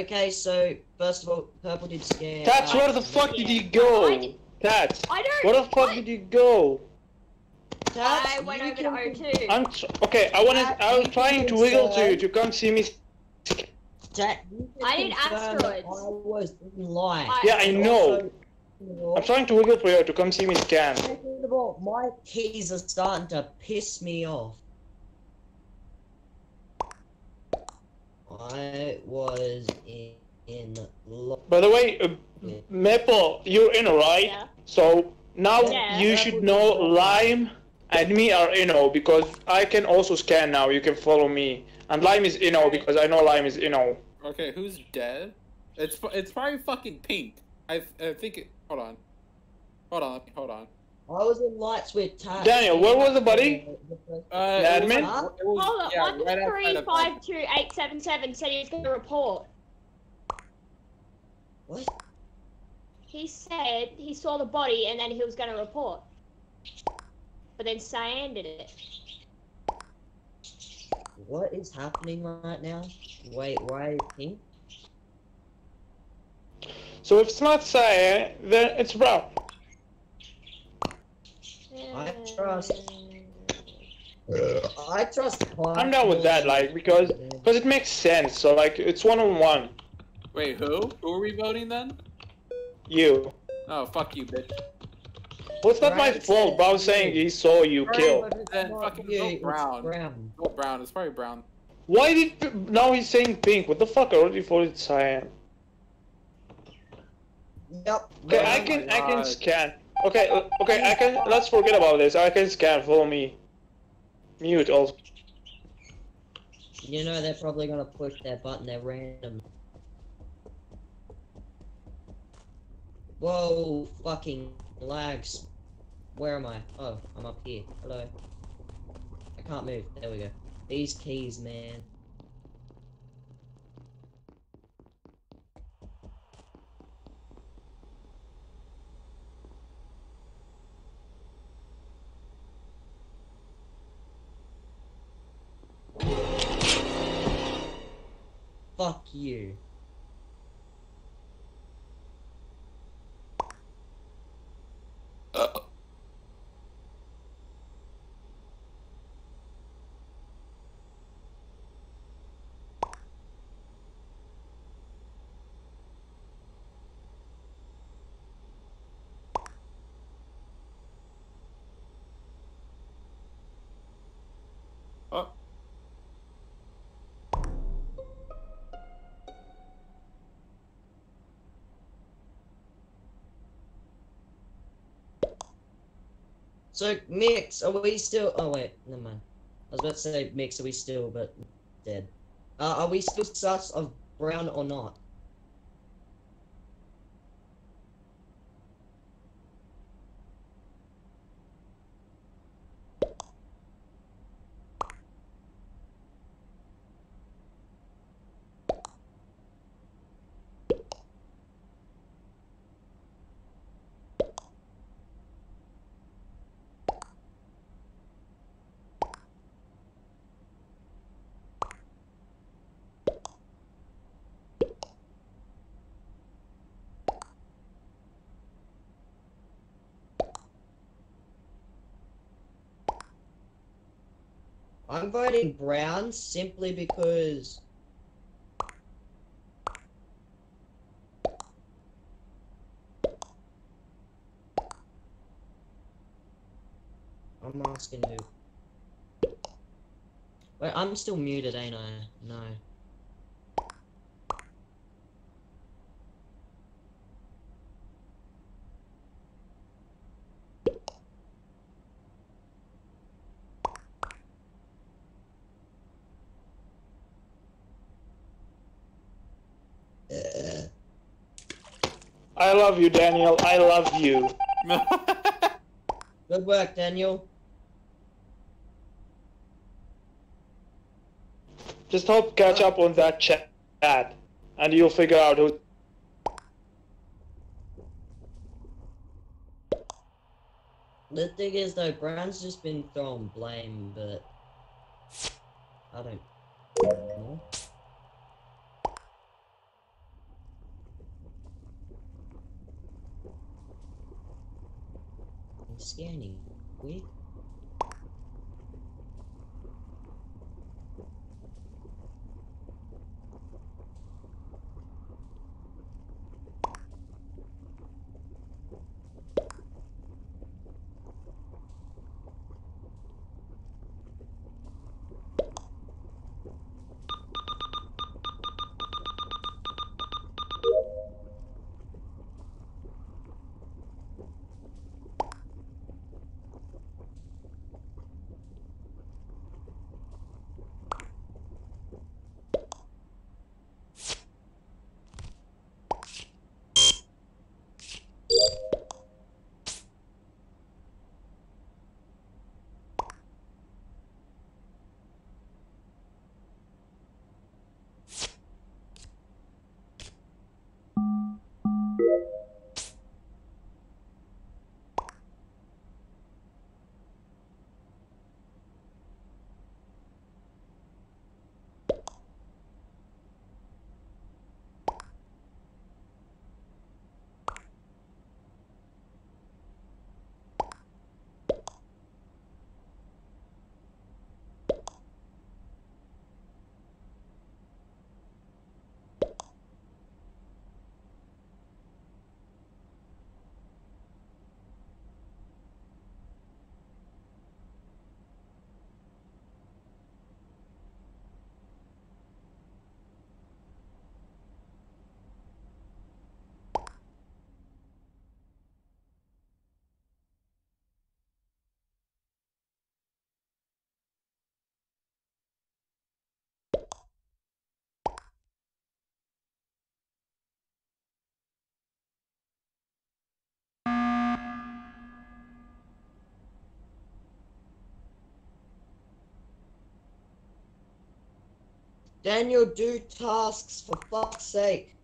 Okay, so first of all, purple did scare. Tats, where the fuck did you go? did- Tats, I don't. where the fuck what? did you go? Tats, I went you over to can- O2. I'm okay. I wanted. I was trying to wiggle to you to come see me. Tat, I need asteroids. I was in line. I- Yeah, I know. I'm trying to wiggle for you to come see me scan. Second of all, my keys are starting to piss me off. I was in, in lo- By the way, uh, Maple, you're in, right? Yeah. So now Yeah. you should know Lime and me are Inno because I can also scan now. You can follow me. And Lime is Inno because I know Lime is Inno. Okay, who's dead? It's it's probably fucking pink. I I think it. Hold on. Hold on. Hold on. I was in lights with Tat. Daniel, where was the buddy? Uh, The it was admin? like- Hold on, yeah, one right outside three of- five two eight seven seven said he was going to report. What? He said he saw the body and then he was going to report. But then Cyan did it. What is happening right now? Wait, why pink? So if it's not Cyan, then it's brown. I trust- uh, I trust. I'm down with that, like, because because it makes sense. So like, it's one on one. Wait, who? Who are we voting then? You. Oh, fuck you, bitch. Well, it's not my Right. fault. But I was saying he saw you kill. Then fucking go brown. brown. Oh, brown. It's probably brown. Why did now he's saying pink? What the fuck? I already voted cyan. Yep. Okay, brown. I can I can scan. Okay, uh, okay, I can. Let's forget about this. I can scan. Follow me. Mute also. You know they're probably gonna push that button. They're random. Whoa, fucking lags. Where am I? Oh, I'm up here. Hello. I can't move. There we go. These keys, man. Fuck you. So Mix, are we still? Oh wait, never mind. I was about to say Mix, are we still? But dead. Uh, are we still sus of Brown or not? I'm voting Brown simply because. I'm asking who. Wait, I'm still muted, ain't I? No. I love you, Daniel. I love you. Good work, Daniel. Just help catch up on that chat, and you'll figure out who. The thing is, though, Brown's just been throwing blame, but I don't know. Scanning. Wait. Daniel, do tasks for fuck's sake.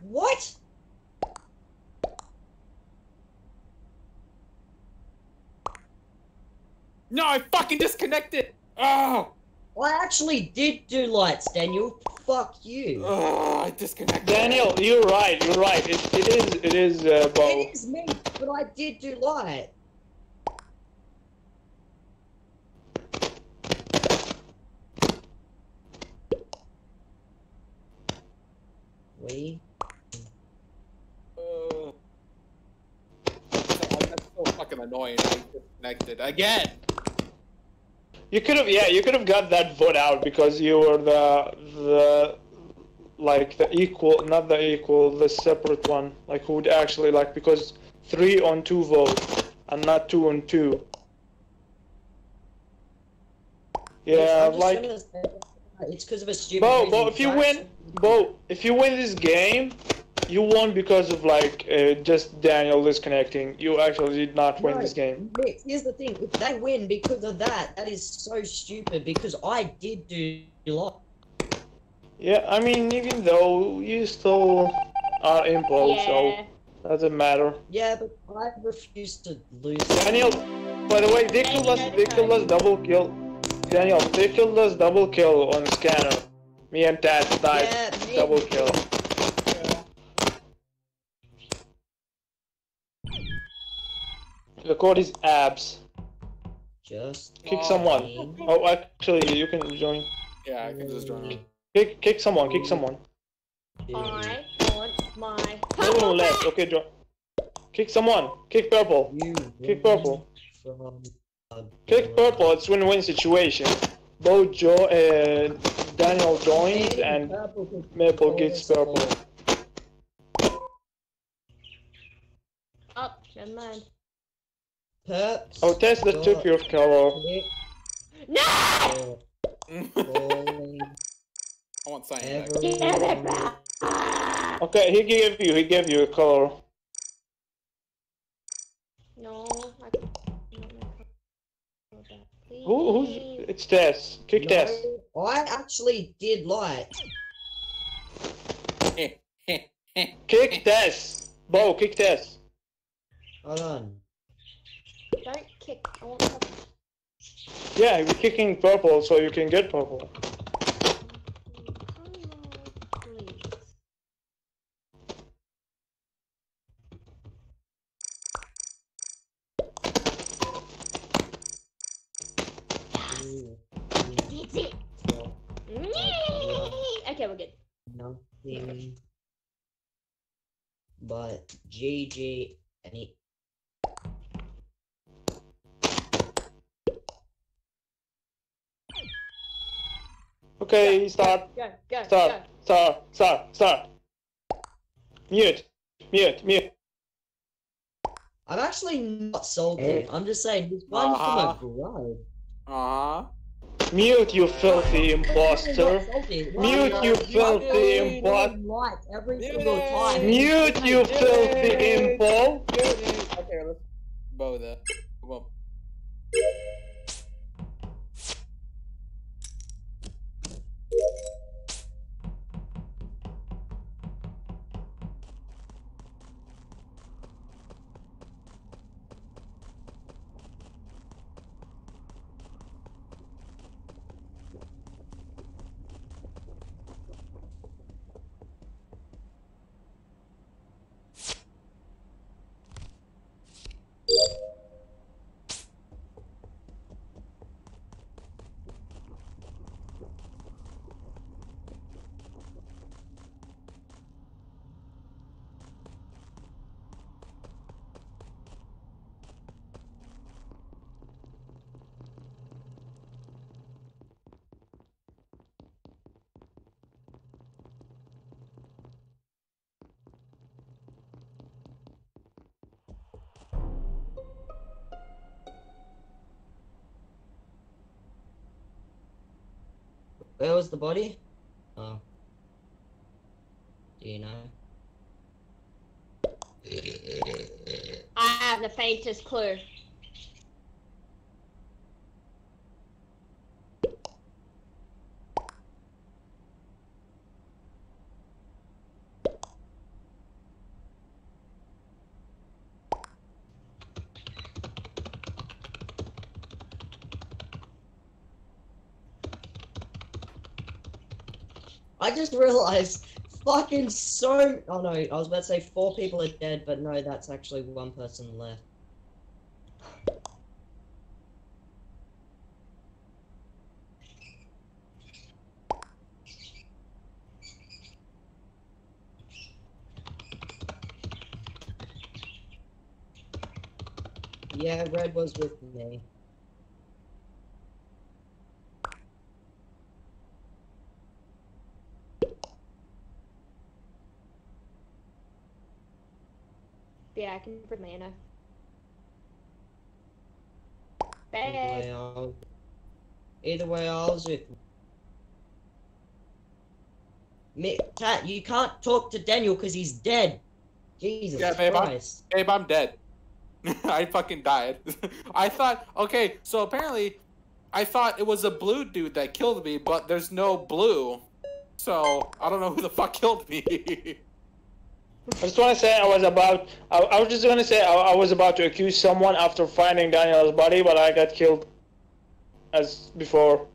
What? no, I fucking disconnected. Oh, I actually did do lights, Daniel. Fuck you. oh I disconnected. Daniel, you're right. You're right. It, it is. It is. Uh, Bo. It is me, but I did do light. We. Uh, that's so fucking annoying. I disconnected again. You could have. Yeah, you could have got that vote out because you were the the like the equal, not the equal, the separate one, like who would actually like because three on two vote and not two on two. Yeah, like it's because of a stupid. Bo. Bo, if you win, Bo, if you win this game, you won because of like uh, just Daniel disconnecting. You actually did not win No, this game. Nick, here's the thing: if they win because of that, that is so stupid. Because I did do a lot. Yeah, I mean, even though you still are impulse, so Yeah. doesn't matter. Yeah, but I refuse to lose. Daniel, by the way, they killed us. They killed us double kill. Daniel, they killed us double kill on scanner. Me and Tat died Yeah, me- double kill. The code is abs. Just Kick Oh. someone. kidding. Oh, actually, you can join. Yeah, I can just join. Kick, kick someone. Kick someone. I want my No purple left. Okay, join. Kick someone. Kick purple. You Kick purple. from a Kick purple. It's win-win situation. Both Joe, uh, Daniel joins and Maple purple gets is purple. Oh, never mind. Perps. Oh, test the got tip of color. No! for I want cyan back. Give it everyone. back. Okay, he gave you. He gave you a color. No, I don't want my purple back, Who? Who's? It's Tess. Kick No, Tess. I actually did light. Kick Tess. Bo, kick Tess. Hold on. Don't kick. I want purple. Yeah, you're kicking purple so you can get purple. Come on, please. Ooh, That's it. for Okay, we're good. Nothing but JJ, and he Okay, start. Go, go, Start. go. Start. Start. Start. Mute. Mute. Mute. I'm actually not salty. I'm just saying this one Uh-huh. from a grove. Uh huh. Mute, you filthy imposter. Mute, Mute, you filthy imposter. Mute single it. time. Mute, you filthy impo. Okay, let's bow that. Come on. Was the body? Oh. Do you know? I have the faintest clue. I just realized fucking so oh no, I was about to say four people are dead, but no, that's actually one person left. Yeah, Red was with me. Yeah, I can bring. Either Bad. way, I was, either way, I was with. Me, Tat, you can't talk to Daniel because he's dead. Jesus Yeah, babe, I'm- Christ. Babe, I'm dead. I fucking died. I thought, okay, so apparently, I thought it was a blue dude that killed me, but there's no blue. So, I don't know who the fuck killed me. I just want to say I was about. I, I was just going to say I, I was about to accuse someone after finding Daniel's body, but I got killed. As before,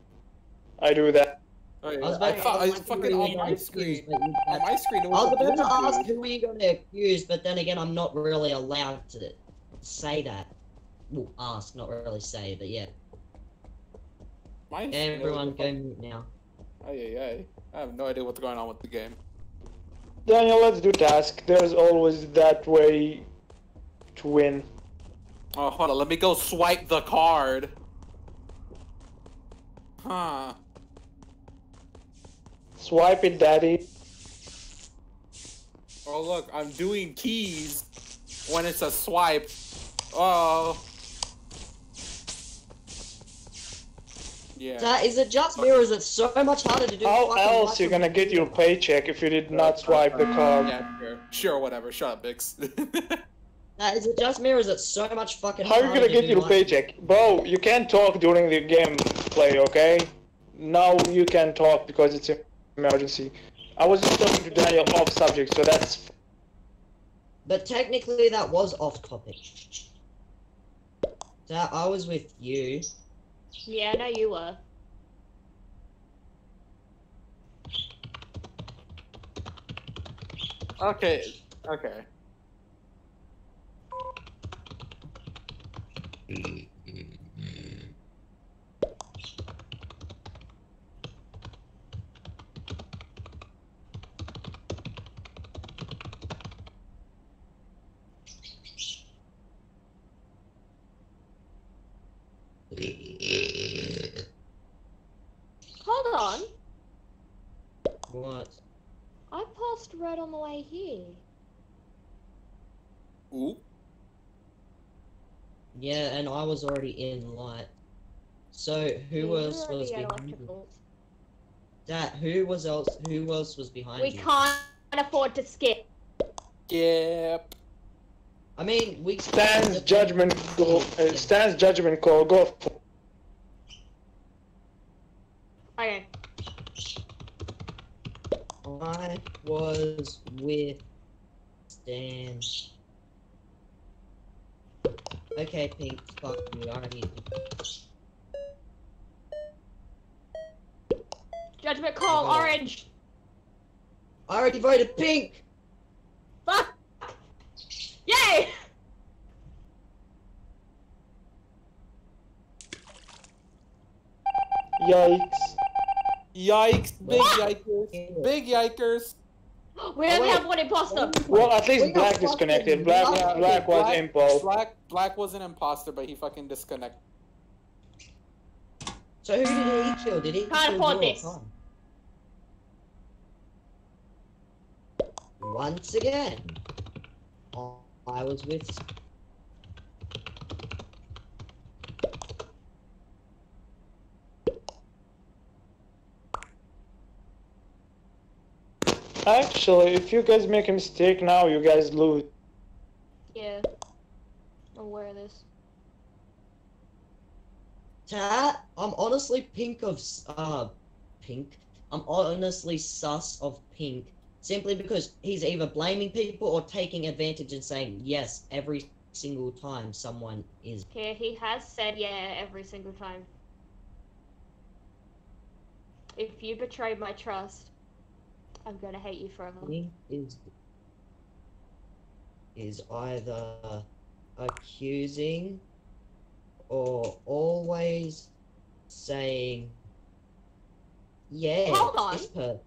I do that. Oh, yeah, I was I about to thought I was ask fucking who on you my screen. On my screen, I was, was about to ask who were you going to accuse, but then again, I'm not really allowed to say that. Well, ask, not really say, but yeah. My Everyone go mute now. Ay, ay, ay. I have no idea what's going on with the game. Daniel, let's do task. There's always that way to win. Oh, hold on. Let me go swipe the card. Huh. Swipe it, daddy. Oh, look. I'm doing keys when it's a swipe. Oh. Yeah. That is it just mirrors. It's so much harder to do. How else you of- gonna get your paycheck if you did not swipe the card? Yeah, sure. Sure, whatever. Shut up, Bix. That is it just mirrors. It's so much fucking. How are you gonna to get do your lots of- paycheck? Bro, you can't talk during the game play, okay? Now you can talk because it's an emergency. I was just talking to Daniel off subject, so that's But technically, that was off topic. That I was with you. Yeah, I know you were. okay. Okay. Hmm. Hold on. What? I passed red on the way here. Ooh. Yeah, and I was already in light. So who You else were was behind you? That who was else? Who else was behind We you? can't afford to skip. Yep. I mean, we stands judgment call. Uh, Stan's judgment call. Go. For Okay. I was with Stan. Okay, Pink, fuck you, I already. Judgment call, Okay. orange. I already voted Pink! Fuck. Yay! Yikes. Yikes. Big yikers. Big yikers. We only oh, have one imposter. Well, at least Wait, Black disconnected. Black, Black- Black was Black- impo. Black Black was an imposter, but he fucking disconnected. So who did he kill? Did he Can't kill afford this. Con? Once again, I was with Actually, if you guys make a mistake now, you guys lose. Yeah. I'm aware of this. Tat. I'm honestly pink of uh, pink. I'm honestly sus of pink simply because he's either blaming people or taking advantage and saying yes every single time someone is. Yeah, he has said yeah every single time. If you betray my trust, I'm gonna hate you forever. Is is either accusing or always saying yeah Hold on. this per-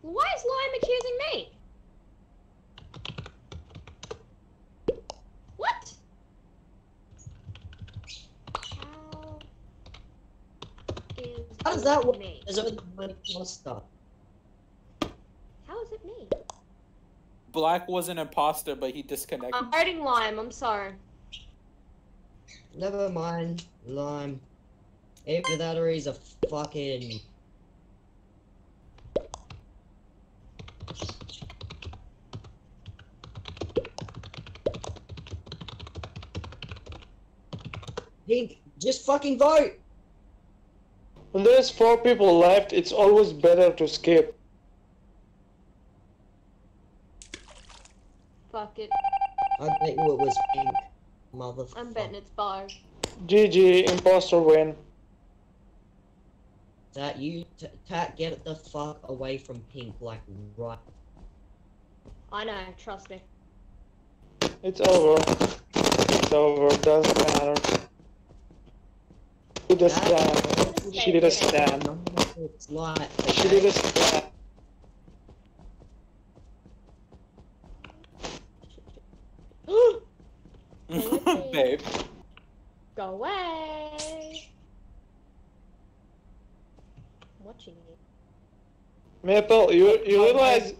Why is Lime accusing me? What? How is How does that it work? me? There's only one imposter. How is it me? Black was an imposter, but he disconnected. I'm voting lime. I'm sorry. Never mind, lime. Either that or he's a fucking. Pink, just fucking vote. When there's four people left, it's always better to skip. Fuck it. I bet you it was pink, motherfucker. I'm betting it's bar. GG, imposter win. That you, Tat, get the fuck away from pink, like right. I know. Trust me. It's over. It's over, doesn't matter. She did a stand. She did a. It's like She did a stand. Babe. Go away. Watching you. Maple, you you oh, realize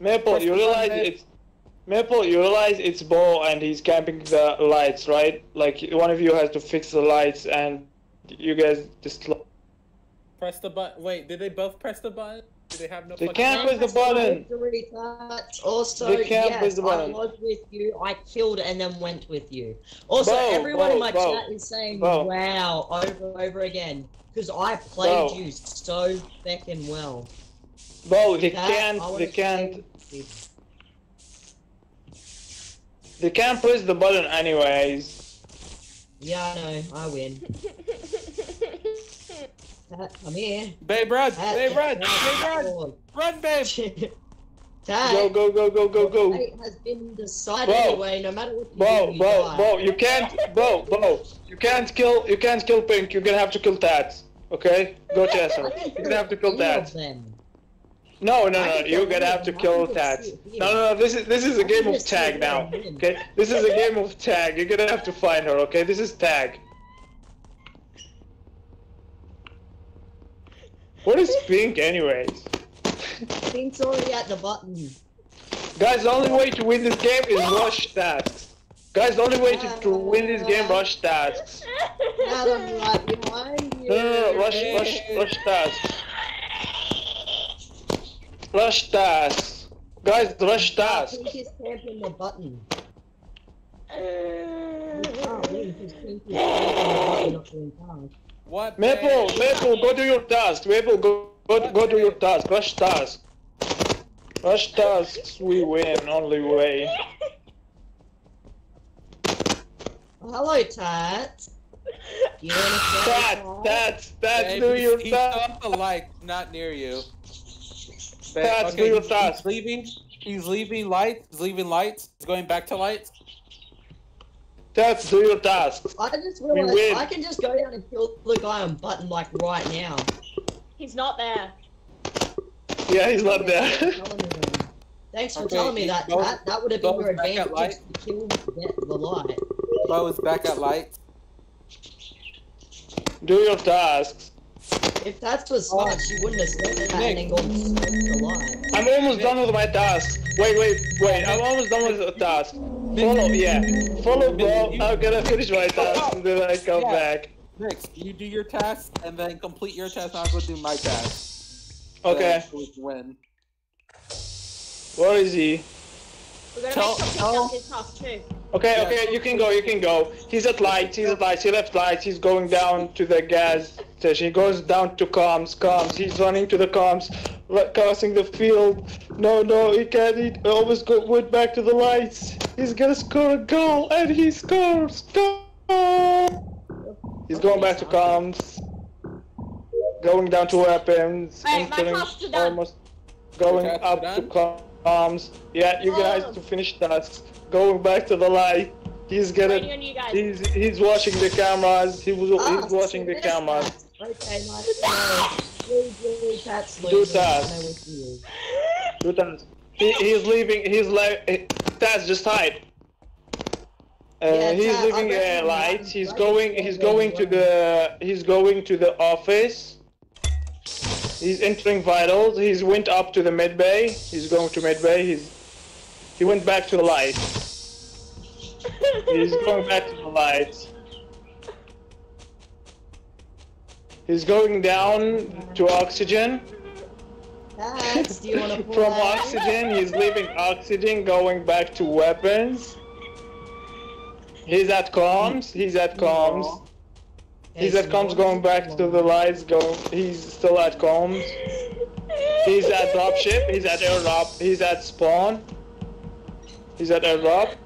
Maple, you realize it's Maple, you realize it's Bo and he's camping the lights, right? Like one of you has to fix the lights and you guys just Press the button. Wait, did they both press the button? Do they have no They can't press the button. Also, They can't yes, press the button. I was with you. I killed and then went with you. Also, Bo, everyone in my Bo, chat is saying Bo. "Wow" over and over again because I played Bo. you so fucking well. Bo, they Tat, can't they can't they can't press the button anyways. Yeah, I know. I win. Tat, come here. Babe, run! Tat, Babe, run! Babe, run! Run, babe! Tat, Go go go go go go. fate has been decided Bo. anyway. No matter what you Bo, do, you Bo, die. Bo, you can't Bo, Bo, you can't kill you can't kill Pink, you're gonna have to kill Tats. Okay? Go Chester. You're gonna have to kill Any of Tats. them. No, no, no, you're gonna have to kill Tats. No, no, no, this is this is a game of tag now. Okay? This is a game of tag. You're gonna have to find her, okay? This is tag. What is Pink anyways? Pink's already at the button. Guys, the only way to win this game is rush tasks. Guys, the only way to, to win this game, rush tasks. Adam, right behind you. No, no, no, rush, rush, rush tasks. Rush tasks. Guys, rush tasks. Pink is camping the button. Uh, Guys, can't win because Pink is camping the button, not doing tasks. What? Maple. Maple, go do your task. Maple, go, go, go do your task. Rush task. Rush tasks, we win, only way. Oh, hello, Tat. You wanna say Tats, tats, tats, do he's- your he's task. off the light, not near you. Babe, Tats, do your he's- He's leaving. He's leaving lights. He's leaving lights. He's going back to lights. That's do your task. I just realized. I can just go down and kill the guy on button like right now. He's not there. Yeah, he's not there. Thanks for Okay, telling me he- that, Bo- Tat. That would have been Bo's your advantage light. to kill the, the light. Bo is back at lights. do your tasks. If that was smart, she wouldn't have said that and then gone and smoked the light. I'm almost done with my task. Wait, wait, wait. I'm almost done with the task. Follow, yeah. Follow, bro. I'm gonna finish my task oh, and then I come Yeah. back. Next, you do your task and then complete your task. And I'll go do my task. Okay. So we can win. Where is he? We're gonna Tell- make sure tell- his task too. Okay, Yeah. okay, you can go, you can go. He's at lights, he's at lights, he left lights, he's going down to the gas station. He goes down to comms, comms, he's running to the comms, crossing the field. No, no, he can't, he almost go, went back to the lights. He's gonna score a goal, and he scores! Goal! He's going back to comms. Going down to weapons, Alright, my entering tasks are done. almost going tasks up to comms. Yeah, you oh. guys Oh. to finish tasks. Going back to the light. He's gonna Waiting on you guys. He's he's watching the cameras. He was Ah, he's watching the cameras. Okay, nice to know. Really, really, Do losing. that. I know what he is. Two times. He, he's leaving. He's like Taz just hide. Uh, Yeah, he's Taz, leaving bet uh, him lights. He's that going. He's going to the. He's going to the office. He's entering vitals. He's went up to the med bay. He's going to med bay. He's He went back to the light. He's going back to the light. He's going down to oxygen. Tats, do you want to play? From oxygen, he's leaving oxygen, going back to weapons. He's at comms. He's at comms. He's at comms, going back to the lights. Go. He's still at comms. He's at dropship. He's at airdrop. He's at spawn. He's at airdrop.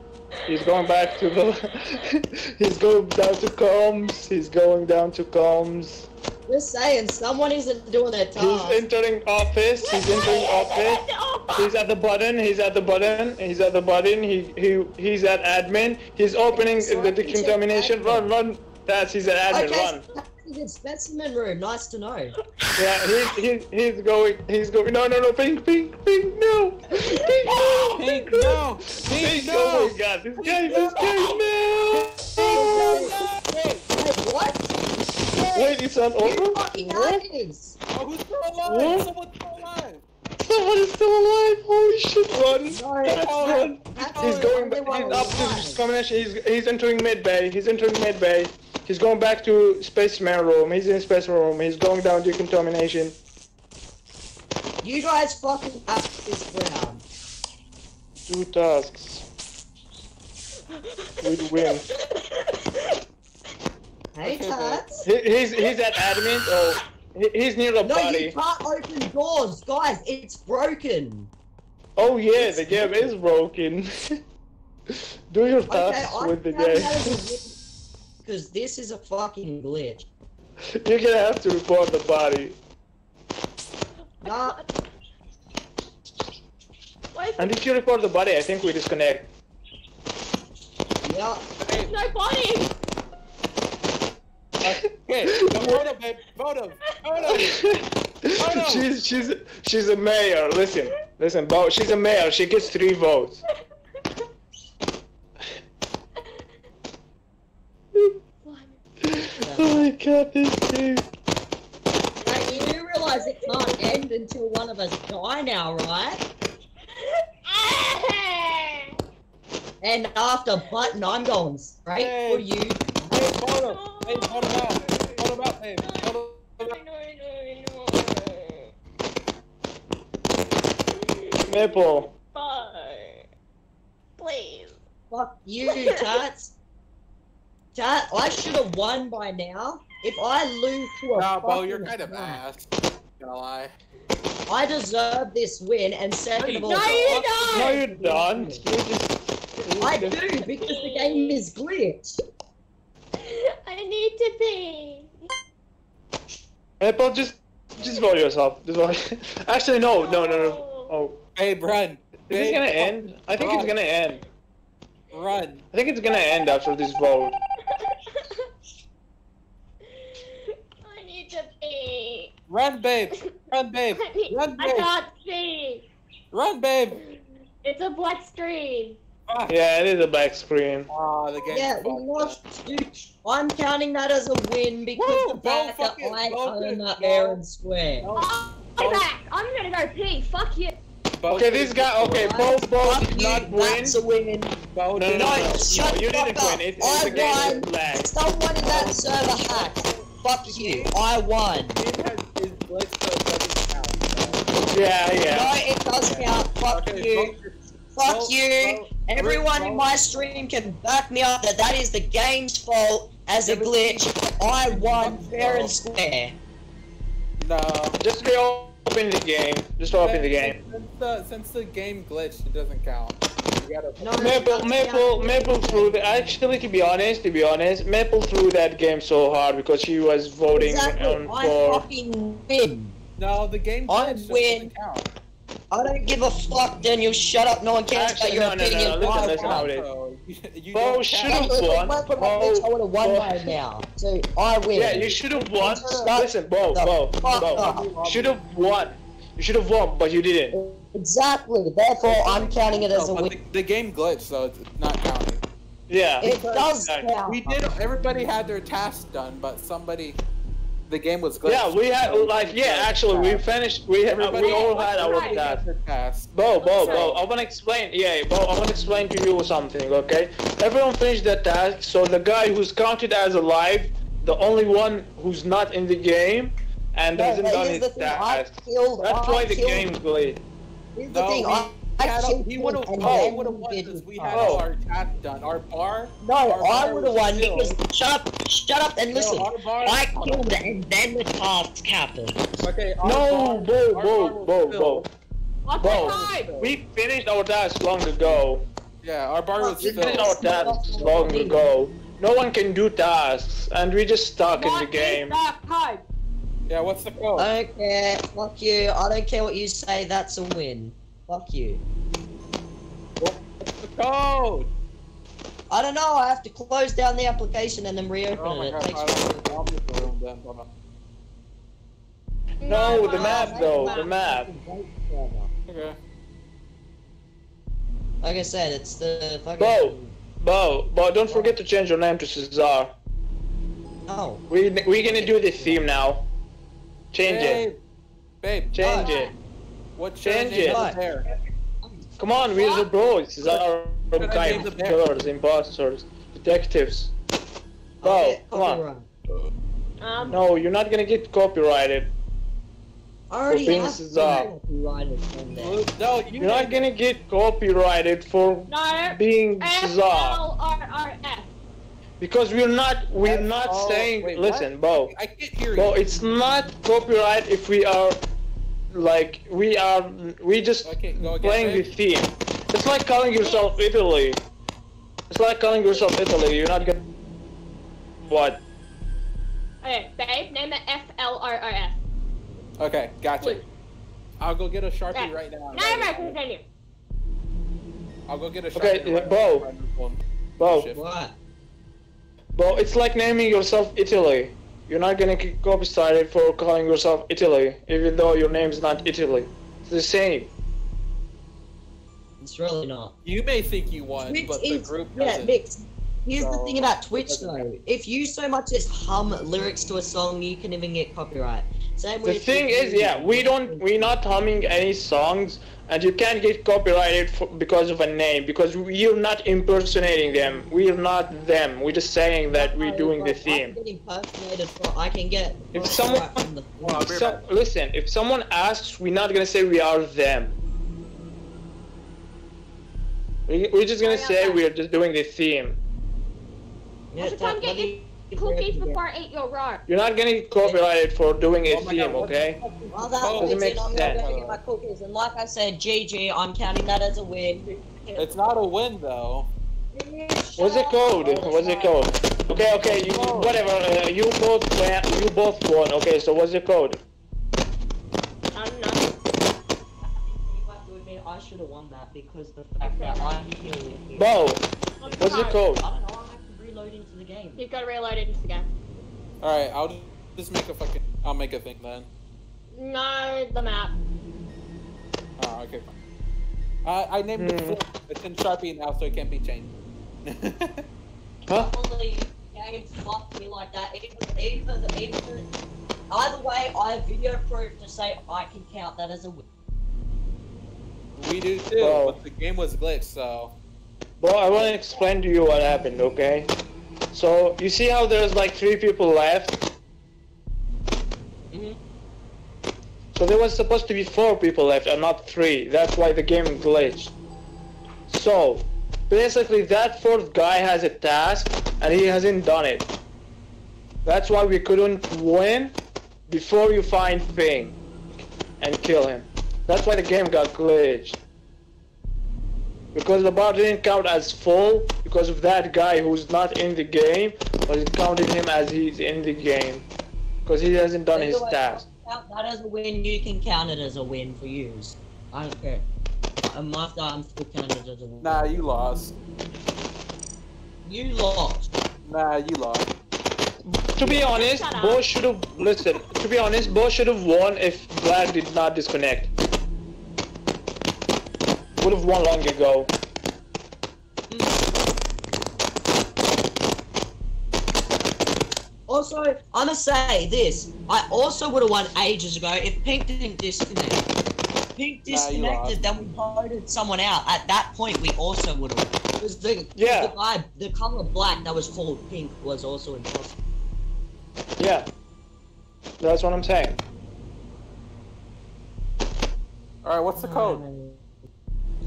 He's going back to the. he's going down to comms. He's going down to comms. Just saying, someone isn't doing their He's entering office. He's entering office. He's at the button. He's at the button. He's at the button. He he he's at admin. He's opening the decontamination. Run run. That's he's at admin. Okay, Run. So specimen room. Nice to know. Yeah, he's he's he's going. He's going. No no no. Pink pink pink. No. Pink no. Pink, no! Pink. Pink, Oh my god. This guy. This guy. No. Wait, what? Wait, it's not Who over. fucking What? is? Oh, who's still alive? What? Someone's still alive! Someone is still alive. Holy shit. Run. No, That's Oh, run. that's He's going back. He's up to alive. combination. He's he's entering medbay. He's entering medbay. He's going back to specimen room. He's in space room. He's going down to decontamination. You guys fucking up this round. Two tasks. We'd win. Hey, Tats. He, he's he's at admin. Oh, he's near the No, body. you can't open doors, guys. It's broken. Oh yeah, the game is broken. Do your tasks I with the game. Because this is a fucking glitch. You're gonna have to report the body. Nah, Wait, And if you report the body, I think we disconnect. yeah. there's no body. Okay, no, photo, babe. Photo. Photo. she's she's she's a mayor. Listen, listen, Bo. She's a mayor. She gets three votes. Oh my god, this game. Now, you do realize it can't end until one of us die now, right? And after button, I'm going straight Hey. for you. Hey, photo. Hey, photo out. Photo out, babe. Photo out. Maple. Bye. Please. Fuck you, Tats. Tat, I should have won by now. If I lose to a Nah, Bo, fucking you're kind of rat, ass. Gonna lie. I deserve this win, and second of all, No, you don't. No, you don't. You just. I do because the game is glitched. I need to pee. Apple, just just vote yourself. Just vote. Actually, no, no, no, no. Oh, hey, run. is this gonna end? I think it's gonna end. Run. I think it's gonna end after this vote. I need to pee. Run, babe. Run, babe. I, need, Run, I babe. can't see. Run, babe. It's a black screen. Fuck. Yeah, it is a back screen. Aw, the game. Yeah, we lost. Dude, I'm counting that as a win because Woo, the Bo fact that fucking I voted, own that Bo. and square. No, Oh, Oh. I'm back. I'm gonna go pee. Fuck you. Bo Okay, did- this guy. Okay, both Bo Fuck did you, not win. That's a win. Bo No, no, did- no, No, no, shut no, you the fuck didn't up. win. It, it's I the game won. is. Someone in that server hacked. Fuck you. I won. Yeah, has- is glitched, so it doesn't count. Yeah, No, it does count. Fuck Okay, you. vote- Fuck vote- you. vote- Everyone in my stream can back me up that that is the game's fault as a glitch. I won fair and square. No. Just reopen the game. Just open the game. Since the, since the game glitched, it doesn't count. Gotta. No, Maple, Maple, Maple threw the. Actually, to be honest, to be honest, Maple threw that game so hard because she was voting Exactly. on I for. fucking win. No, the game I glitched. so win. doesn't. I don't give a fuck, Daniel. Shut up. No one cares Actually, about your no, no, no, opinion. listen, listen, how it is. So, you, you Bo should've count. If it won. weren't my Bo- I would have won Bo- by now. So I win. Yeah, you should have won. Listen, Bo, the Bo, Bo. Should have won. You should have won, but you didn't. Exactly. Therefore, I'm counting it as No, a win. the, the game glitched, so it's not counting. Yeah. It does count. We did. Everybody had their tasks done, but somebody. The game was glitched. Yeah, we had like yeah. Actually, we finished. We had, Everybody- we all had our Right. task. Bo, Bo, Bo, I want to explain. Yeah, Bo, I want to explain to you something, okay? Everyone finished their task, so the guy who's counted as alive, the only one who's not in the game, and No, hasn't but done his the thing, I task. killed. That's I why the killed, game glitched. Here's the No, thing, he, I, I he would have. Oh, then would have won because we had Oh. our task done. Our bar. No, our I would have won because shut up, shut up and listen. our bar- I killed and then the task happened. Okay. No, bar- Bo, our Bo, bar was Bo, filled. Bo. What's the time? We finished our task long ago. Yeah, our bar was We finished filled. our tasks long ago. No one can do tasks, and we just stuck in the game. is the time? Yeah, what's the code? Okay, don't fuck you, I don't care what you say, that's a win. Fuck you. What's the code? I don't know, I have to close down the application and then reopen Oh my it. god, It takes I don't, I'll make the room then. Hold on. No, the map though, the map. Okay. Like I said, it's the fucking. Bo. Bo, Bo, don't forget to change your name to Cesar. No. We we gonna do this theme now. Change it. Babe, Babe, Change Oh. it. What's your Change name it. over there? Come on, we're the bros. Cesar, Should I guy, name the killers, imposters, detectives. Bo, I'll come on. Um, No, you're not gonna get copyrighted. I already being have Cesar. copyrighted on there. No, you You're not gonna get copyrighted for no. being F Cesar. L R R F. Because we're not we're F- not oh, saying wait, listen, what? Bo. I can't hear Bo, you. it's not copyright if we are like we are we just Okay, again, playing the babe. theme. It's like calling yourself Italy. It's like calling yourself Italy. You're not gonna what? Okay, babe, name it F L R R F. Okay, gotcha. Please. I'll go get a sharpie Right. right now. No, Right no, now. continue. I'll go get a sharpie. Okay, right Bo. now. Right on the phone. Bo, What? Bo, it's like naming yourself Italy. You're not gonna get copyrighted for calling yourself Italy, even though your name's not Italy. It's the same. It's really not. You may think you won, Twitch but the is group yeah, doesn't. Vix. Here's the thing about Twitch though. If you so much as hum lyrics to a song, you can even get copyright. Same The with thing is, yeah, we don't, we're not humming any songs, and you can't get copyrighted for, because of a name, because we're not impersonating them. We're not them. We're just saying that we're doing the theme. can get impersonated for, I can get If copyright someone- from the Well, So, listen, if someone asks, we're not gonna say we are them. We, we're just gonna say we're just doing the theme. Yeah, Also, come that- get bloody- Cookies before I eat your rock. You're not gonna get copyrighted for doing a Oh my theme, God, okay? Well, that Oh, means doesn't make I'm sense. not going to get my cookies. And like I said, GG, I'm counting that as a win. It's not a win though. What's the code? What's the code? Okay, okay, you, whatever. Uh, you both won. You both won. Okay, so what's the code? I don't. I should have won that because the fact that I'm here with you. Bo, What's what's the code? I don't know, I have to reload into the game. You've got to reload it into the game. All right, I'll just make a fucking. I'll make a thing then. No, the map. Oh, okay, fine. Uh, I named it Hmm. Flip. It's in Sharpie now, so it can't be changed. Huh? Only games fuck me like that. Even, even, even, either way, I have video proof to say I can count that as a win. we do too, Wow. but the game was glitched, so. Bo, I want to explain to you what happened, okay? So, you see how there's like three people left? Mhm. So there was supposed to be four people left and not three. That's why the game glitched. So, basically that fourth guy has a task and he hasn't done it. That's why we couldn't win before you find Ping and kill him. That's why the game got glitched. Because the bar didn't count as full because of that guy who's not in the game, but it counted him as he's in the game. Because he hasn't done his task. Count that as a win, you can count it as a win for you. I don't care. And my I'm still counting it as a win. Nah, you lost. You lost. Nah, you lost. To be honest, Shut. Bo should have listen. To be honest, Bo should have won if Vlad did not disconnect. Would have won long ago. Also, I'm gonna say this. I also would have won ages ago if Pink didn't disconnect. If Pink Nah, disconnected, then we voted someone out. At that point, we also would have. Because the, Yeah. the guy, the color black that was called Pink was also impossible. Yeah. That's what I'm saying. All right, what's the code?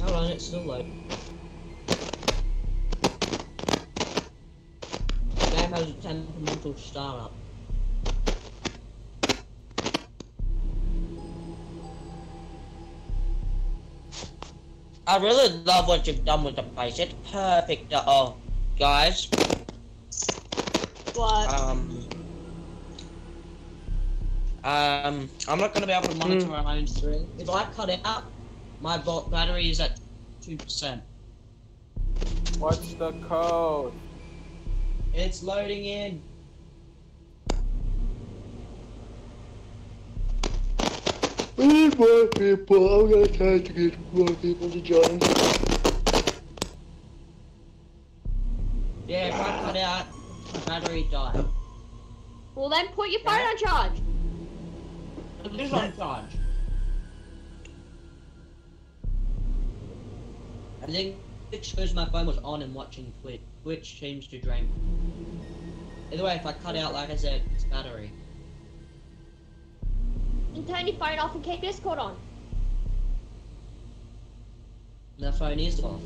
Hold on, it's still loading. Game has a temperamental startup. I really love what you've done with the place. It's perfect. uh, Oh, guys. What? Um. Um, I'm not gonna be able to monitor Hmm. my own stream. If I cut it out, my bo- battery is at two percent. What's the code? It's loading in. We need more people. Oh, I'm gonna try to get more people to join. Yeah, if I cut out, my battery died. well, then put your phone on charge. It is on charge. I think it's because my phone was on and watching Twitch. Twitch seems to drain. Either way, if I cut out, like I said, it's battery. And turn your phone off and keep Discord on. The phone is off.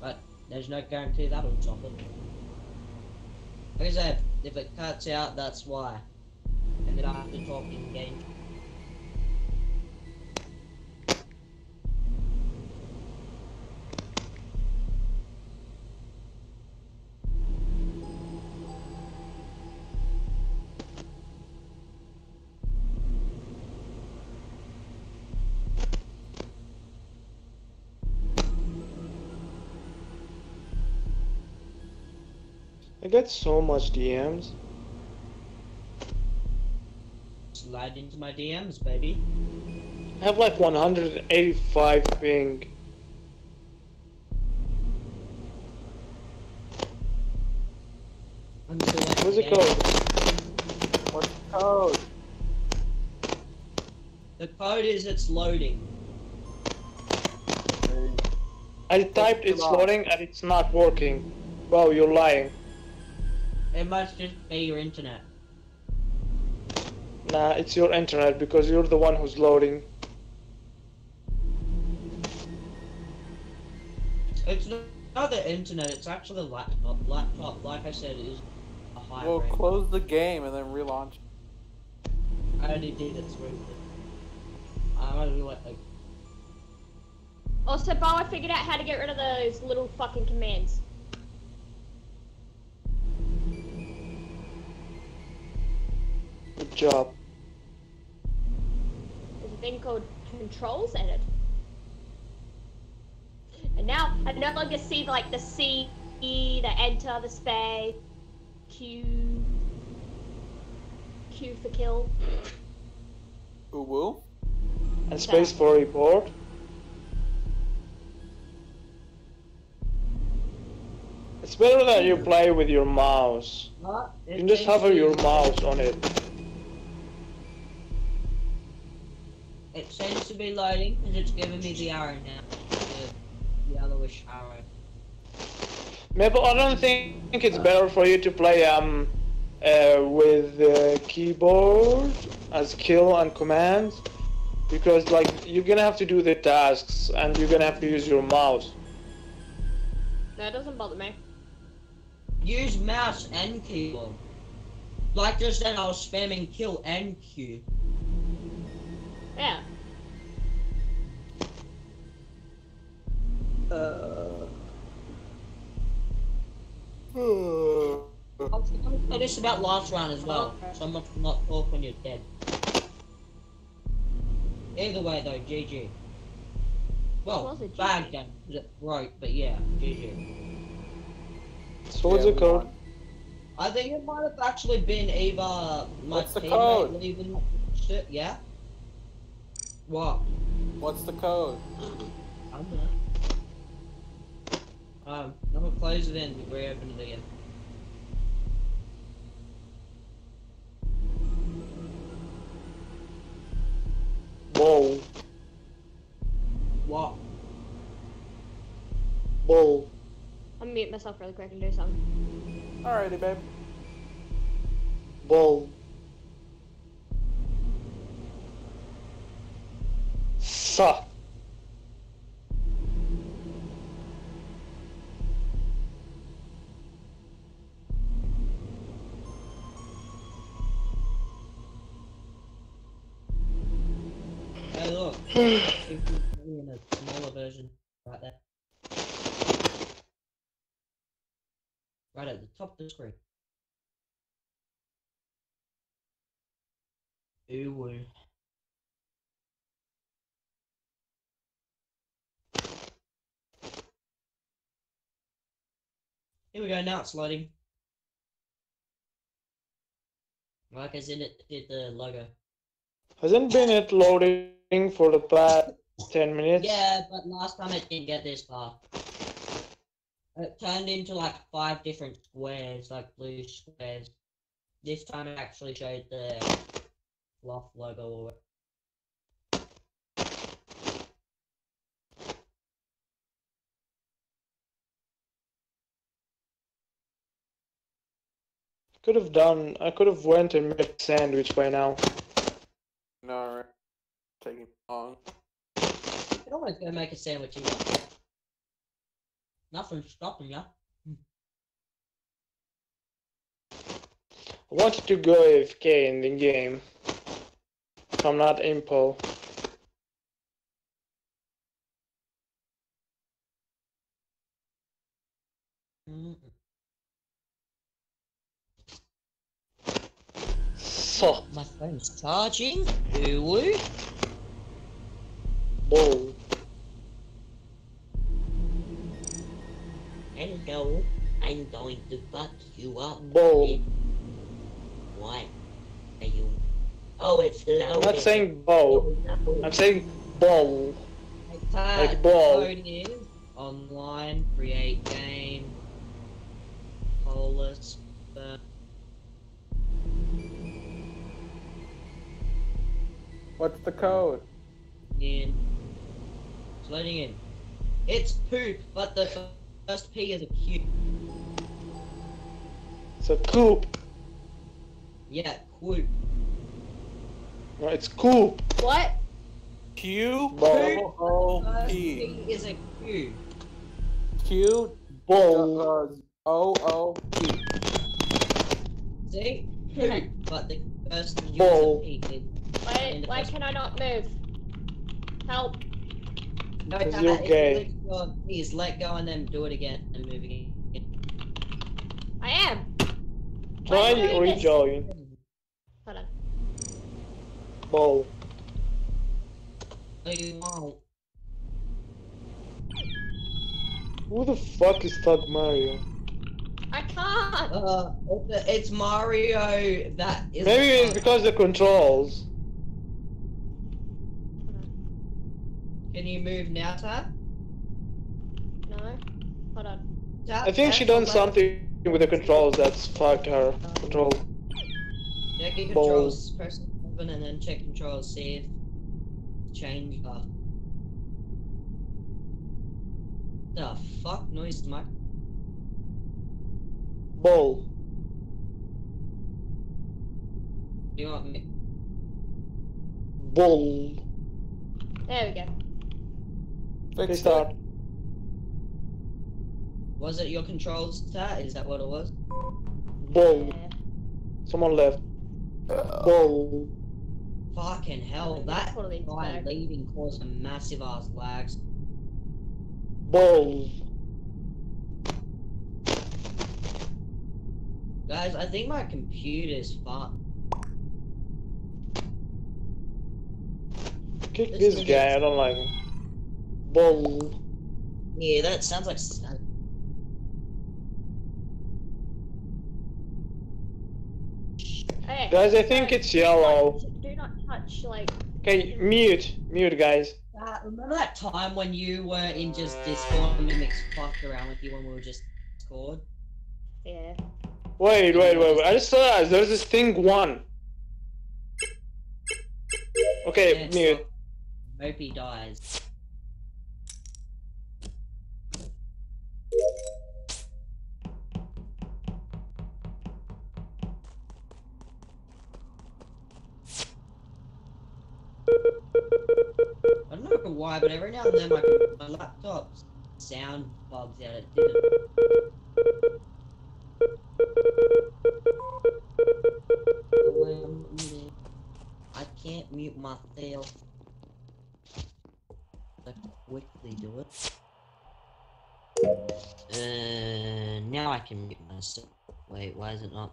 But there's no guarantee that'll stop it. Like I said, if it cuts out, that's why. And then I have to talk in game. I get so much DMs. Slide into my DMs, baby. I have like 185 ping. I'm still at What's the it called? What's the code? The code is it's loading. I typed it's loading and it's not working. Wow, you're lying. It must just be your internet. Nah, it's your internet because you're the one who's loading. It's not, not the internet, it's actually the laptop. Laptop, like I said, is a high Well, rate. close the game and then relaunch. I already did it through. I might do it like Also, Bo, I figured out how to get rid of those little fucking commands. Good job. There's a thing called controls edit. And now I no longer see like the C, E, the enter, the space, Q, Q for kill. Ooh woo. And space for report. It's better that you play with your mouse. What? You can just hover your mouse on it. It seems to be loading because it's giving me the arrow now. The yellowish arrow. Maybe I don't think it's better for you to play um uh, with the keyboard as kill and command because like you're gonna have to do the tasks and you're gonna have to use your mouse. No, it doesn't bother me. Use mouse and keyboard. Like just then I was spamming kill and Q. Yeah. I was gonna say this about last round as well, so I'm not, not talk when you're dead. Either way though, GG. Well, Was it bad GG? game, 'cause it broke, but yeah, GG. So what's Yeah, the we code? I think it might have actually been either my What's the teammate code? leaving that watched it, yeah? What? What's the code? I'm not. Um, I'm gonna close it in before you open it again. Bull. What? Bull. I'm mute myself really quick and do something. Alrighty, babe. Bull. Hey, look. In a smaller version right there. Right at the top of the screen. Ooh. Here we go, now it's loading. Like as in it did the logo. Hasn't been it loading for the past 10 minutes? Yeah, but last time it didn't get this far. It turned into like five different squares, like blue squares. This time it actually showed the fluff logo Could have done. I could have went and made a sandwich by now. No, alright. Taking long. You can always go make a sandwich either. Nothing's stopping ya. I wanted to go AFK in the game. I'm not Impul. Mm. So, My phone's charging. Ooh woo. bull. Hello. I'm going to fuck you up. Bull. What? Are you? Oh, it's loading. I'm not saying bow. I'm saying bull. Like ball. Code is online, create game, Polus, uh, What's the code? in. It's loading in. It's poop, but the first P is a Q. It's a coop. Yeah, quoop. No, it's coop. What? Q Bull. O First P. P is a Q. Q Bull. uh, O O P. See? Poop, but the first Q is a P. Why, why can I not move? Help. No, Because Tata, you're if you gay. lose your Please let go and then do it again and move again. I am. Try Why am I doing this? rejoin. Hold on. Bull. No, you won't. Who the fuck is Thug Mario? I can't. Uh, it's- it's Mario that is. Maybe it's because the controls. Can you move now, Tab? No. Hold on. Tab I think she done the something with the controls that's fucked her control. left- Check your controls. Press open and then check controls. See if change. Uh, the fuck noise, Mike? Bull. Do you want me? Bull. There we go. Okay, Fix start. Was it your controls, Tat? Is that what it was? Bull. Yeah. Someone left. Uh, it. Bull. Fucking hell, that Totally guy leaving caused a massive ass lags. Bull. Guys, I think my computer's fucked. Kick This this guy, I don't like him. Bull. Yeah, that sounds like. s- Hey, Guys, I think it's yellow. Do not touch, like. Okay, mute. Mute, guys. Uh, remember that time when you were in just Discord and Mimics fucked around with you when we were just Discord? Yeah. Wait, wait, wait, wait. I just realized there's this thing one. Okay, Yeah, mute. Hope he dies. Why, but every now and then my, my laptop's sound bugs out. It didn't. I can't mute myself. I quickly do it. Uh, now I can mute myself. Wait, why is it not?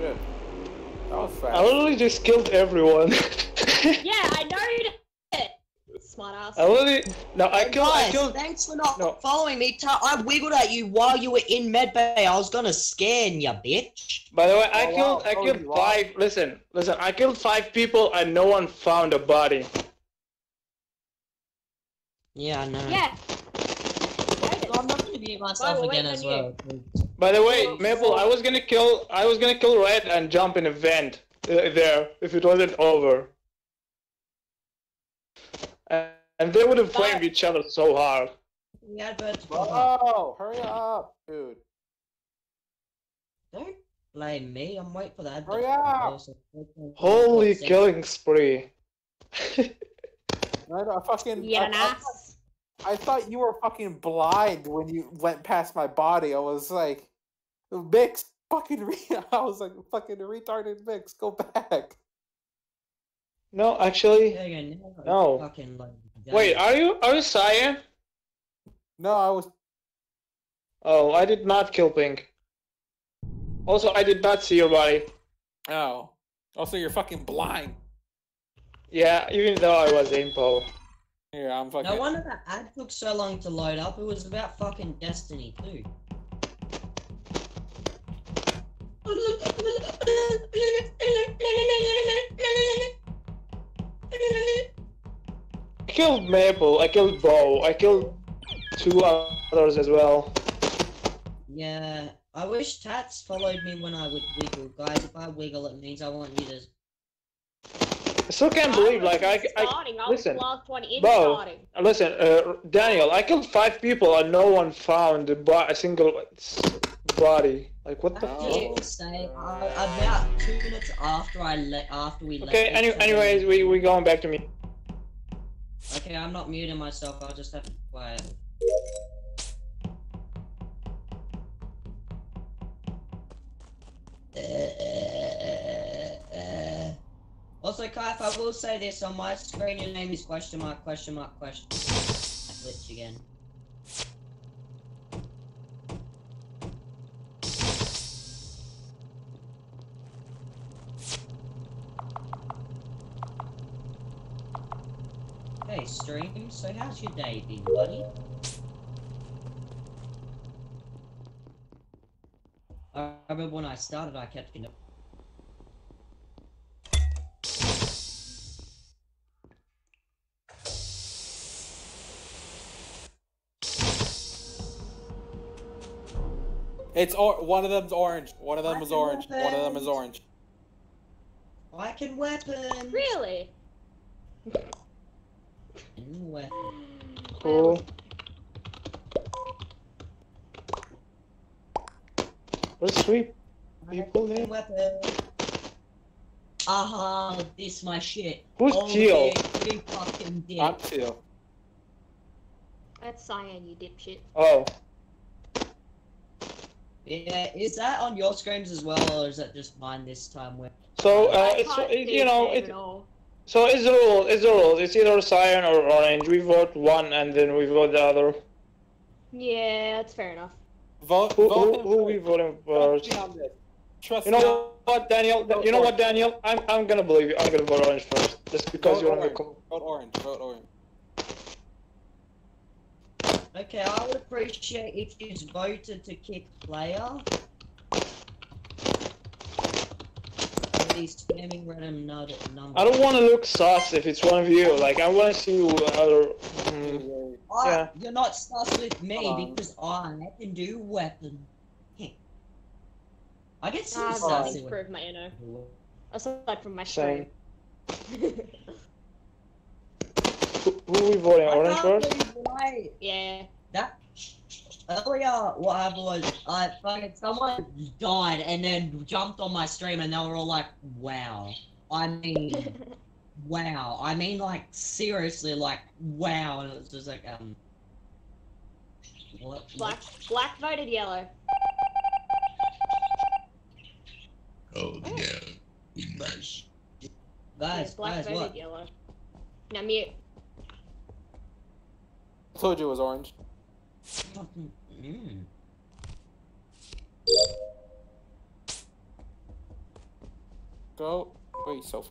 Shit. That was I fast. literally just killed everyone. Yeah, I know you did. Smart ass. I literally no, I killed. I killed. thanks for not No. following me. I wiggled at you while you were in medbay. I was gonna scan you, bitch. By the way, I Oh, killed. wow. I Oh, killed you are. five. Listen, listen. I killed five people and no one found a body. Yeah, I know. Yeah. So I'm not gonna mute myself Well, again as on well. By the way, Oh, Maple, oh. I was gonna kill. I was gonna kill Red and jump in a vent uh, there if it wasn't over. And, and they would have flamed each other so hard. The adverts. Whoa! Hurry up, dude. Don't blame me. I'm waiting for that. Hurry up. close, so I can- Holy killing spree. I, I fucking. Yeah, I, I, nice. I thought you were fucking blind when you went past my body. I was like, Mix, fucking. Re-. I was like, fucking retarded Mix, go back. no, actually. There you go, now No. Fucking like, Wait, are you are you Cyan? No, I was. Oh, I did not kill Pink. Also, I did not see your body. Oh. Also, you're fucking blind. Yeah, even though I was impo. Here, I'm fucking. No wonder that ad took so long to load up. It was about fucking Destiny too. I killed Maple, I killed Bo, I killed two others as well. Yeah, I wish Tats followed me when I would wiggle. Guys, if I wiggle, it means I want you to. I still can't believe, like, I, I. I listen, the last one in Bo. listen, uh, Daniel, I killed five people and no one found a, bo- a single body. Like, what the I Oh. fuck? say, uh, about two minutes after I le- after we left. Okay, any, anyways, we we going back to me. Okay, I'm not muting myself. I'll just have to be quiet. Also, Kaif, I will say this on my screen. Your name is question mark question mark question. Glitch again. Hey, stream. So how's your day been, buddy? I remember when I started, I kept getting. It's or one of them's orange. One of them I is can orange. One of them is orange. I can weapon. Really? Can weapon. Cool. There's three people Can there. weapon. Aha, this my shit. Who's oh, Teal? yeah, you fucking dick. Not two. That's cyan, you dipshit. Oh, Yeah, is that on your screens as well, or is that just mine this time? Where so uh, it's it, you know his it. all. So it's the rule. It's the rule. It's either cyan or orange. We vote one and then we vote the other. Yeah, that's fair enough. Vote. Who, vote who, who we voting Trust first? me. Trust You me know what, Daniel? You know what, Daniel? I'm I'm gonna believe you. I'm gonna vote orange first, just because Vote you're on the call. Vote orange. Vote orange. Okay, I would appreciate if you voted to kick player. He's spamming random nut number. I don't want to look sus if it's one of you. Like I want to see who other. Mm, I- yeah. You're not sus with me Hold on. because I can do weapon. I get some Ah, sassy nothing's with proved my inner. people. Aside from my Same. stream. who, who we voting? Orange can't first? believe yeah. that earlier what happened was I fucking someone died and then jumped on my stream and they were all like, "Wow." I mean, wow. I mean, like seriously, like wow. And it was just like, um, what? Black black voted yellow. Oh yeah, nice. Guys, yeah, black guys, voted what? yellow. Now mute. I told you it was orange. Mm. Go. Wait, so.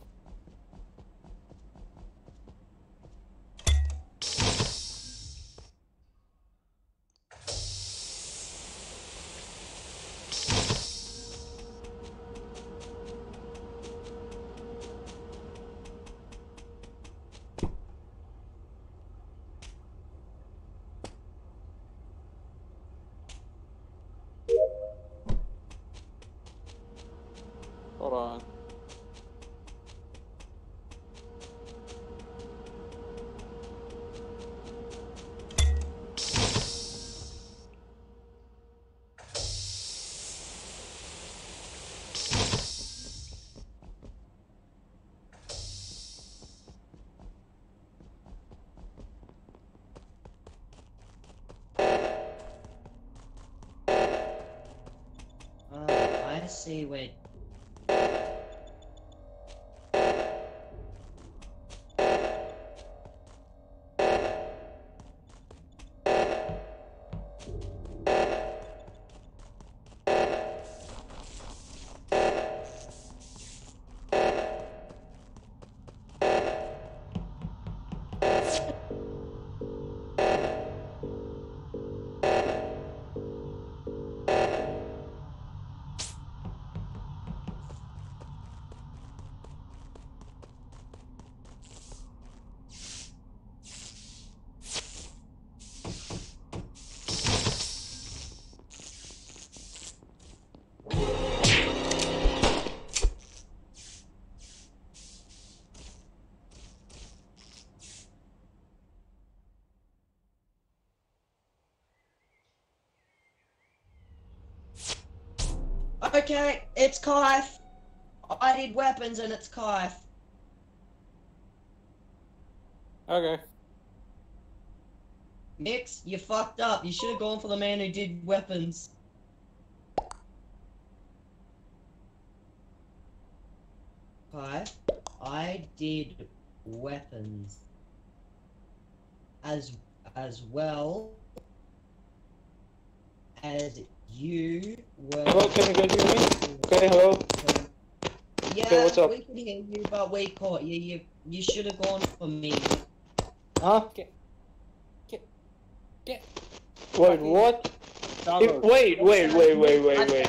Okay, it's Kaif. I did weapons and it's Kaif. Okay. Mix, you fucked up. You should have gone for the man who did weapons. Kaif, I did weapons. As as well as you were. Hello, can you guys hear me? Okay, hello. Yeah, Okay, what's up? we can hear you, but we caught you. You you should have gone for me. Huh? Get. Get. Get. Wait, what? If- Download. wait, wait, wait, wait, wait, wait.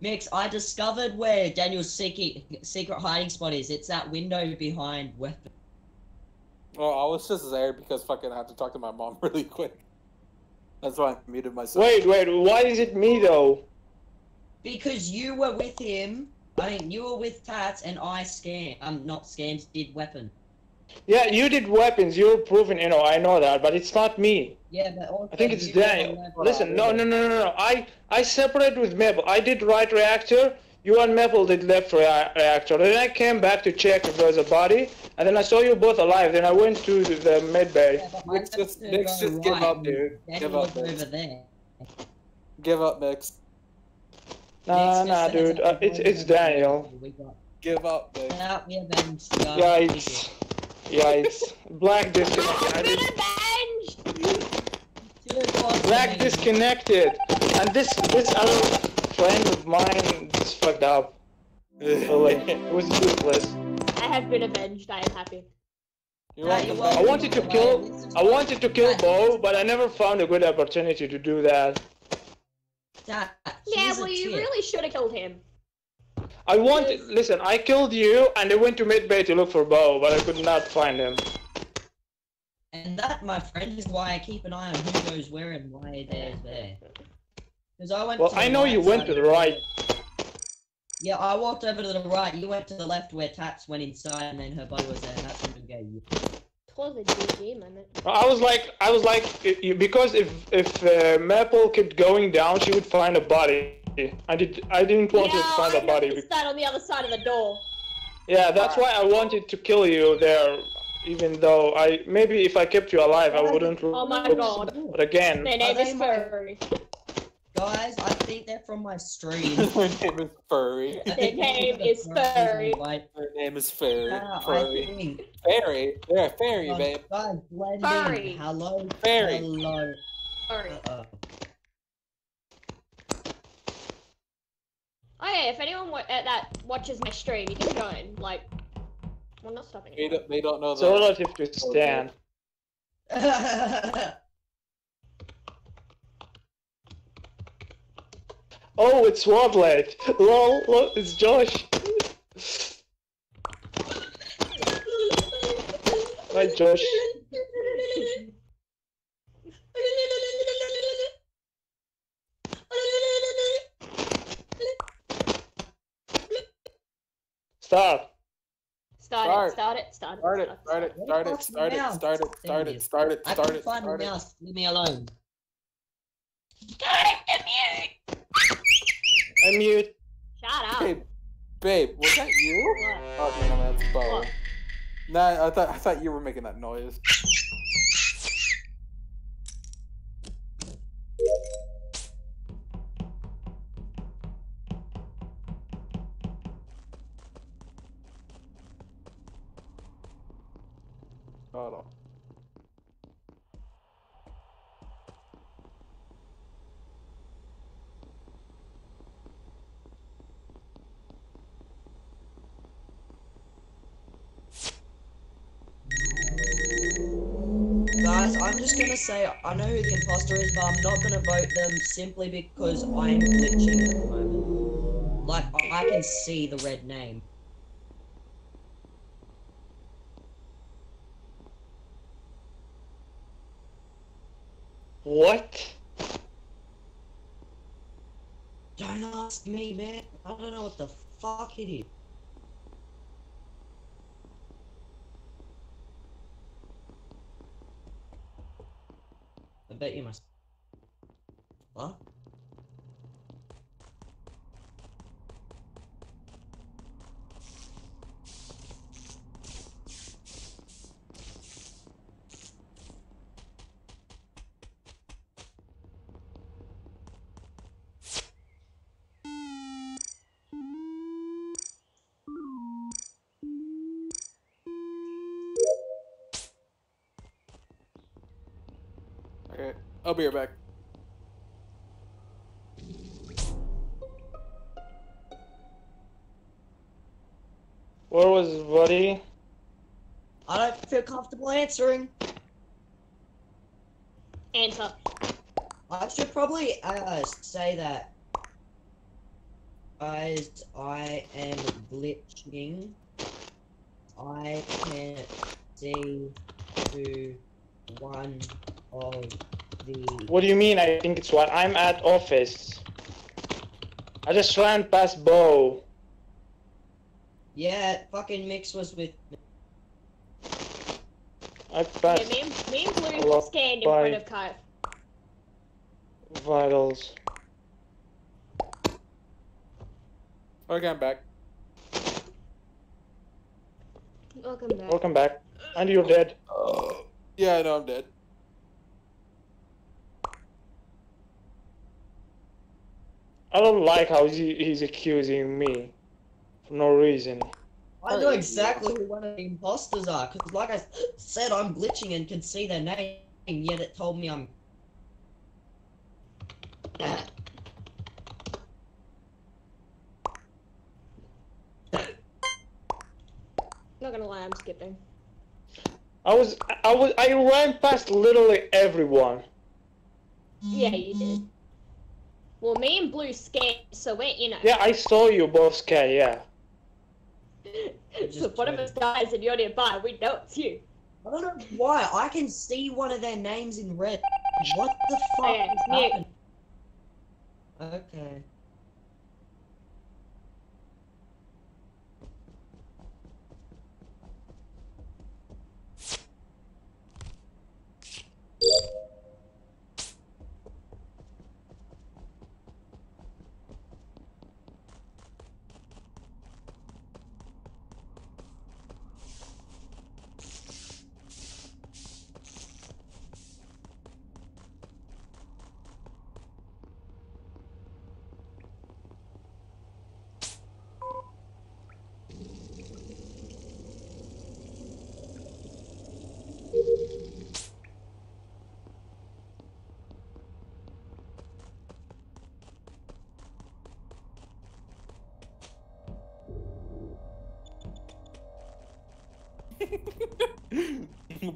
Mix, I discovered where Daniel's secret secret hiding spot is. It's that window behind weapon. Well, I was just there because fucking I had to talk to my mom really quick. That's why I muted myself. Wait, wait, why is it me though? Because you were with him. I mean, you were with Tats and I scanned. I'm um, not scanned. Did weapon. Yeah, you did weapons, you're proven, you know, I know that, but it's not me. Yeah, but also I think it's you Daniel. Listen, no, no, no, no, no. I I separated with Maple. I did right reactor. You and Maple did left rea- reactor. Then I came back to check if there was a body, and then I saw you both alive. Then I went to the, the med bay. Yeah, but I Mix just- to Mix go just give up, dude. Daniel Give up, Mix. Give up, Mix. Nah, Next, nah, dude. Uh, it's it's Daniel. We got. Give up, Mix. Yeah, we avenged. guys. Yikes. Yikes. Black disconnected. I I've been did- avenged! Two was Black disconnected. And this this other friend of mine just fucked up. So like, it was useless. I have been avenged. I am happy. You're you I wanted to kill. I wanted to kill Bo, but I never found a good opportunity to do that. That, Yeah, well, you really should have killed him. I wanted. Listen, I killed you, and I went to medbay to look for Bo, but I could not find him. And that, my friend, is why I keep an eye on who goes where and why they're there. Because I went. Well, to the I know right you went to the right. Yeah, I walked over to the right. You went to the left where Tats went inside, and then her body was there. And that's when we gave you. It was a GG moment. I was like, I was like, i- i- because if if uh, Maple kept going down, she would find a body. I did. I didn't want yeah, to find I a body. noticed that on the other side of the door. Yeah, that's why I wanted to kill you there. Even though I maybe if I kept you alive, I wouldn't. Oh my god. But again, Their name Are they my- Furry. Guys, I think they're from my stream. Her name is Furry. I Their think name is Furry. Like, Her name is Furry. I Furry. think. Fairy. Yeah, Fairy, Um, babe. Guys, blend Furry. in. Hello. Fairy. Hello. Furry. Uh-oh. Oh yeah, if anyone wa- uh, that watches my stream, you can join. Like, well, not stopping They don't, they don't know it's the. relative to Stan. Oh, it's Woblet. Lol, look, it's Josh. Hi, Josh. Start. Start, Start. it, start it, start it. Start it, start it, start it, start it, start it, start it, start it, I start can it, find the start it. mouse. Leave me alone. Unmute. Shut up. Babe, babe, was that you? What? Oh no, that's Bo. What? Nah, I thought I thought you were making that noise. Say I know who the imposter is, but I'm not gonna vote them simply because I'm glitching at the moment. Like I I can see the red name. What? Don't ask me, man. I don't know what the fuck it is. I be right back. Where was Buddy? I don't feel comfortable answering. Answer. I should probably uh, say that as I am glitching, I can't see to one of the. What do you mean? I think it's one. I'm at office. I just ran past Bo. Yeah, fucking Mix was with. me. I Yeah, passed me and, me and Blue Hello, stand in front of Kite. vitals. Okay, I'm back. Welcome back. Welcome back. And you're dead. Yeah, I know I'm dead. I don't like how he, he's accusing me for no reason. I know exactly who one of the imposters are, because like I said, I'm glitching and can see their name, yet it told me I'm. Not gonna lie, I'm skipping. I was I was I ran past literally everyone. Yeah, you did. Well, me and Blue scanned, so we're in it. Yeah, I saw you both scan. Yeah. So one of tried. us dies and you're nearby, we know it's you. I don't know why. I can see one of their names in red. What the fuck Okay, is mute. happening? Okay.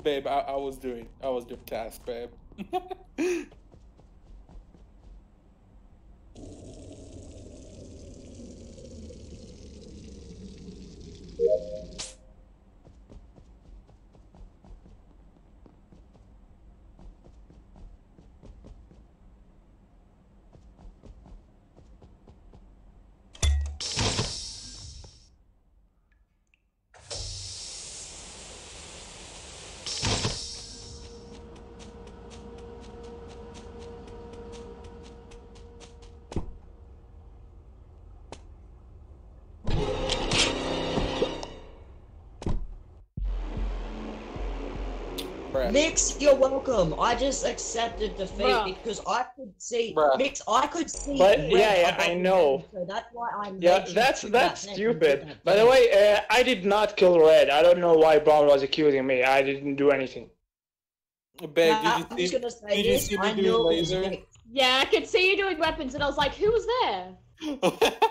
Babe, I, I was doing I was doing task, babe. Mix, you're welcome. I just accepted defeat Bruh. because I could see Bruh. Mix. I could see. But, red yeah, yeah, I know. name, So that's why I. Yeah, that's that's that name and did stupid. that By the way, uh, I did not kill Red. I don't know why Brown was accusing me. I didn't do anything. Babe, Nah, did I'm you just see? gonna say did you see me I doing knew laser? Mix. Yeah, I could see you doing weapons, and I was like, who was there?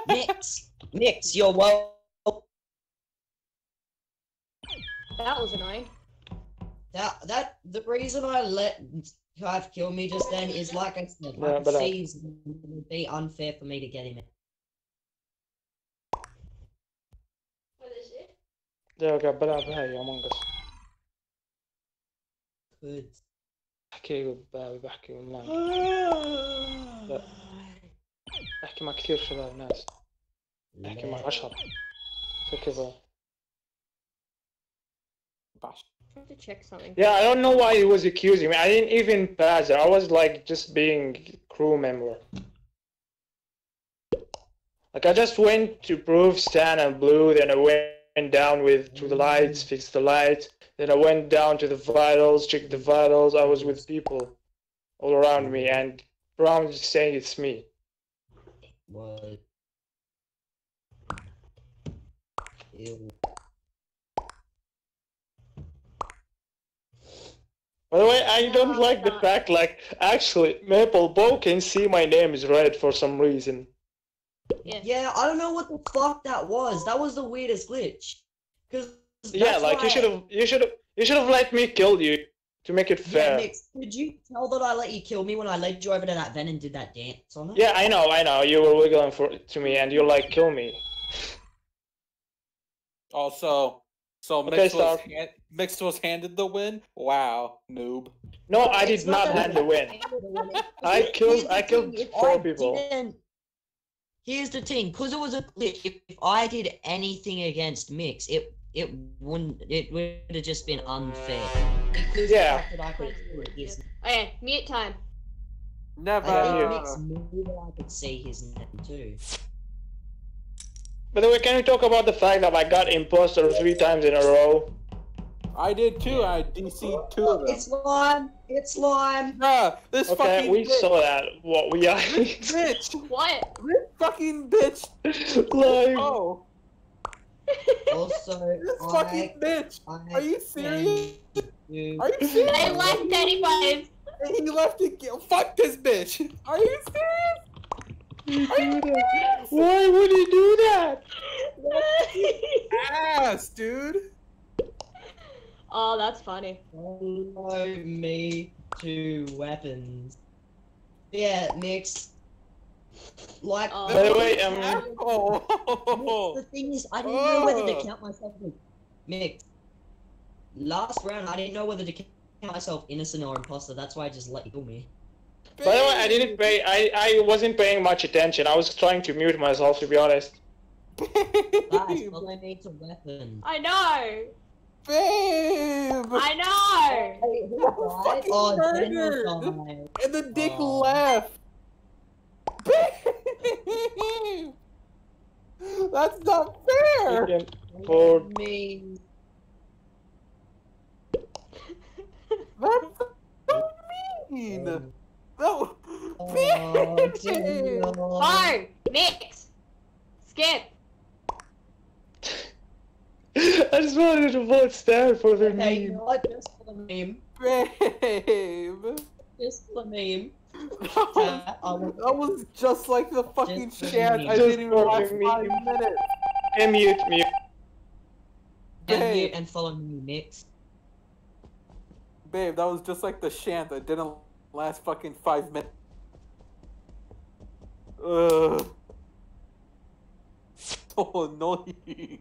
Mix, Mix, you're welcome. That was annoying That that the reason I let Clive kill me just then is like I said, Yeah, I could but, uh, see it would be unfair for me to get him in. What is it? ده قاعد بلعب هاي امونج اس Good. بحكي ب- بحكي اونلاين لا. بحكي مع كثير شباب ناس بحكي مع عشرة زي كذا Bash. I have to check something. Yeah, I don't know why he was accusing me. I didn't even pass it. I was like just being crew member. Like I just went to prove Stan and Blue, then I went down with to the lights, mm. fixed the lights, then I went down to the vitals, checked the vitals. I was with people all around me, and Brown is saying it's me. What? Ew. By the way, I don't No, like the fact like actually Maple Bow can see my name is red for some reason. Yeah. Yeah, I don't know what the fuck that was. That was the weirdest glitch. Cause Yeah, like you should have, you should have, you should have let me kill you to make it Yeah, fair. Did you tell that I let you kill me when I led you over to that vent and did that dance on it? Yeah, I know, I know. You were wiggling for to me, and you're like, kill me. Also, so Okay, Mixed, was, hand, Mixed was handed the win. Wow, noob. No, I did not hand the win. I killed- I killed thing, four people. Here's the thing, because it was a glitch. If, if I did anything against Mix, it it wouldn't. It would have just been unfair. Because Yeah. the fact that I could kill it is. Okay, mute time. Never. I Yeah. Mix knew that I could see his name too. By the way, can we talk about the fact that I got imposter three times in a row? I did too. I DC'd two of oh, them. It's lime. It's lime. Bruh, this Okay, fucking we bitch, saw that. What we are. bitch, What? this fucking bitch. like, Oh, Also, this I, fucking bitch. I Are you serious? do- Are you serious? They left anyways. He left it. Fuck this bitch. Are you serious? Are you serious? Why would he do that? Ass, dude. oh, that's funny. Follow me to weapons. Yeah, Mix. Like, Oh. By the way, um, Oh. the thing is, I didn't know whether to count myself as Mix. Last round, I didn't know whether to count myself innocent or imposter. That's why I just let you kill me. By the way, I didn't pay. I I wasn't paying much attention. I was trying to mute myself, to be honest. Guys, follow me to weapons. I know. Babe. I know. Hey, who died? fucking Oh, murdered. Daniel. And the dick Oh. left. Babe. That's not fair. You For- me. That's so mean. No. Oh, Daniel. Oh, mix. Skip. I just wanted to vote Stan for the Okay, you meme. know what? Just for the meme. Babe. Just for the meme. That was, uh, I that was just like the fucking Just for chant me. I Just did in the for last five minutes. Hey, mute, mute. And Babe. mute and follow me, Mix. Babe, that was just like the chant that didn't last fucking five minutes. Ugh. So annoying.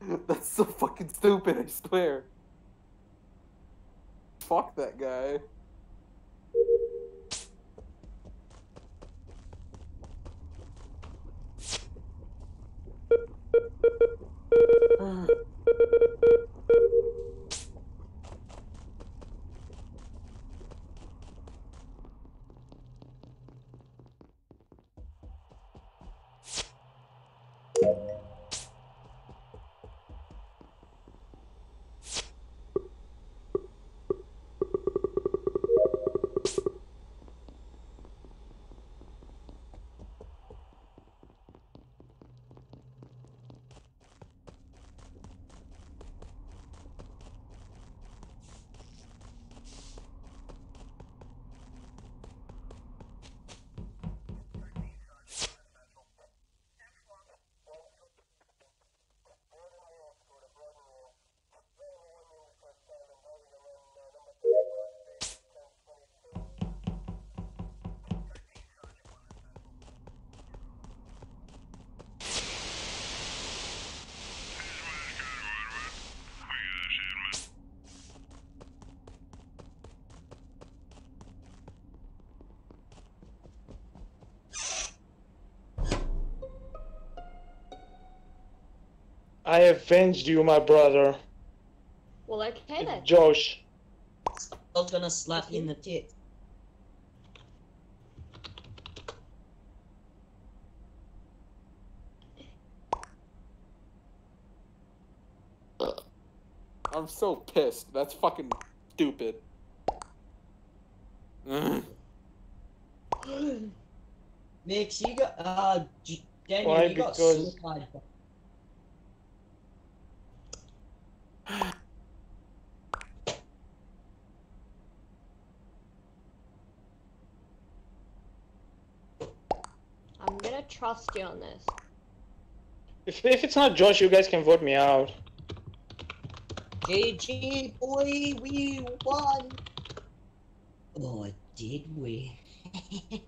That's so fucking stupid, I swear. Fuck that guy. I avenged you, my brother. Well, okay then. Josh. I was gonna slap you in the tit. I'm so pissed. That's fucking stupid. Ugh. Mix, you got uh, J- Daniel, Why? you got Because- suicide. I'm gonna trust you on this. If, if it's not Josh, you guys can vote me out. GG, boy, we won. Oh, did we?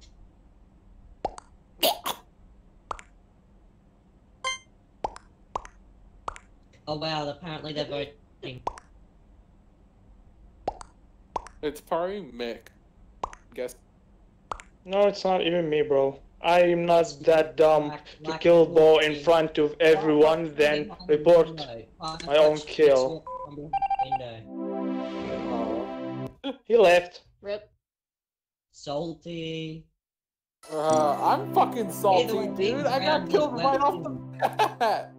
oh wow, apparently they're voting. It's probably Mick. Guess. No, it's not even me, bro. I'm not that dumb Black- to kill Bo in front of everyone, then report my own kill. Oh. He left. Rip. Salty. Uh, I'm fucking salty, way, dude. I got killed right off the bat.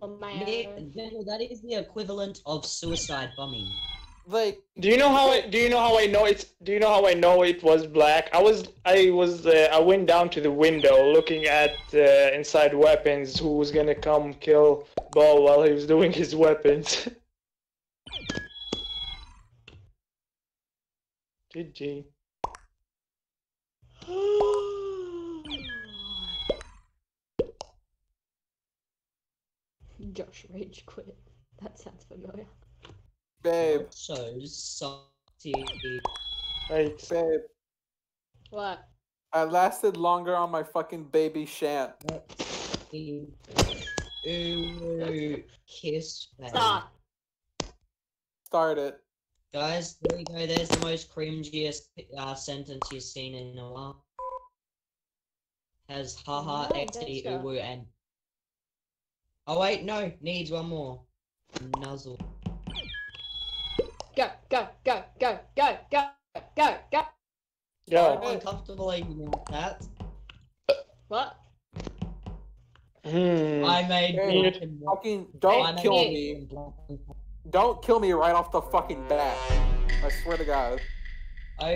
Oh, man. That is the equivalent of suicide bombing. Like, Do you know how I do you know how I know it's do you know how I know it was black? I was I was uh, I went down to the window looking at uh, inside weapons who was gonna come kill Bo while he was doing his weapons. GG. Josh Rage quit. That sounds familiar. Babe, So salty. Right. babe. What? I lasted longer on my fucking baby shan't. Ooh, kiss baby. Stop. Start it. Guys, there you go. There's the most cringiest uh, sentence you've seen in a while. Has haha, No, XD, betcha. uwu, and. Oh, wait, no. Needs one more. Nuzzle. Go, go, go, go, go, go, go, go. Yeah. I'm uncomfortable even with that. What? Hmm. I made Hey, black and white. Fucking don't made kill black me. and black and white. Don't kill me right off the fucking bat. I swear to God.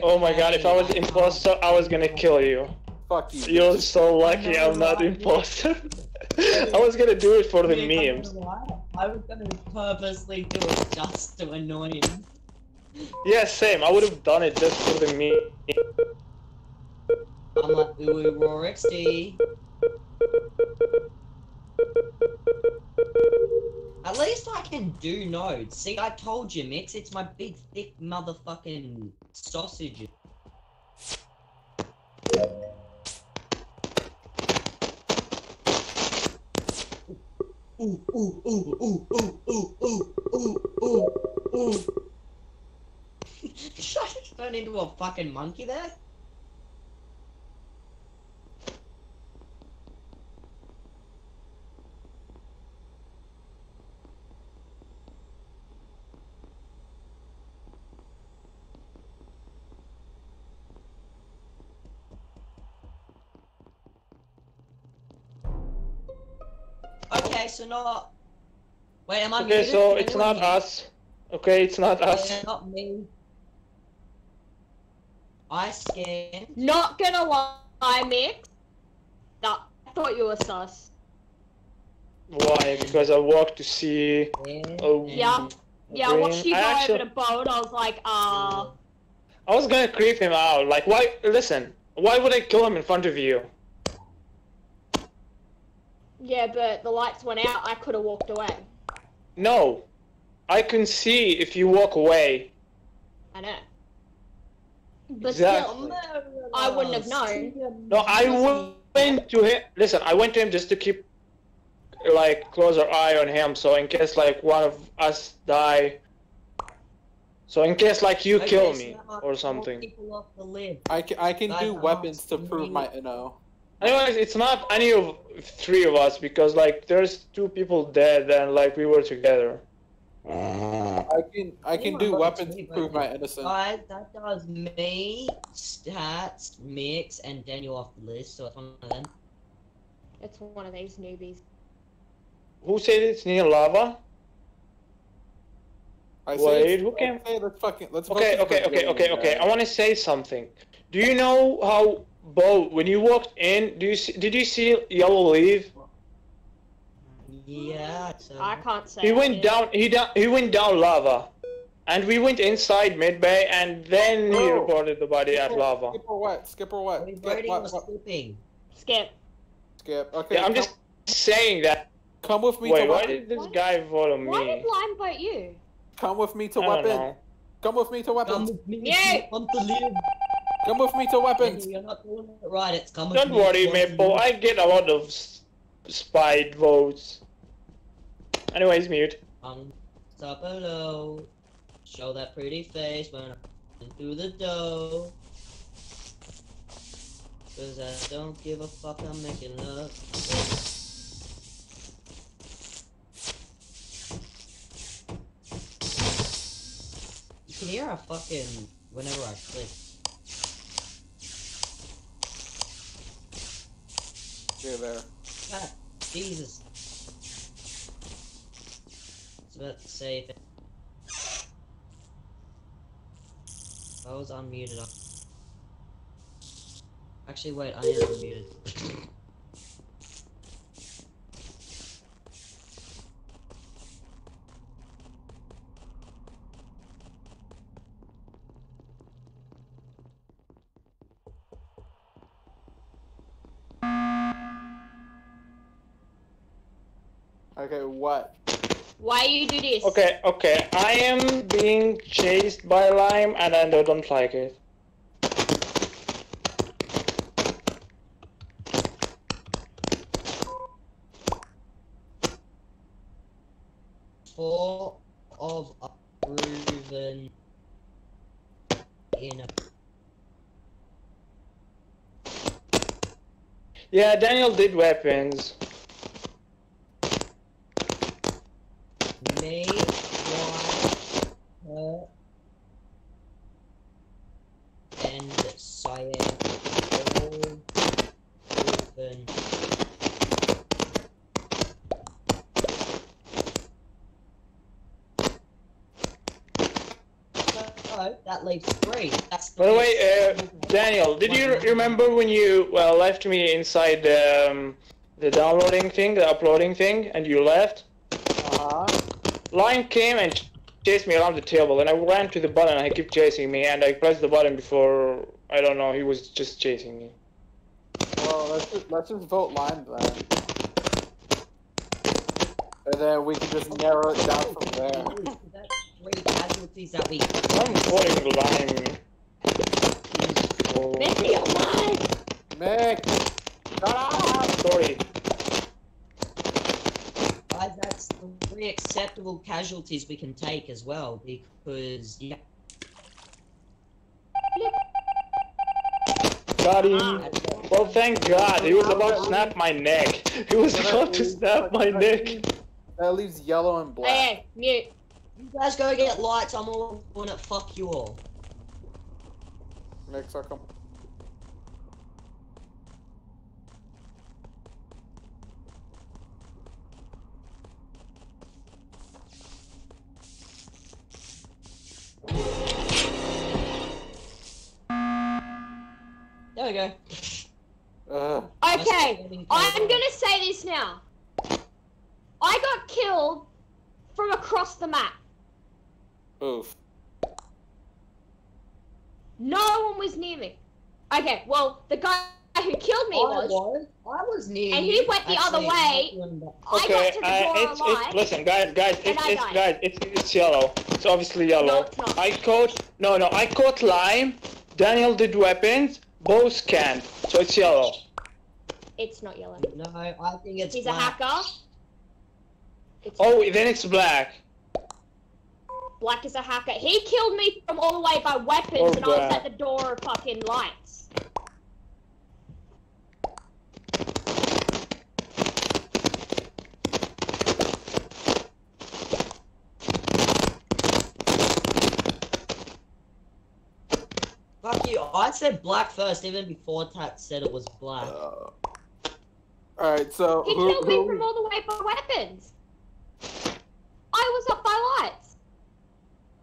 Oh my god, if I was Okay, imposter, I was gonna kill you. Fuck you. You're so lucky know I'm not why. imposter. I was gonna do it for the memes. gonna I was gonna purposely do it just to annoy him. Yeah, same. I would have done it just for the meme. I'm like, ooh, roar XD. At least I can do nodes. See, I told you, Mix, it's my big, thick motherfucking sausage. Ooh, ooh, ooh, ooh, ooh, ooh, ooh, ooh, ooh, ooh. Should I just turn into a fucking monkey there? Okay, so not. Wait, am I Okay, so it's not us. Okay, it's not us. Yeah, not me. I scanned. Not gonna lie, Mix. Nah, I thought you were sus. Why? Because I walked to see. Oh, Yeah. Yeah, I watched you go actually- over the boat. I was like, uh, I was gonna creep him out. Like, why? Listen, why would I kill him in front of you? yeah, but the lights went out. I could have walked away. No, I can see if you walk away. I know. But Exactly. still, I wouldn't have known. No, I went to him. Listen, I went to him just to keep like closer eye on him, so in case like one of us die. So in case like you Okay, kill so me or something. people off the lid. I can, I can Guys, do oh, weapons to prove seeing- my NO. Anyways, it's not any of three of us because like there's two people dead and like we were together. Mm-hmm. I can I can do weapons to prove my innocence. Guys, that does me, Stats, Mix, and Daniel off the list, so it's one of them. It's one of these newbies. Who said it's near lava? I say Wait, it's- who can say let's fucking let's. vote Okay, for okay, okay, okay, okay. I want to say something. Do you know how Bo, when you walked in, do you see, did you see yellow leaf? Yeah, it's a... I can't say. He went did. down. He down. He went down lava, and we went inside medbay, and then he Oh. reported the body at or- lava. Skip or what? Skip or what? Skip, what, or what? skipping? Skip. Skip. Okay. Yeah, I'm just saying that. Come with me Wait, to why weapons. did this Why- guy follow me? Why did me? Lime vote you? Come with me to I don't weapons. know. Come with me to weapon. Come with me. Yeah. Want to live? Come with me to weapons. You're not doing it right. It's coming. Don't worry, Maple. I get a lot of s- spied votes. Anyways, mute. Um, stop below. Show that pretty face when I'm through the dough. Cause I don't give a fuck, I'm making love. You can hear a fucking whenever I click. You're there. God, Jesus. I was about to say. If I was unmuted. Actually, wait, I am unmuted. Okay, what? Why you do this? Okay, okay. I am being chased by Lime and I don't like it. Four of proven in a Yeah, Daniel did weapons. May one her and cyan all proven No, that leaves three. That's By the way, uh, Daniel, did you remember when you well left me inside um, the downloading thing, the uploading thing, and you left? Uh-huh. Lime came and chased me around the table, and I ran to the button, and he kept chasing me, and I pressed the button before I don't know, he was just chasing me. Well, let's just, let's just vote Lime then. And then we can just narrow it down from there. That's three casualties that we. I'm voting Lime. Oh, Make me alive! Mick! Shut up! sorry. Guys, that's three acceptable casualties we can take as well because yeah. Got him. that's- Well, thank God. He was about to snap my neck. He was about to snap my neck. That leaves yellow and black. Hey, mute. You guys go get lights. I'm all gonna fuck you all. Mick, suck 'em. There we go. Ugh. Okay, I'm gonna say this now. I got killed from across the map. Oof. No one was near me. Okay, well, the guy who killed me I was. was. I was near And he went the other Actually, way. I'm not doing that. I Okay, got to the uh, door it's, alive. it's listen, guys, guys, it's, it's guys, it's it's yellow. It's obviously yellow. No, it's not. I caught no, no, I caught lime. Daniel did weapons. Both scanned, so it's yellow. It's not yellow. No, I think it's. He's black. a hacker. It's Oh, then it's black. Black is a hacker. He killed me from all the way by weapons, Oh, and I was at the door of fucking lights. Fuck you. I said black first, even before Tat said it was black. Uh, Alright, so He who, killed me from all the way by weapons. I was up by lights.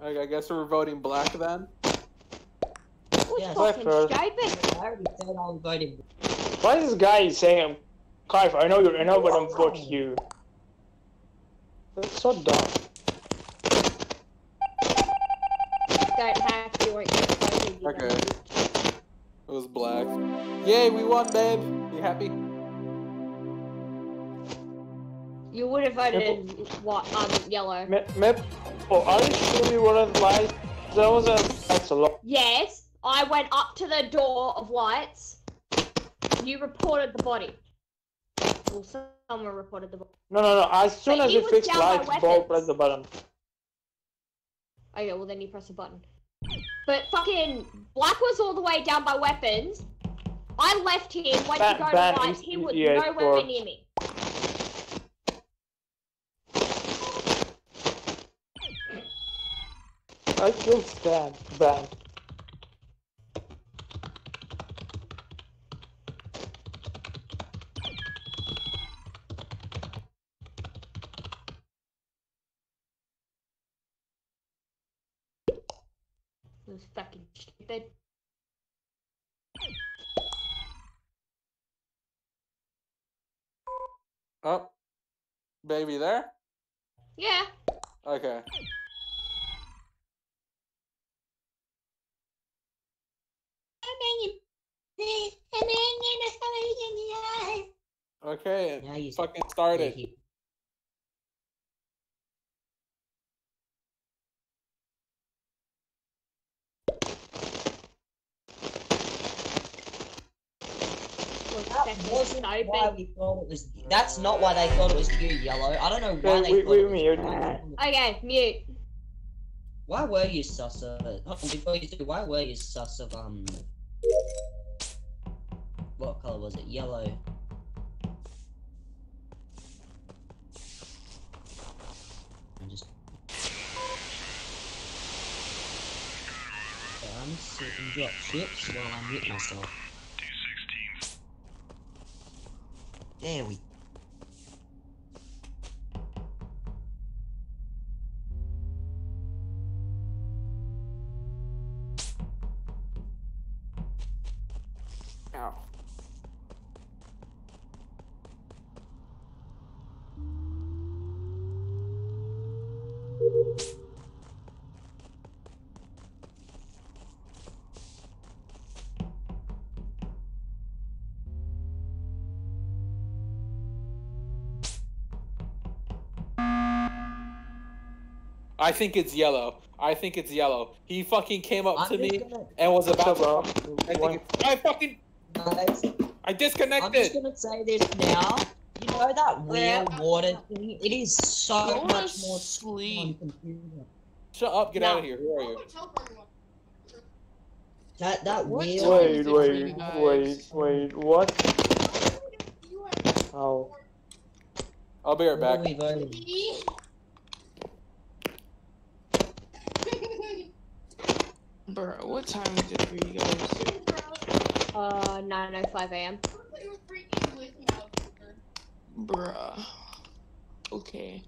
Okay, I guess we're voting black then. It Yes. fucking Black stupid. I already said I was voting. Why is this guy saying, Kaif, I know you, I know, but I'm vote you. That's so dumb. Don't hack, you won't get voted. you Okay. don't. It was black. Yay, we won, babe. You happy? You would have voted what? Um, yellow. Map, map. Oh, are you sure you weren't light? That was a. That's a lot. Yes, I went up to the door of lights. You reported the body. Well, someone reported the body. No, no, no. As soon But as he you was fix down by lights, Bo weapons. press the button. Okay, well then you press the button. But fucking Black was all the way down by weapons. I left him, went Ban- to go ban to lights. He was yeah, nowhere for- near me. I feel sad. Bad. It was fucking stupid. Oh, baby, there. Yeah. Okay. Okay, Now you it fucking started. That wasn't why we thought it was. That's not why they thought it was you, Yellow. I don't know why Okay, they we- thought we it was mute. you. Okay, mute. Why were you sus of? hold on, Before you do, why were you sus of um? What color was it? Yellow. I'm just. I'm sitting drop chips while I mute myself. There we. I think it's yellow. I think it's yellow. He fucking came up I'm to me gonna. and was What's about up, to. bro? I, One- think it's, I fucking. Guys, I I'm just gonna say this now. You know that wheel Yeah. water thing? It is so Go to much more on sleep. Shut up. Get No. out of here. Who are you? That that What wheel. Wait, is it for you wait, wait, wait. What? Oh. I'll be right back. we voting? Bro, what time is it for you guys? Uh, 9:05 a.m. Bruh. Okay.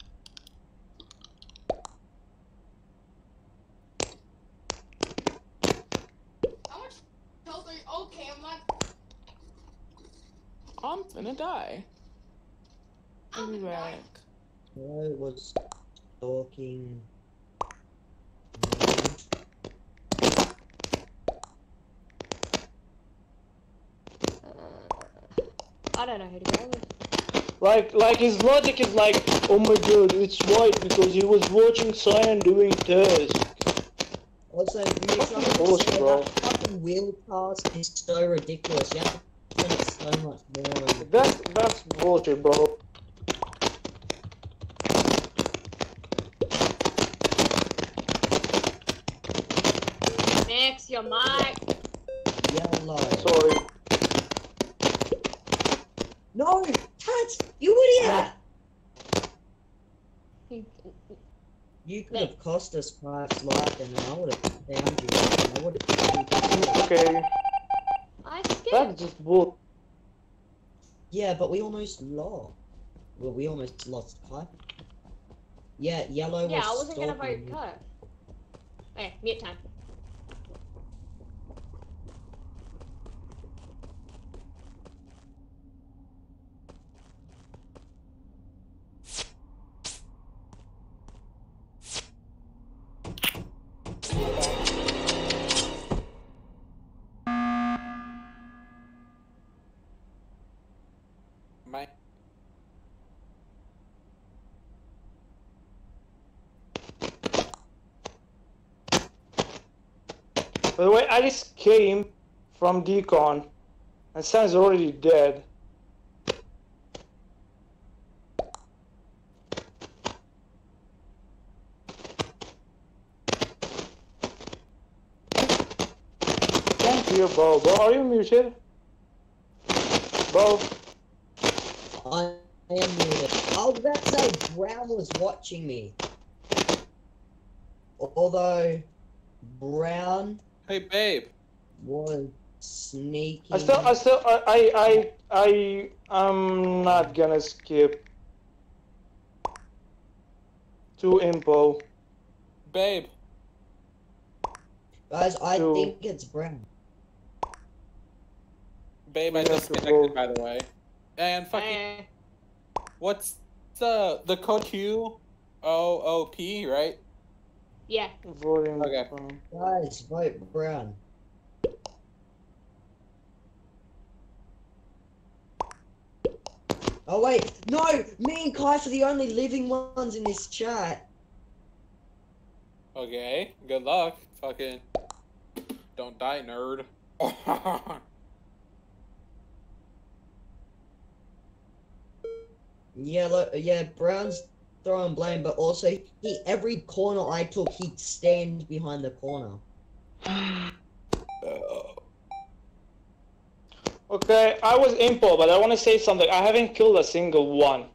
Okay, I'm gonna die. I'll be back. I was talking. I don't know who to go with. Like, like his logic is like, oh my god, it's white because he was watching Cyan doing this. Also, you Fucking trying to bullshit, say bro. that fucking wheel task is so ridiculous. You have to spend it so much more. on- That's that's bullshit, bro. Max, your mic. Yellow. Sorry. No, Tat, you idiot! You could have cost us Pipes life, and then I would have found you. And I would have. Okay, I skipped. that's just bull. Yeah, but we almost lost. Well, we almost lost Pipe. Yeah, yellow Yeah, was Yeah, I wasn't gonna vote cut. Kurt. Okay, mute time. My. Just came from decon, and Sam's already dead. Can't hear Bo. Bo, are you muted? Bo, I am muted. About to say Brown was watching me. Although Brown Hey, babe. was sneaking. I still, I still, I, I, I, I, I'm not gonna skip to Impo. Babe. Guys, I to- think it's Brown. Babe, I just to disconnected, vote. by the way. And fucking, Eh, what's the the code Q O O P, right? Yeah. Voting. Okay. from- Guys, vote Brown. Oh wait, no! Me and Kai are the only living ones in this chat. Okay. Good luck. Fucking. Don't die, nerd. Yeah, look, yeah, Brown's throwing blame, but also he every corner I took, he'd stand behind the corner. Okay, I was Impo, but I want to say something. I haven't killed a single one,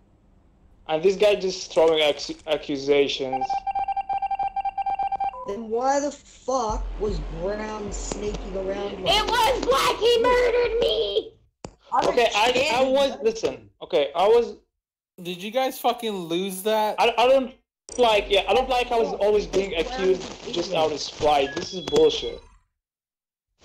and this guy just throwing accusations. Then why the fuck was Brown sneaking around? like- It was Black. He murdered me. Okay, I, I was behind listen. Okay, I was. Did you guys fucking lose that? I, I don't like. Yeah, I don't like. I was always being accused just out of spite. This is bullshit.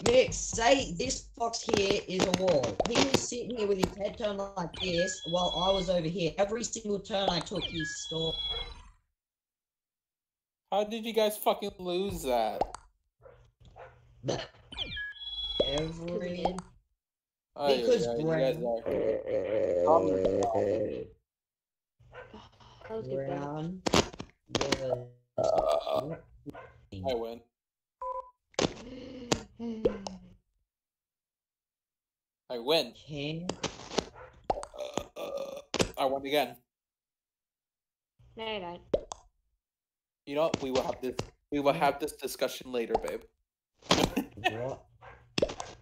Nick, say this box here is a wall. He was sitting here with his head turned like this while I was over here. Every single turn I took, he stole. How did you guys fucking lose that? Every. Ay, Because ay, ay, you Brown- guys are- That was good. Brown. Uh, I win. I win. Can Uh, uh, I won again. No, you don't. You know, what? we will have this. We will have this discussion later, babe.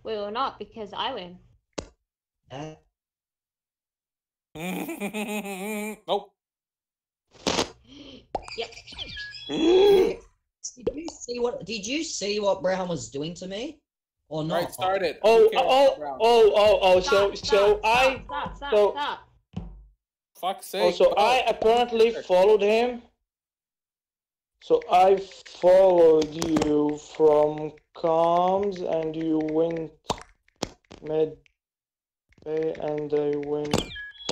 We will not because I win. That nope. Yep. Did you see what? Did you see what Brown was doing to me, or not? Right, start it. Oh, Who cares oh, oh, oh, oh. So, Stop, so stop, I. Stop, stop, so- stop. Fuck's oh, sake. Also, oh, I apparently followed him. So I followed you from comms, and you went med bay, and I went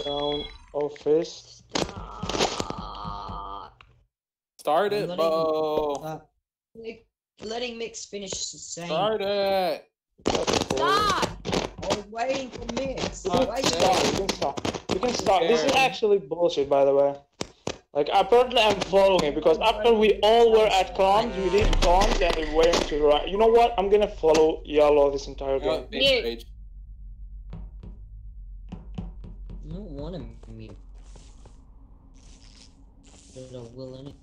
down office. Stop. Start I'm it, letting- Bo. Uh, Nick, letting Mix finish saying. Start it. Stop. I'm waiting for Mix. You I can was stop. You can stop. You can stop. This is actually bullshit, by the way. Like apparently I'm following it because after we all were at comms, we did comms and we went to right. You know what? I'm gonna follow yellow this entire You know game. what, bitch Mute. rage. I don't want to mute. But I will in it.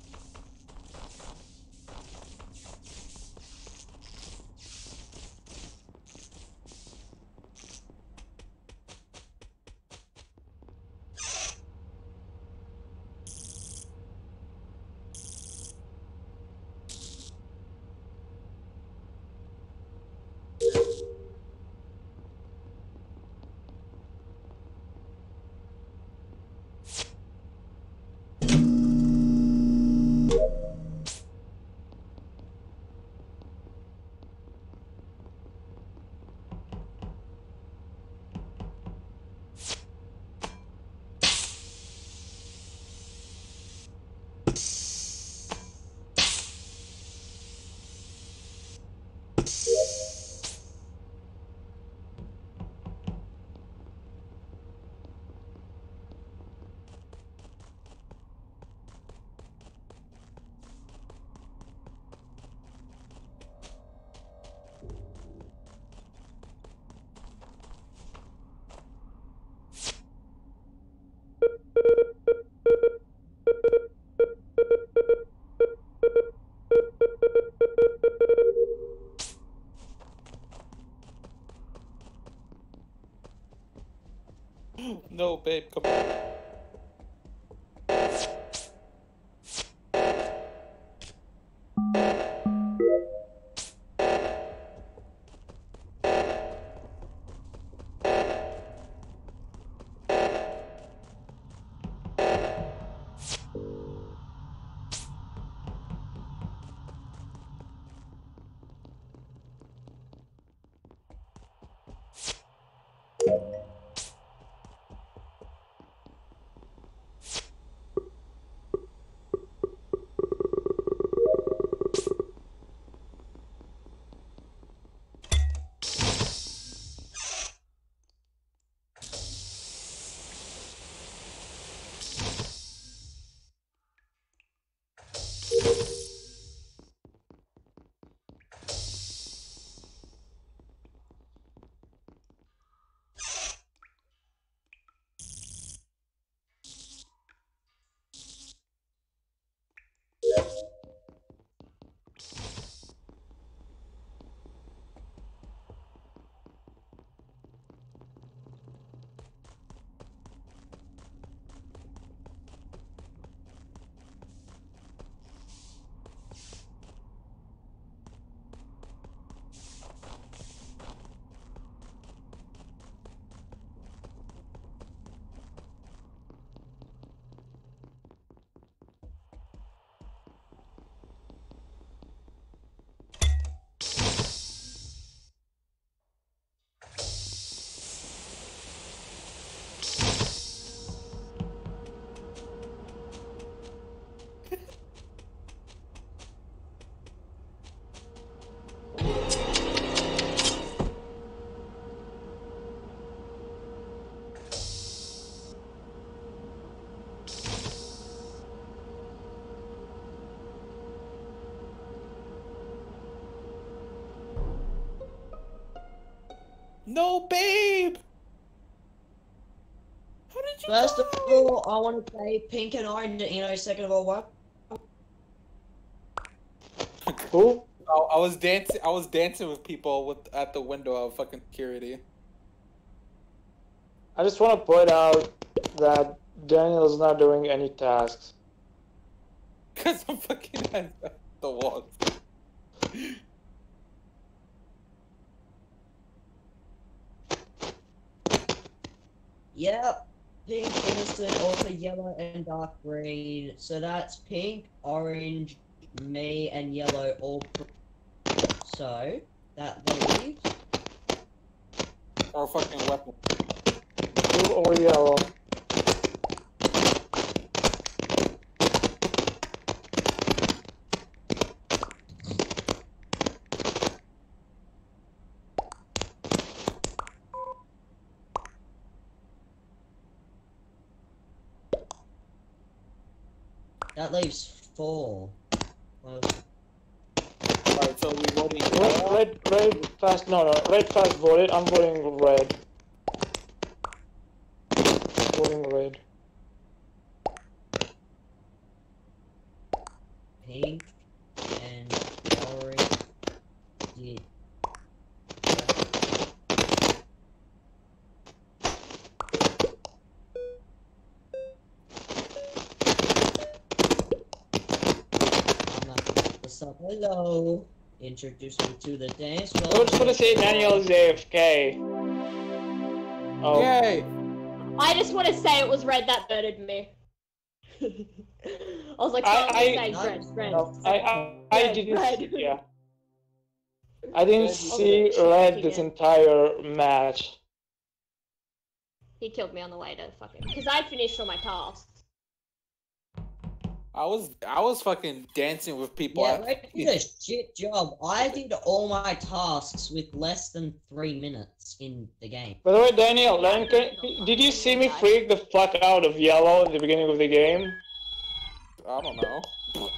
Babe, come. No, babe. How did you? First of all, I want to play pink and orange, you know, second of all, what? Cool. Oh, I, I was dancing. I was dancing with people with at the window of fucking security. I just want to point out that Daniel's not doing any tasks. Cause I'm fucking at the wall. Yep. Pink, innocent, also yellow and dark green. So that's pink, orange, me, and yellow all. So that leaves. Or fucking weapon. Blue or yellow? That leaves four. Well, Alright, so we voting. Red, red, red, fast. No, no, red, fast voted. I'm voting red. Voting red. pink and orange. Yeah. I'm not what's up? Hello. Introduce me to the dance floor. I was just gonna say Daniel's AFK. Oh, Yay! I just want to say it was red that murdered me. I was like, I- I- say red, red. no, I, I, I Red, didn't. red. Yeah, I didn't Red. see Oh, red this yeah. entire match. He killed me on the way to fucking because I finished all my tasks. I was I was fucking dancing with people. Yeah, at- Red did a shit job. I did all my tasks with less than three minutes in the game. By the way, Daniel, Lan, did you see me freak the fuck out of yellow at the beginning of the game? I don't know.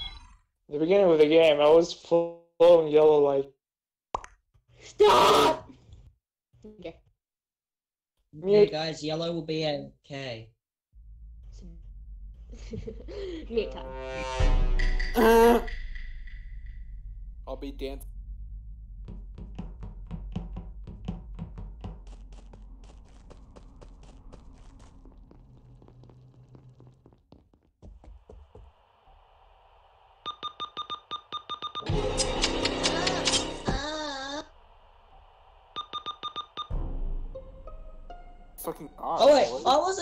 the beginning of the game, I was full on yellow like. Stop. Okay. Okay, guys, yellow will be okay. Mute time. Uh. I'll be dancing.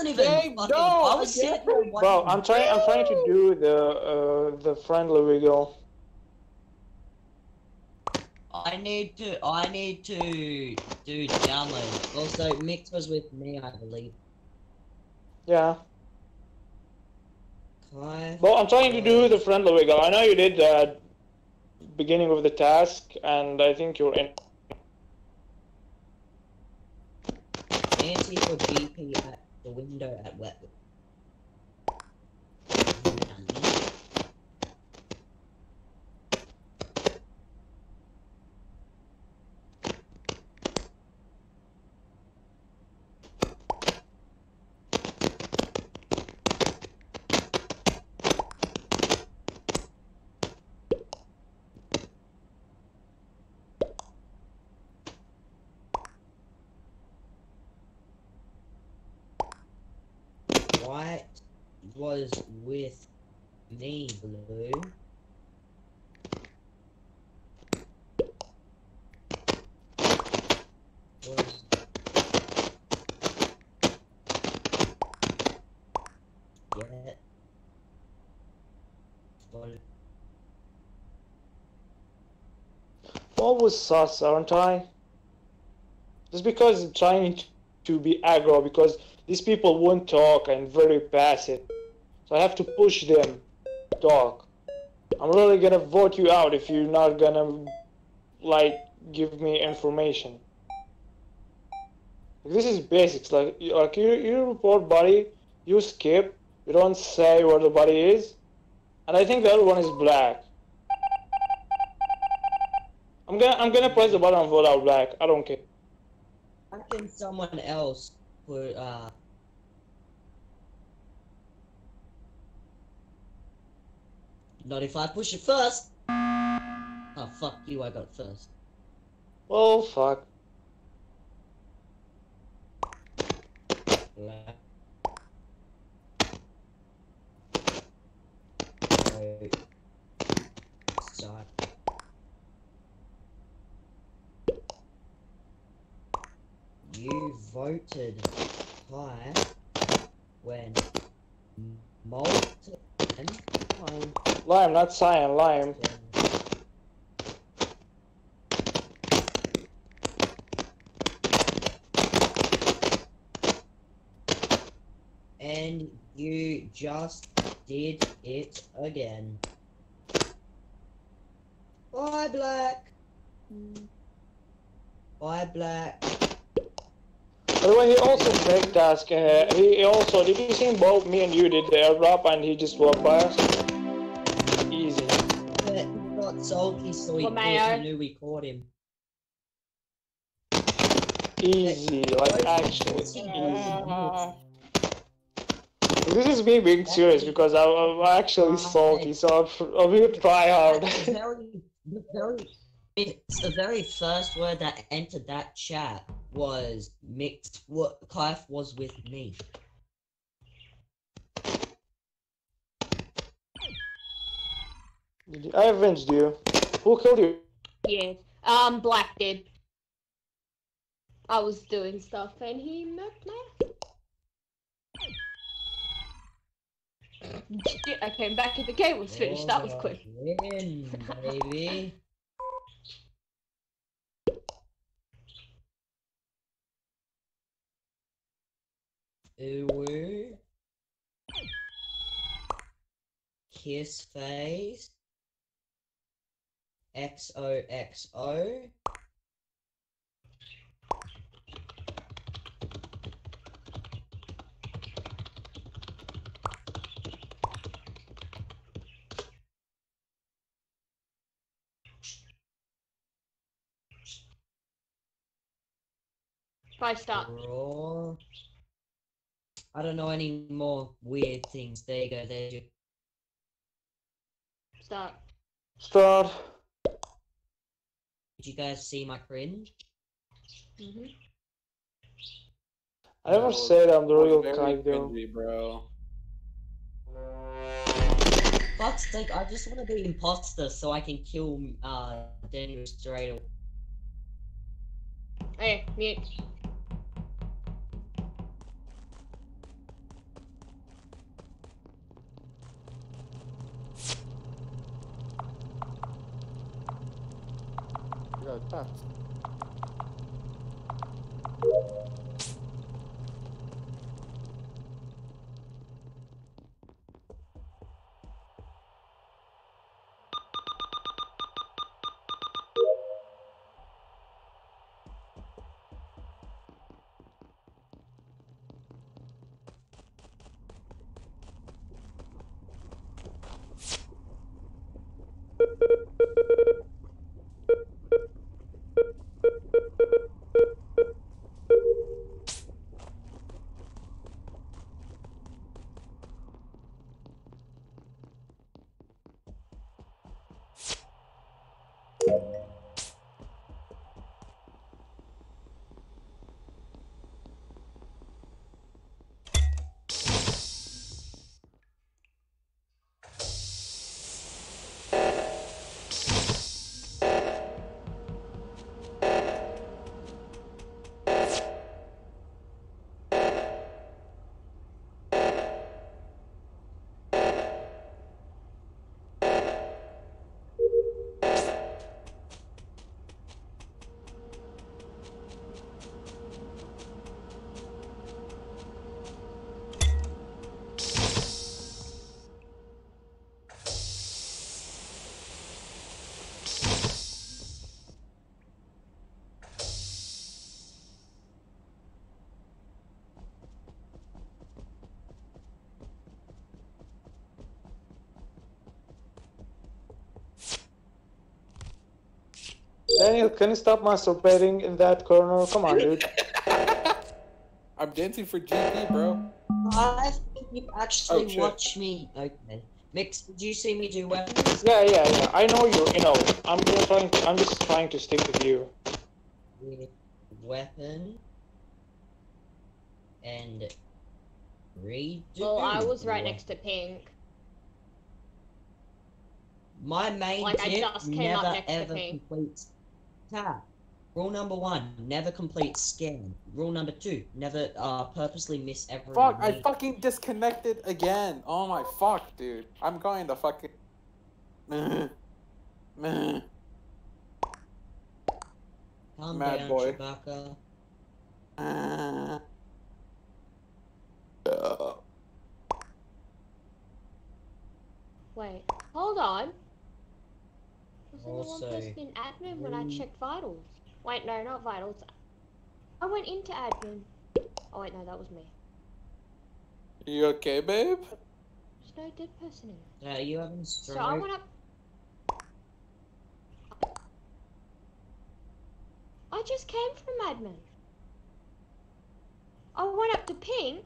Wasn't even. Dang, fucking, no, I was sitting there. Bro, I'm trying. I'm trying to do the uh, the friendly wiggle. I need to. I need to do download. Also, Mix was with me, I believe. Yeah. Kai. Well, I'm trying to do the friendly wiggle. I know you did the beginning of the task, and I think you're in. Nancy for BP at the window at Wetwood. White was with me, Blue. Was. What Always sus, aren't I? Just because I'm trying to be aggro, because these people won't talk and very passive. So I have to push them talk. I'm really gonna vote you out if you're not gonna, like, give me information. This is basics, like, like you, you report body, you skip, you don't say where the body is, and I think the other one is black. I'm gonna I'm gonna press the button and vote out black. I don't care. How can someone else put uh Not if I push it first. Oh fuck you, I got it first. Oh, fuck. You voted high when Molten Lime, not cyan, lime. And you just did it again. Bye, Black. Bye, Black. By the way, he also fake task. Uh, he he also did you see both me and you did the airdrop and he just walked by us? Easy. But he got salty, so he Well, Mayo. he knew we caught him. Easy, like actually easy. Uh, This is me being serious because I, I'm actually salty, so I'm, I'm gonna try hard. The very, the very, it's the very first word that entered that chat was mixed. What Kaif was with me. I avenged you. Who killed you? Yeah. Um, Black did. I was doing stuff and he knocked my ass. Shit, I came back and the game was finished. That was quick. Win, baby. Ooh. Kiss face. XOXO. Try start. Raw. I don't know any more weird things. There you go. There you Start. Start. Did you guys see my cringe? hmm I never No, said I'm the real very Kai bro. fuck's sake, I just want to be imposter so I can kill uh Daniel straight away. Hey, mute. start. You got a text. Daniel, can you stop masturbating in that corner? Come on, dude. I'm dancing for GP, bro. I can you actually Oh, watch me? Okay. Mix, did you see me do weapons? Yeah, yeah, yeah. I know you. You know, I'm just trying. To, I'm just trying to stick with you. Weapon and redo. Well, I was right next to Pink. My main Like, I tip: just came up never next to ever Pink. Complete tab. Rule number one: never complete scan. Rule number two: never uh purposely miss every. Fuck, I fucking disconnected again. Oh my fuck, dude. I'm going to fucking. Meh. Meh. Calm Mad down, boy. Chewbacca. Uh, uh, Wait, hold on. Was anyone Also- just in admin when I checked vitals? Wait, no, not vitals. I went into admin. Oh wait, no, that was me. you okay, babe? There's no dead person in. Uh, you having So I went up. I just came from admin. I went up to pink,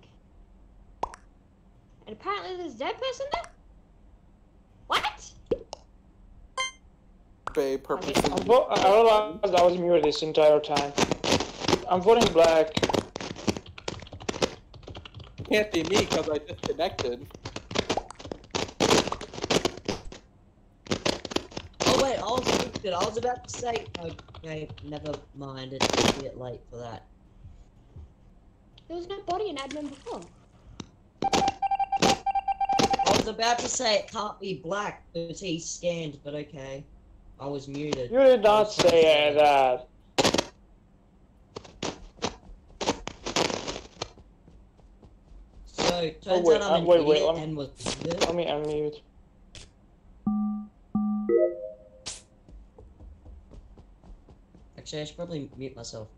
and apparently there's a dead person there. What? Babe, purposely. I'm vo- I realized I was muted this entire time. I'm voting black. Can't be me because I disconnected. Oh wait, I was stupid. I was about to say. Oh, okay, never mind. It's a bit late for that. There was no body in admin before. I was about to say it can't be black because he's scanned, but okay. I was muted. You did not say that. So turns wait, out I'm uh, wait, wait, let me- and was muted. Let me unmute. Actually, I should probably mute myself.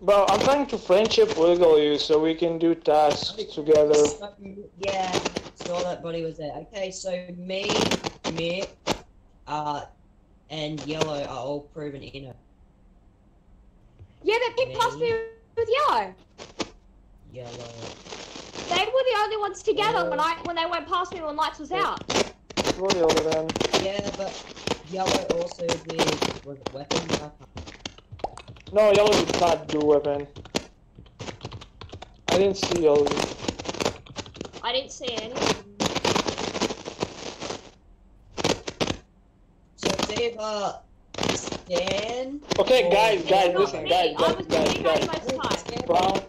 Well, I'm trying to friendship wiggle you so we can do tasks together. So, yeah, saw that buddy was there. Okay, so me, Mick, uh, and Yellow are all proven inner. Yeah, but Pink passed me with Yellow. Yellow. They were the only ones together when I when they went past me when lights was out. What the then? Yeah, but Yellow also did was it weapons? I can't- No, yellow did not do weapon. I didn't see yellow. I didn't see any. So it's either Stan. Okay, or guys, guys, listen, guys, guys, guys, guys. most of the time. Brown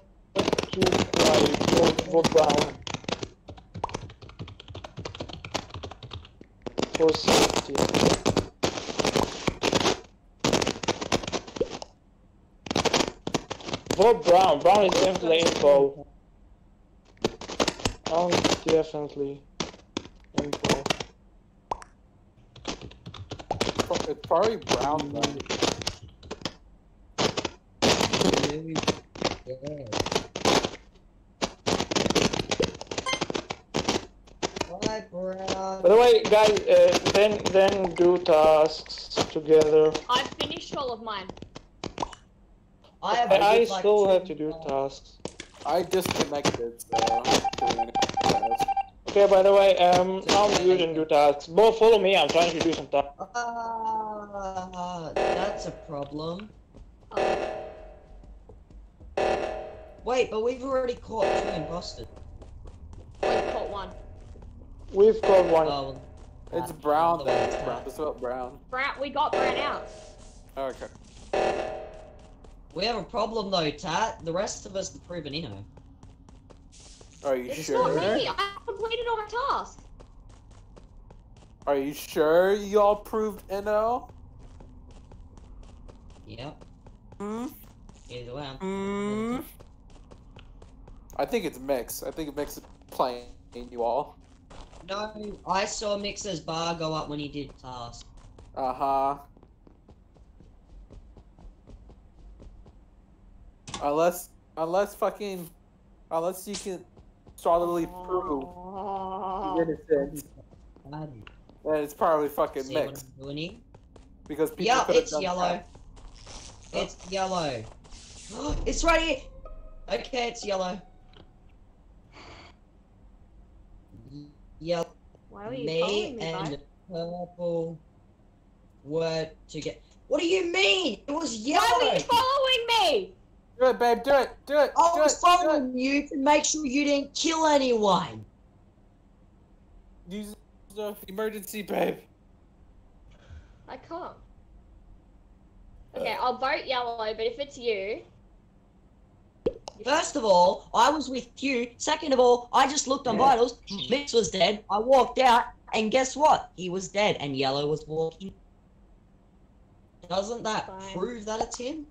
to white, vote, vote brown. For safety. Vote brown. Brown is definitely info. Brown is definitely info. It's probably brown then. Yeah. Bye, Brown. By the way, guys, uh, then then do tasks together. I finished all of mine. I, have I, I like still two have to do more. tasks. I disconnected, so I'm not doing anything. Okay, by the way, um, I'm good and do tasks. Bo, follow me. I'm trying to do some tasks. Ah, that's a problem. Oh, Wait, but we've already caught two imposters. We've caught one. We've caught one. Oh, well, It's brown the then. It's brown. that. It's about brown. Brown, we got Brown out. Okay. We have a problem though, Tat. The rest of us are proven inno. Are you It's sure? not me. I completed all my tasks. Are you sure y'all proved NO? Yep. Hmm? Either way, I'm Hmm? I think it's Mix. I think Mix is playing you all. No, I saw Mix's bar go up when he did task. Uh huh. Unless, unless fucking, unless you can solidly prove Oh. innocent, then it's probably fucking see what Mix I'm doing here? because people Yeah, it's done yellow. that. It's yellow. it's right here. Okay, it's yellow. Yellow. Why were you Me me, and bud? purple were to get. What do you mean? It was yellow. Why yellow. were you following me? Do it, babe. Do it. Do it. I do was it, do it. following you to make sure you didn't kill anyone. Use the emergency, babe. I can't. Uh. Okay, I'll vote yellow, but if it's you, First of all, I was with you. Second of all, I just looked on vitals. Mix was dead. I walked out, and guess what? He was dead, and Yellow was walking. Doesn't that Fine. prove that it's him?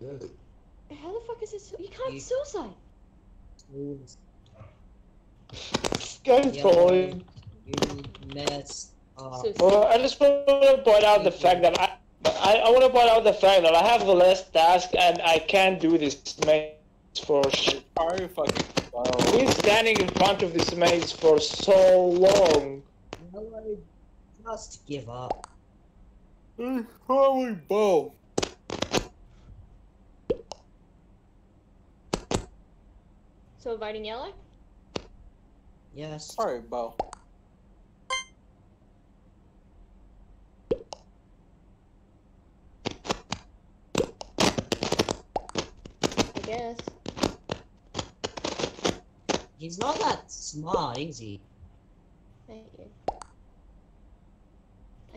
How the fuck is this? You can't You- suicide. Guys, Yellow, following. you messed up. Well, I just want to point out the fact that I, I, I want to point out the fact that I have the last task and I can't do this maze for shit. Probably fucking. Well, Been standing in front of this maze for so long. Yellow, just give up. Holy bow. So we're voting yellow? Yes. Sorry, Bo. I guess. He's not that smart, is he? Thank you.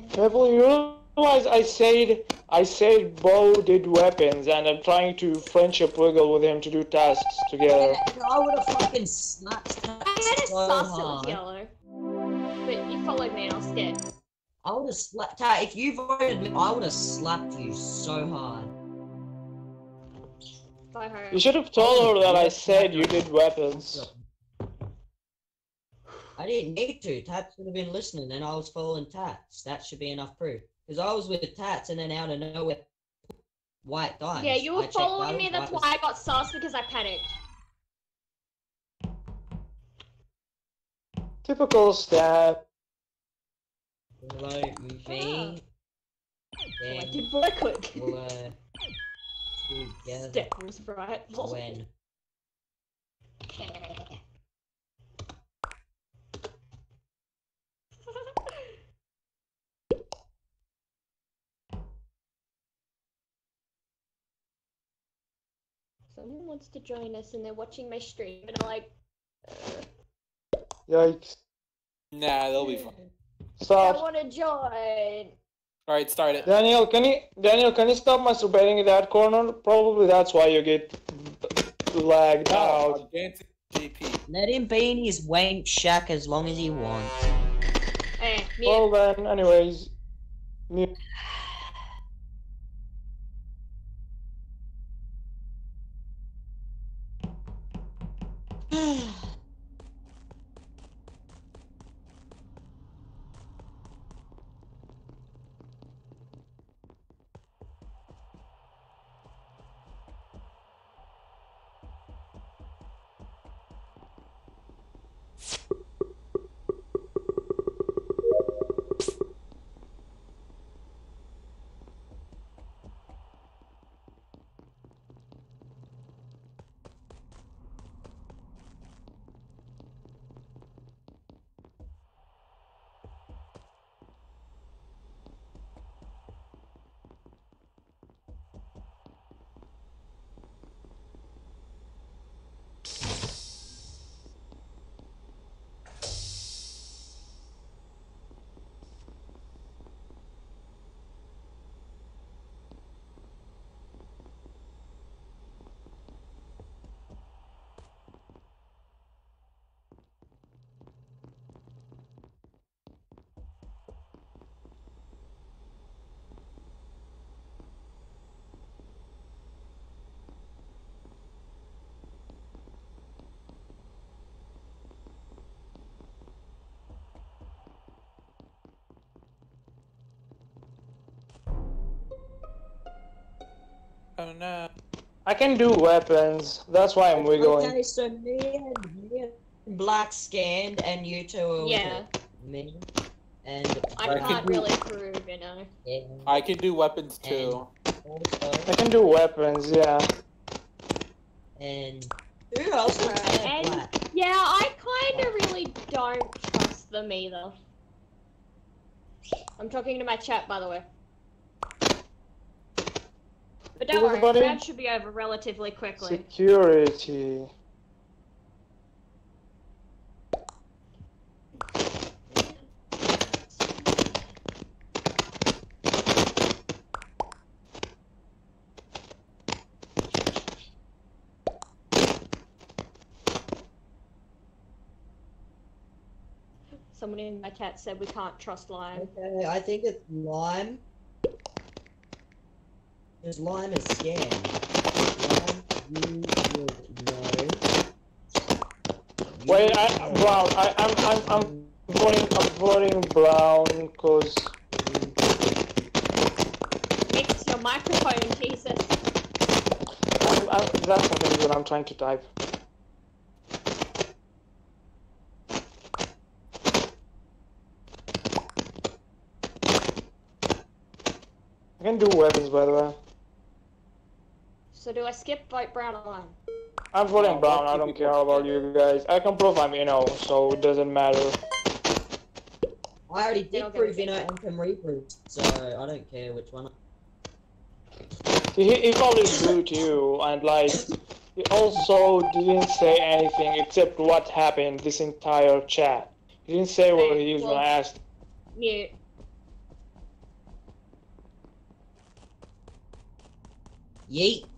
Careful, you realize I said I said Bo did weapons and I'm trying to friendship wiggle with him to do tasks together. I would have fucking slapped that I had a so sus it yellow. But you followed me and I was scared. I would have slapped. Tat, If you voted me, I would have slapped you so hard. Bye, home. You should have told her that I said you did weapons. I didn't need to. Tats would have been listening, and I was following Tats. That should be enough proof. Because I was with Tats, and then out of nowhere, White dies. Yeah, you were checked following me. That's why was- I got sus because I panicked. Typical stat. Hello, me. Ah. Oh, I Then did very quick. were together Step was right. when Someone wants to join us and they're watching my stream and I'm like, Yikes. Nah, they'll be fine. Stop. I want to join. All right, start it. Daniel, can you Daniel, can you stop masturbating in that corner? Probably that's why you get lagged No, out. GP. let him be in his wank shack as long as he wants. Mute. Well then, anyways. mute. No. Uh, I can do weapons. That's why I'm wiggling. Okay, so me and, me and Black scanned, and you two are Yeah. me. And I I can't can- really prove, you know. yeah, I can do weapons too. also, I can do weapons, yeah. and who else was there? And- Black? Yeah, I kind of really don't trust them either. I'm talking to my chat, by the way. But don't worry, Everybody- round should be over relatively quickly. Security. Someone in my chat said we can't trust Lime. Okay, I think it's lime. Because lime is scam. Lime, you would know. You Wait, I, know. Brown, I, I'm, I'm, I'm voting, I'm voting Brown, cause Fix your microphone, Jesus. I'm, I'm, that's not what I'm trying to type. I can do weapons, by the way. So do I skip vote brown or Lime? I'm voting Brown. I do don't care about you guys. I can prove I'm Inno, so it doesn't matter. I already did prove get Inno that. and can reprove, so I don't care which one. He, he probably blew too, and like, he also didn't say anything except what happened this entire chat. He didn't say what he was Well- gonna ask. Mute. Yeet.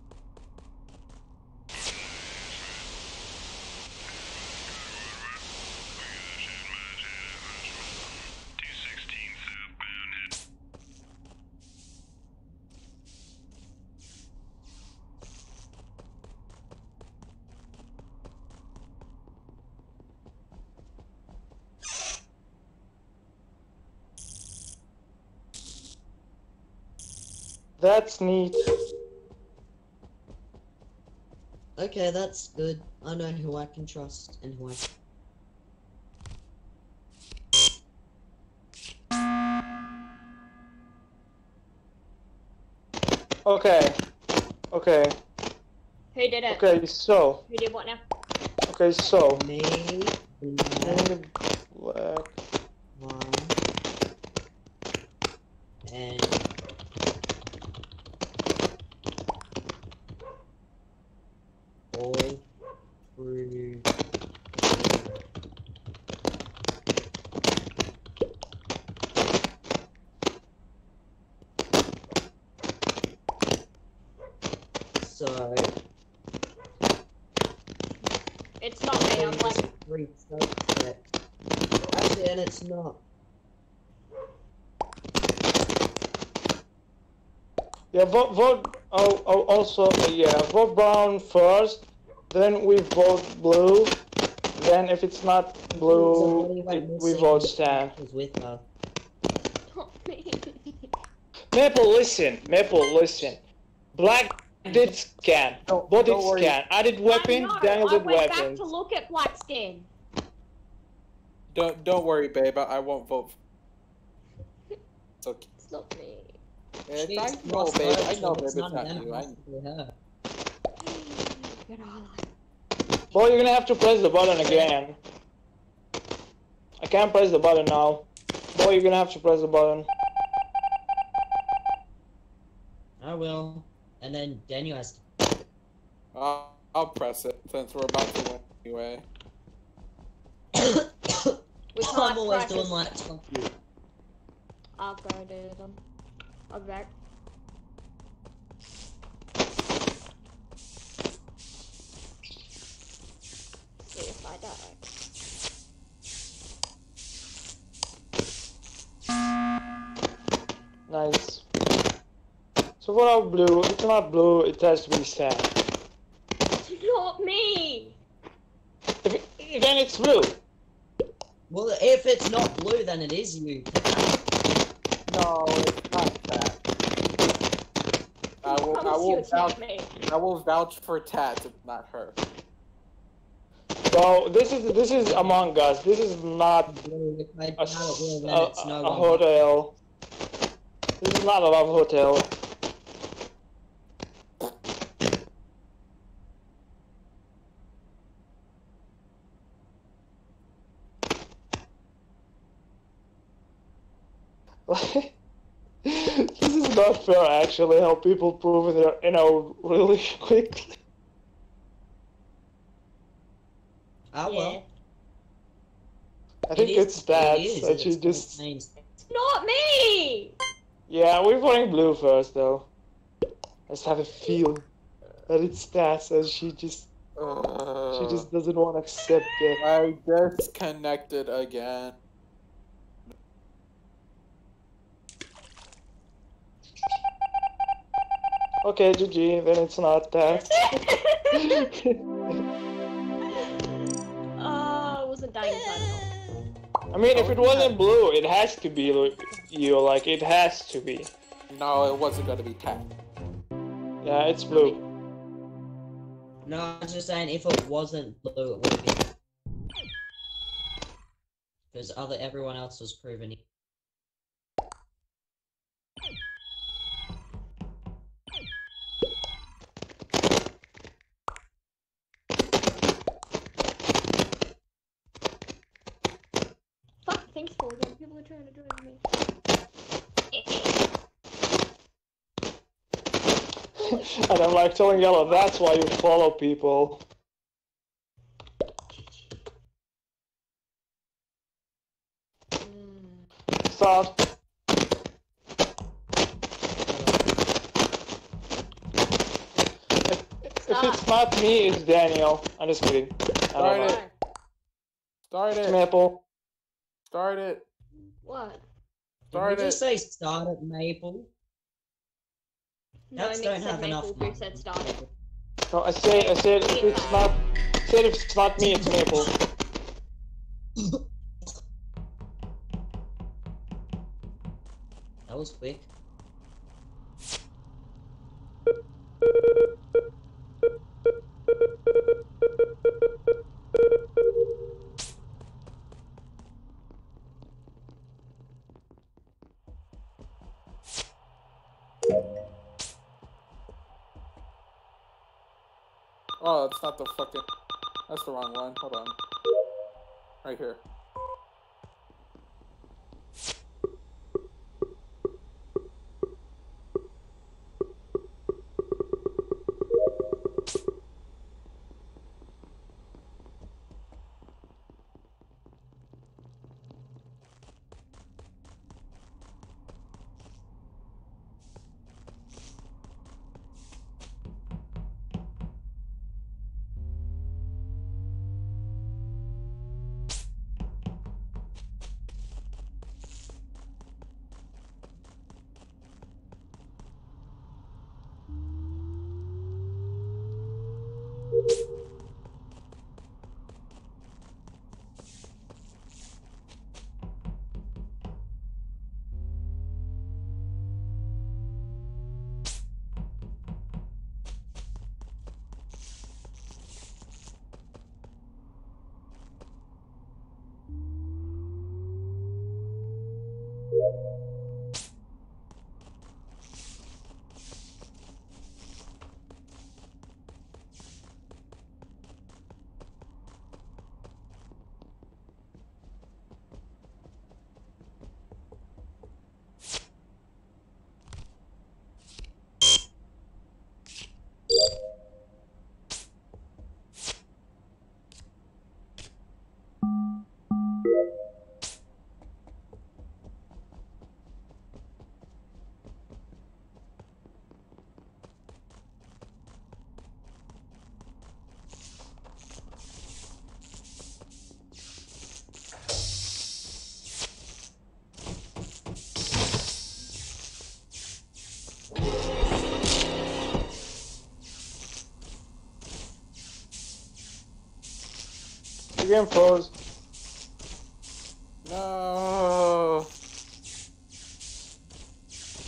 That's neat. Okay, that's good. I know who I can trust and who I. can Okay. Okay. Who did it? Okay, so. Who did what now? Okay, so. Me, Black, black, black. one, and all through. So It's not me. I'm like, three subjects. Actually, and it's not. Yeah, vote, vote, oh, oh, also, uh, yeah, vote brown first, then we vote blue, then if it's not blue, Somebody it- we vote and Stan. was with her. Maple, listen, Maple, listen. Black did scan, Don't- both did don't scan. I did weapons, I know, Daniel I did went weapons. back to look at black skin. Don't don't worry, babe. I, I won't vote. It's okay. It's not me. It's, She's I know, babe. I know, if babe. it's It's not them, you. it I has to be her. You're. Well, you're gonna have to press the button again. I can't press the button now. Boy, you're gonna have to press the button. I will. And then Daniel has I'll, I'll press it since we're about to win anyway. to. We I'm always practice. doing like 20. I'll go do them. I'll be back. See if I die. Nice. So what about blue? If it's not blue, it has to be Stan. It's not me. If it, then it's blue. Well, if it's not blue, then it is you. No, it's not that. I will, I will vouch. I will vouch for Tat. It's not her. So this is this is Among Us. This is not Blue, if I a, doubt it will, then a, it's no a one. hotel. This is not a love hotel. Like, this is not fair actually how people prove their you know really quickly. Ah, well. I think It is- it's that it is, that it's she just names. It's not me. Yeah, we're voting blue first, though. I just have a feeling that it's Stas, and she just she just doesn't want to accept it. I disconnected again. Okay, GG, then it's not that. Oh, I wasn't dying inside I mean, if it wasn't blue, it has to be you. Like it has to be. No, it wasn't gonna be Tat. Yeah, it's blue. No, I'm just saying if it wasn't blue, it would be. been. Because other everyone else was proven. e- Fuck, thanks for them. People are trying to join me. And I'm like telling Yellow, that's why you follow people. Mm. Stop. If, if it's not me, it's Daniel. I'm just kidding. I don't Start know. it. Start it. Maple. Start it. What? Start Did you it. just say start at Maple? No, Cats Nick don't said have enough. Maple. Who said started? No, I say, I said if it's not, I said if it's not me, it's Maple. That was quick. Oh, it's not the fucking. That's the wrong one. Hold on. Right here. The game froze. No.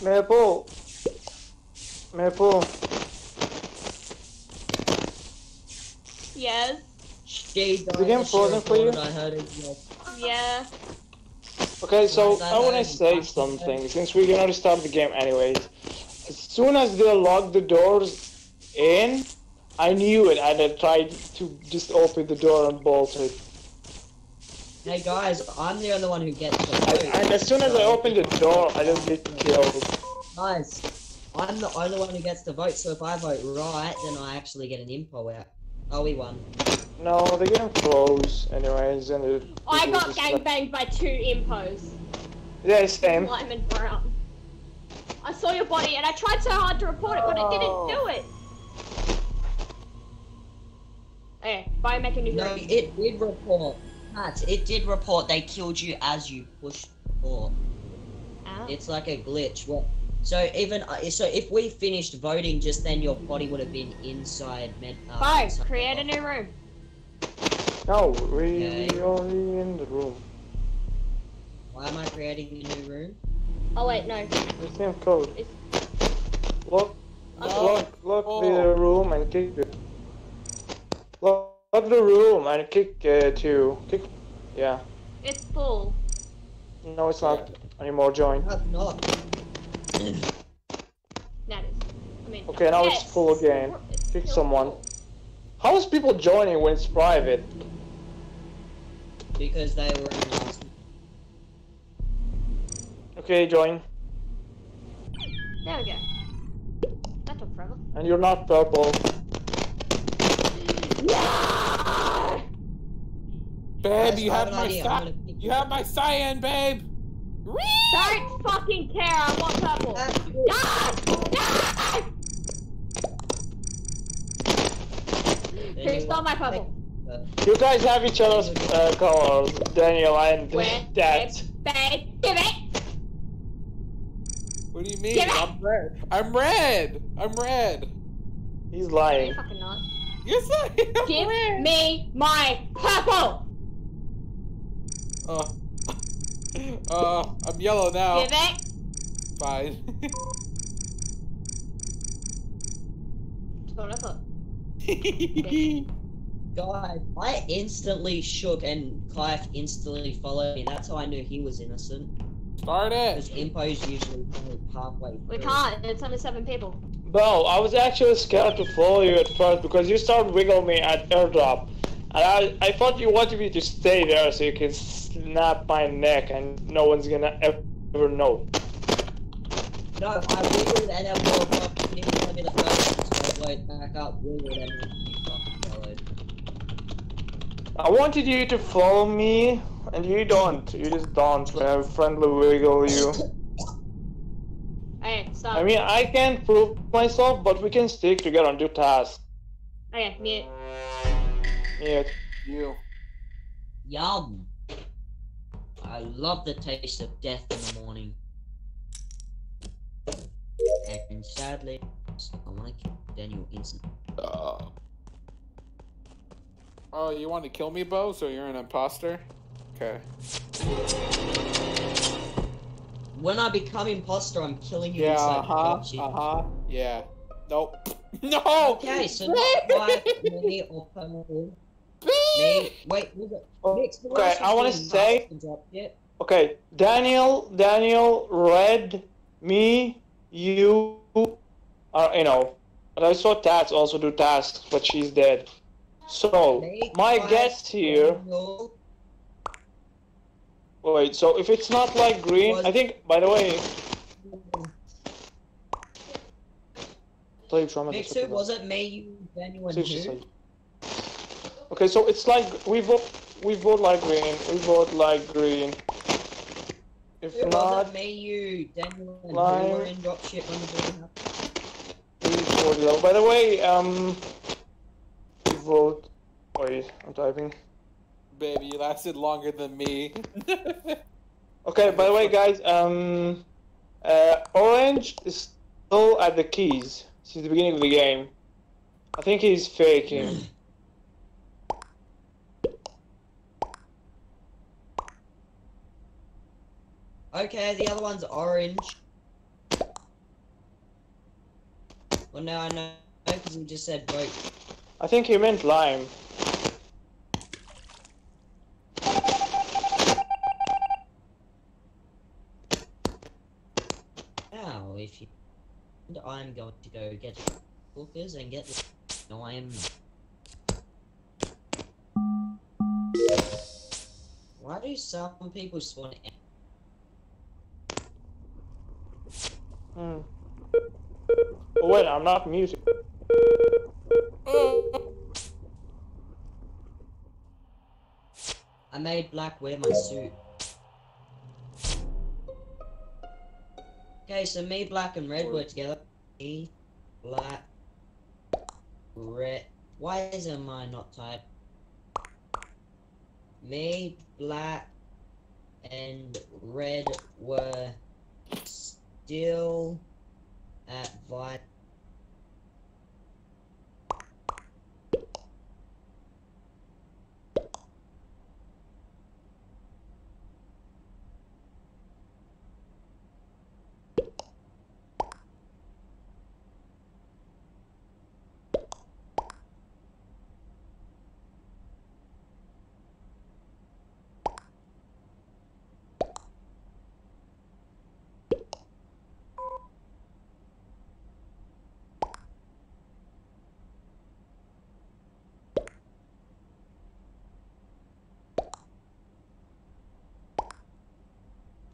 Maple. Maple. Yes. She the game frozen for you? I heard it. Yeah. Okay, so I want to say something since we're gonna restart the game anyways. As soon as they lock the doors in, I knew it and I tried to just open the door and bolt it. Hey guys, I'm the only one who gets the And, vote. and as soon as I opened the door, I just get killed. Guys, I'm the only one who gets the vote, so if I vote right, then I actually get an info out. Oh, we won. No, the game froze anyways, and it. I got was gangbanged by two impos. Yeah, same. Lyman Brown. I saw your body and I tried so hard to report it, but it didn't do it. Okay, biomecha new No, it did report. Matt, it did report they killed you as you pushed report. Ow. It's like a glitch. What? So even uh, so, if we finished voting just then, your body would have been inside. Med, uh, Five, inside create a new room. No, we Okay. only in the room. Why am I creating a new room? Oh wait, no. The same code. It's- Lock, Oh. lock, lock Oh. the room and keep it. Lock, lock the room and kick uh, two. Kick. Yeah. It's full. No, it's not anymore. Join. Not, not. That is. I mean. Okay, now it's full again. it's Kick someone. full. How is people joining when it's private? Because they were in last. Okay, join. There we go. That took forever. And you're not purple. No! Babe, you have my idea. Gonna you have my cyan, babe. Don't fucking care. I want purple. Ah! No! then Who you stole my to purple? uh, You guys have each other's uh, colors, Daniel and Where? Dad. Babe, give it. What do you mean? Give. I'm red. I'm red. I'm red. He's No, lying. you're fucking not. Yes, I am. Give red. me my purple. Uh, uh, I'm yellow now. Give it. Fine. That's what I thought. Guys, I instantly shook and Clive instantly followed me. That's how I knew he was innocent. Start Because it. impos usually only halfway We can't. It's only seven people. Well, I was actually scared to follow you at first because you started wiggling me at airdrop. And I, I thought you wanted me to stay there so you can snap my neck and no one's gonna ever know. No, I wiggled and then woke up. You didn't tell me the first time, so I went back up, wiggled, and then you fucking followed. I wanted you to follow me, and you don't. You just don't when I friendly wiggle you. Okay, stop. I mean, I can't prove myself, but we can stick together and do tasks. okay, mute. Yeah. You. Yum. I love the taste of death in the morning. And sadly, I want to kill Daniel instantly. Uh, oh, you want to kill me, Bo? So you're an imposter? Okay. When I become imposter, I'm killing you Yeah, inside uh huh. the Uh huh. Yeah. Nope. No! Okay, so not like me or. Wait, it? The oh, Okay, I say- and Drop Kit? Okay, Daniel, Daniel, Red, me, you, are you know. And I saw Tats also do tasks, but she's dead. So my guess here. Wait, so if it's not like green, I think. By the way, play trauma. Mixer, was it me, you, Daniel, and See what she who? said. Okay, so it's like we vote. We vote like green. We vote like green. If Who not. Me, you, Daniel, and who Lime. were in when the building happened? we vote yellow. By the way, um, we vote. Wait, I'm typing. Baby, you lasted longer than me. Okay, by the way, guys, um, uh, Orange is still at the keys since the beginning of the game. I think he's faking. Okay, the other one's orange. Well, now I know because he just said vote. I think he meant lime. Now, if you, and I'm going to go get hookers and get. The, no, I am. Why do some people spawn? Oh, wait, I'm not music. I made black wear my suit. Okay, so me, black, and red were together. Me, black, red. Why isn't mine not typed? Me, black, and red were still at Vi.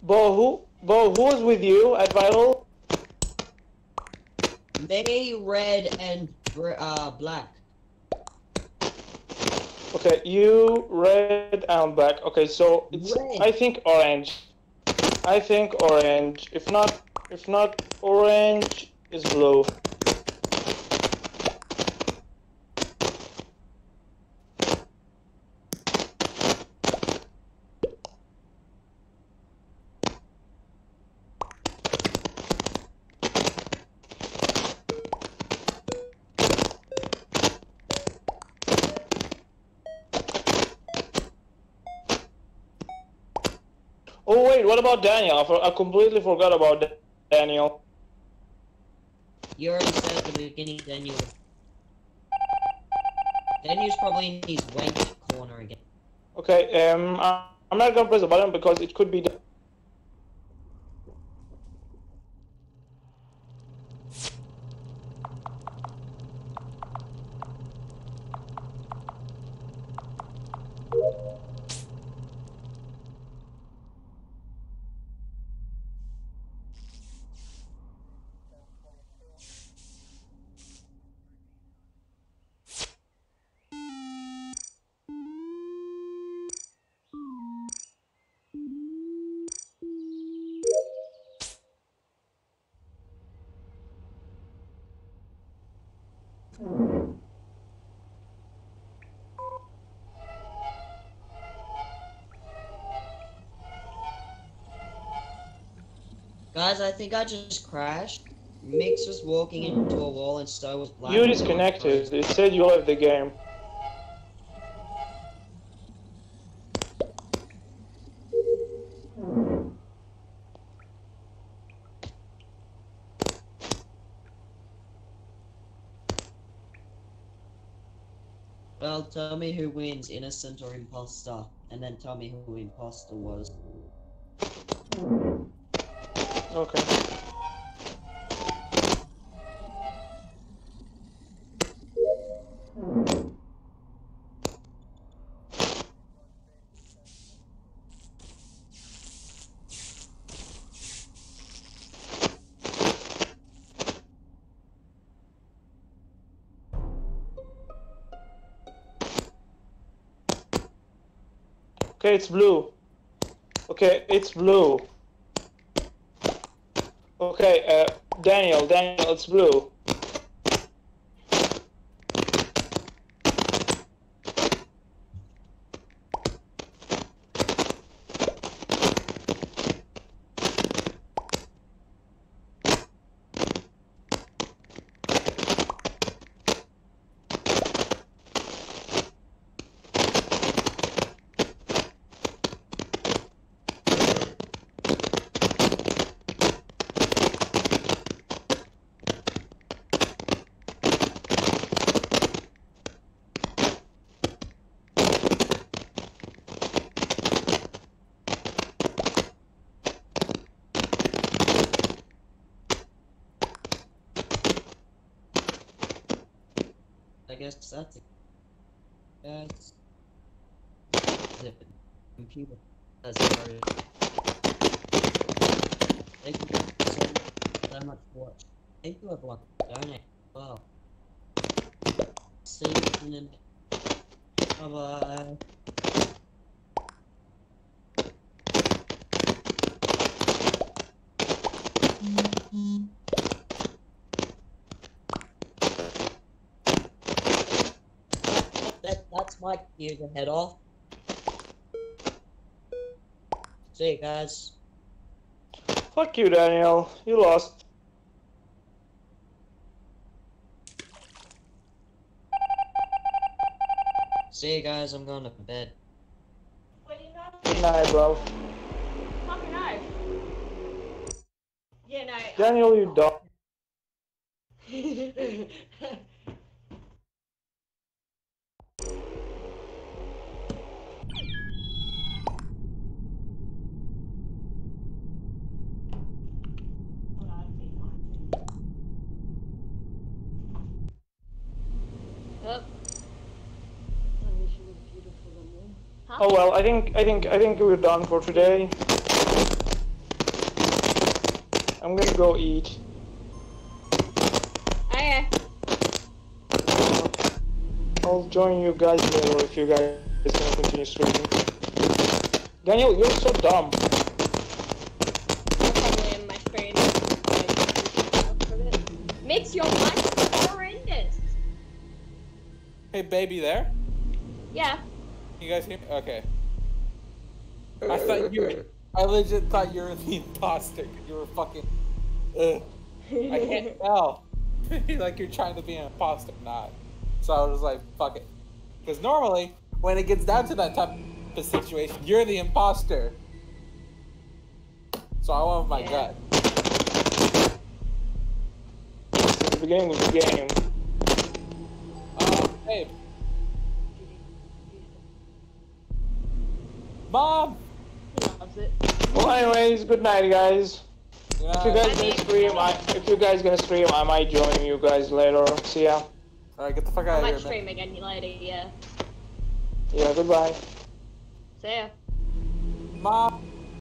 Bo, who, Bo, who was with you at Vital? Me, red, and uh black. Okay, you, red, and black. Okay, so it's, Red. I think orange. I think orange. If not, if not orange, is blue. Oh wait, what about Daniel? I, for, I completely forgot about Da- Daniel. You already said at the beginning, Daniel. Daniel's probably in his wank corner again. Okay, um, I'm not gonna press the button because it could be. Guys, I think I just crashed. Mix was walking into a wall and so was Black. You disconnected. It said you left the game. Well, tell me who wins, innocent or imposter, and then tell me who imposter was. Okay. Okay, it's blue. Okay, it's blue. Okay, uh, Daniel, Daniel, it's blue. I guess that's it. That's the computer has started. Thank you so, so much for watching. Thank you everyone for donating. Wow. See you in Bye bye. That, that's my cue to head off. See you guys. Fuck you, Daniel. You lost. See you guys, I'm going to bed. What do you know? Good night, bro. Fucking no. Yeah, no. Daniel, you dumb. Oh. Oh well, I think I think I think we're done for today. I'm gonna go eat. Oh, okay. I'll join you guys later if you guys gonna continue streaming. Daniel, you're so dumb. I'll probably end my screen. Mix your mic is horrendous. Hey, baby, there? Yeah. You guys hear me? Okay. I thought you were. I legit thought you were the imposter. 'cause You were fucking. Ugh. I can't tell. like you're trying to be an imposter, not. So I was like, fuck it. Because normally, when it gets down to that type of situation, you're the imposter. So I went with my Yeah. gut. The beginning of the game. Uh, hey. Well, anyways, good night, guys. If you guys gonna stream, I, if you guys gonna stream, I might join you guys later. See ya. Alright, get the fuck I out of might here, man. stream again later, yeah. Yeah, goodbye. See ya. Mom!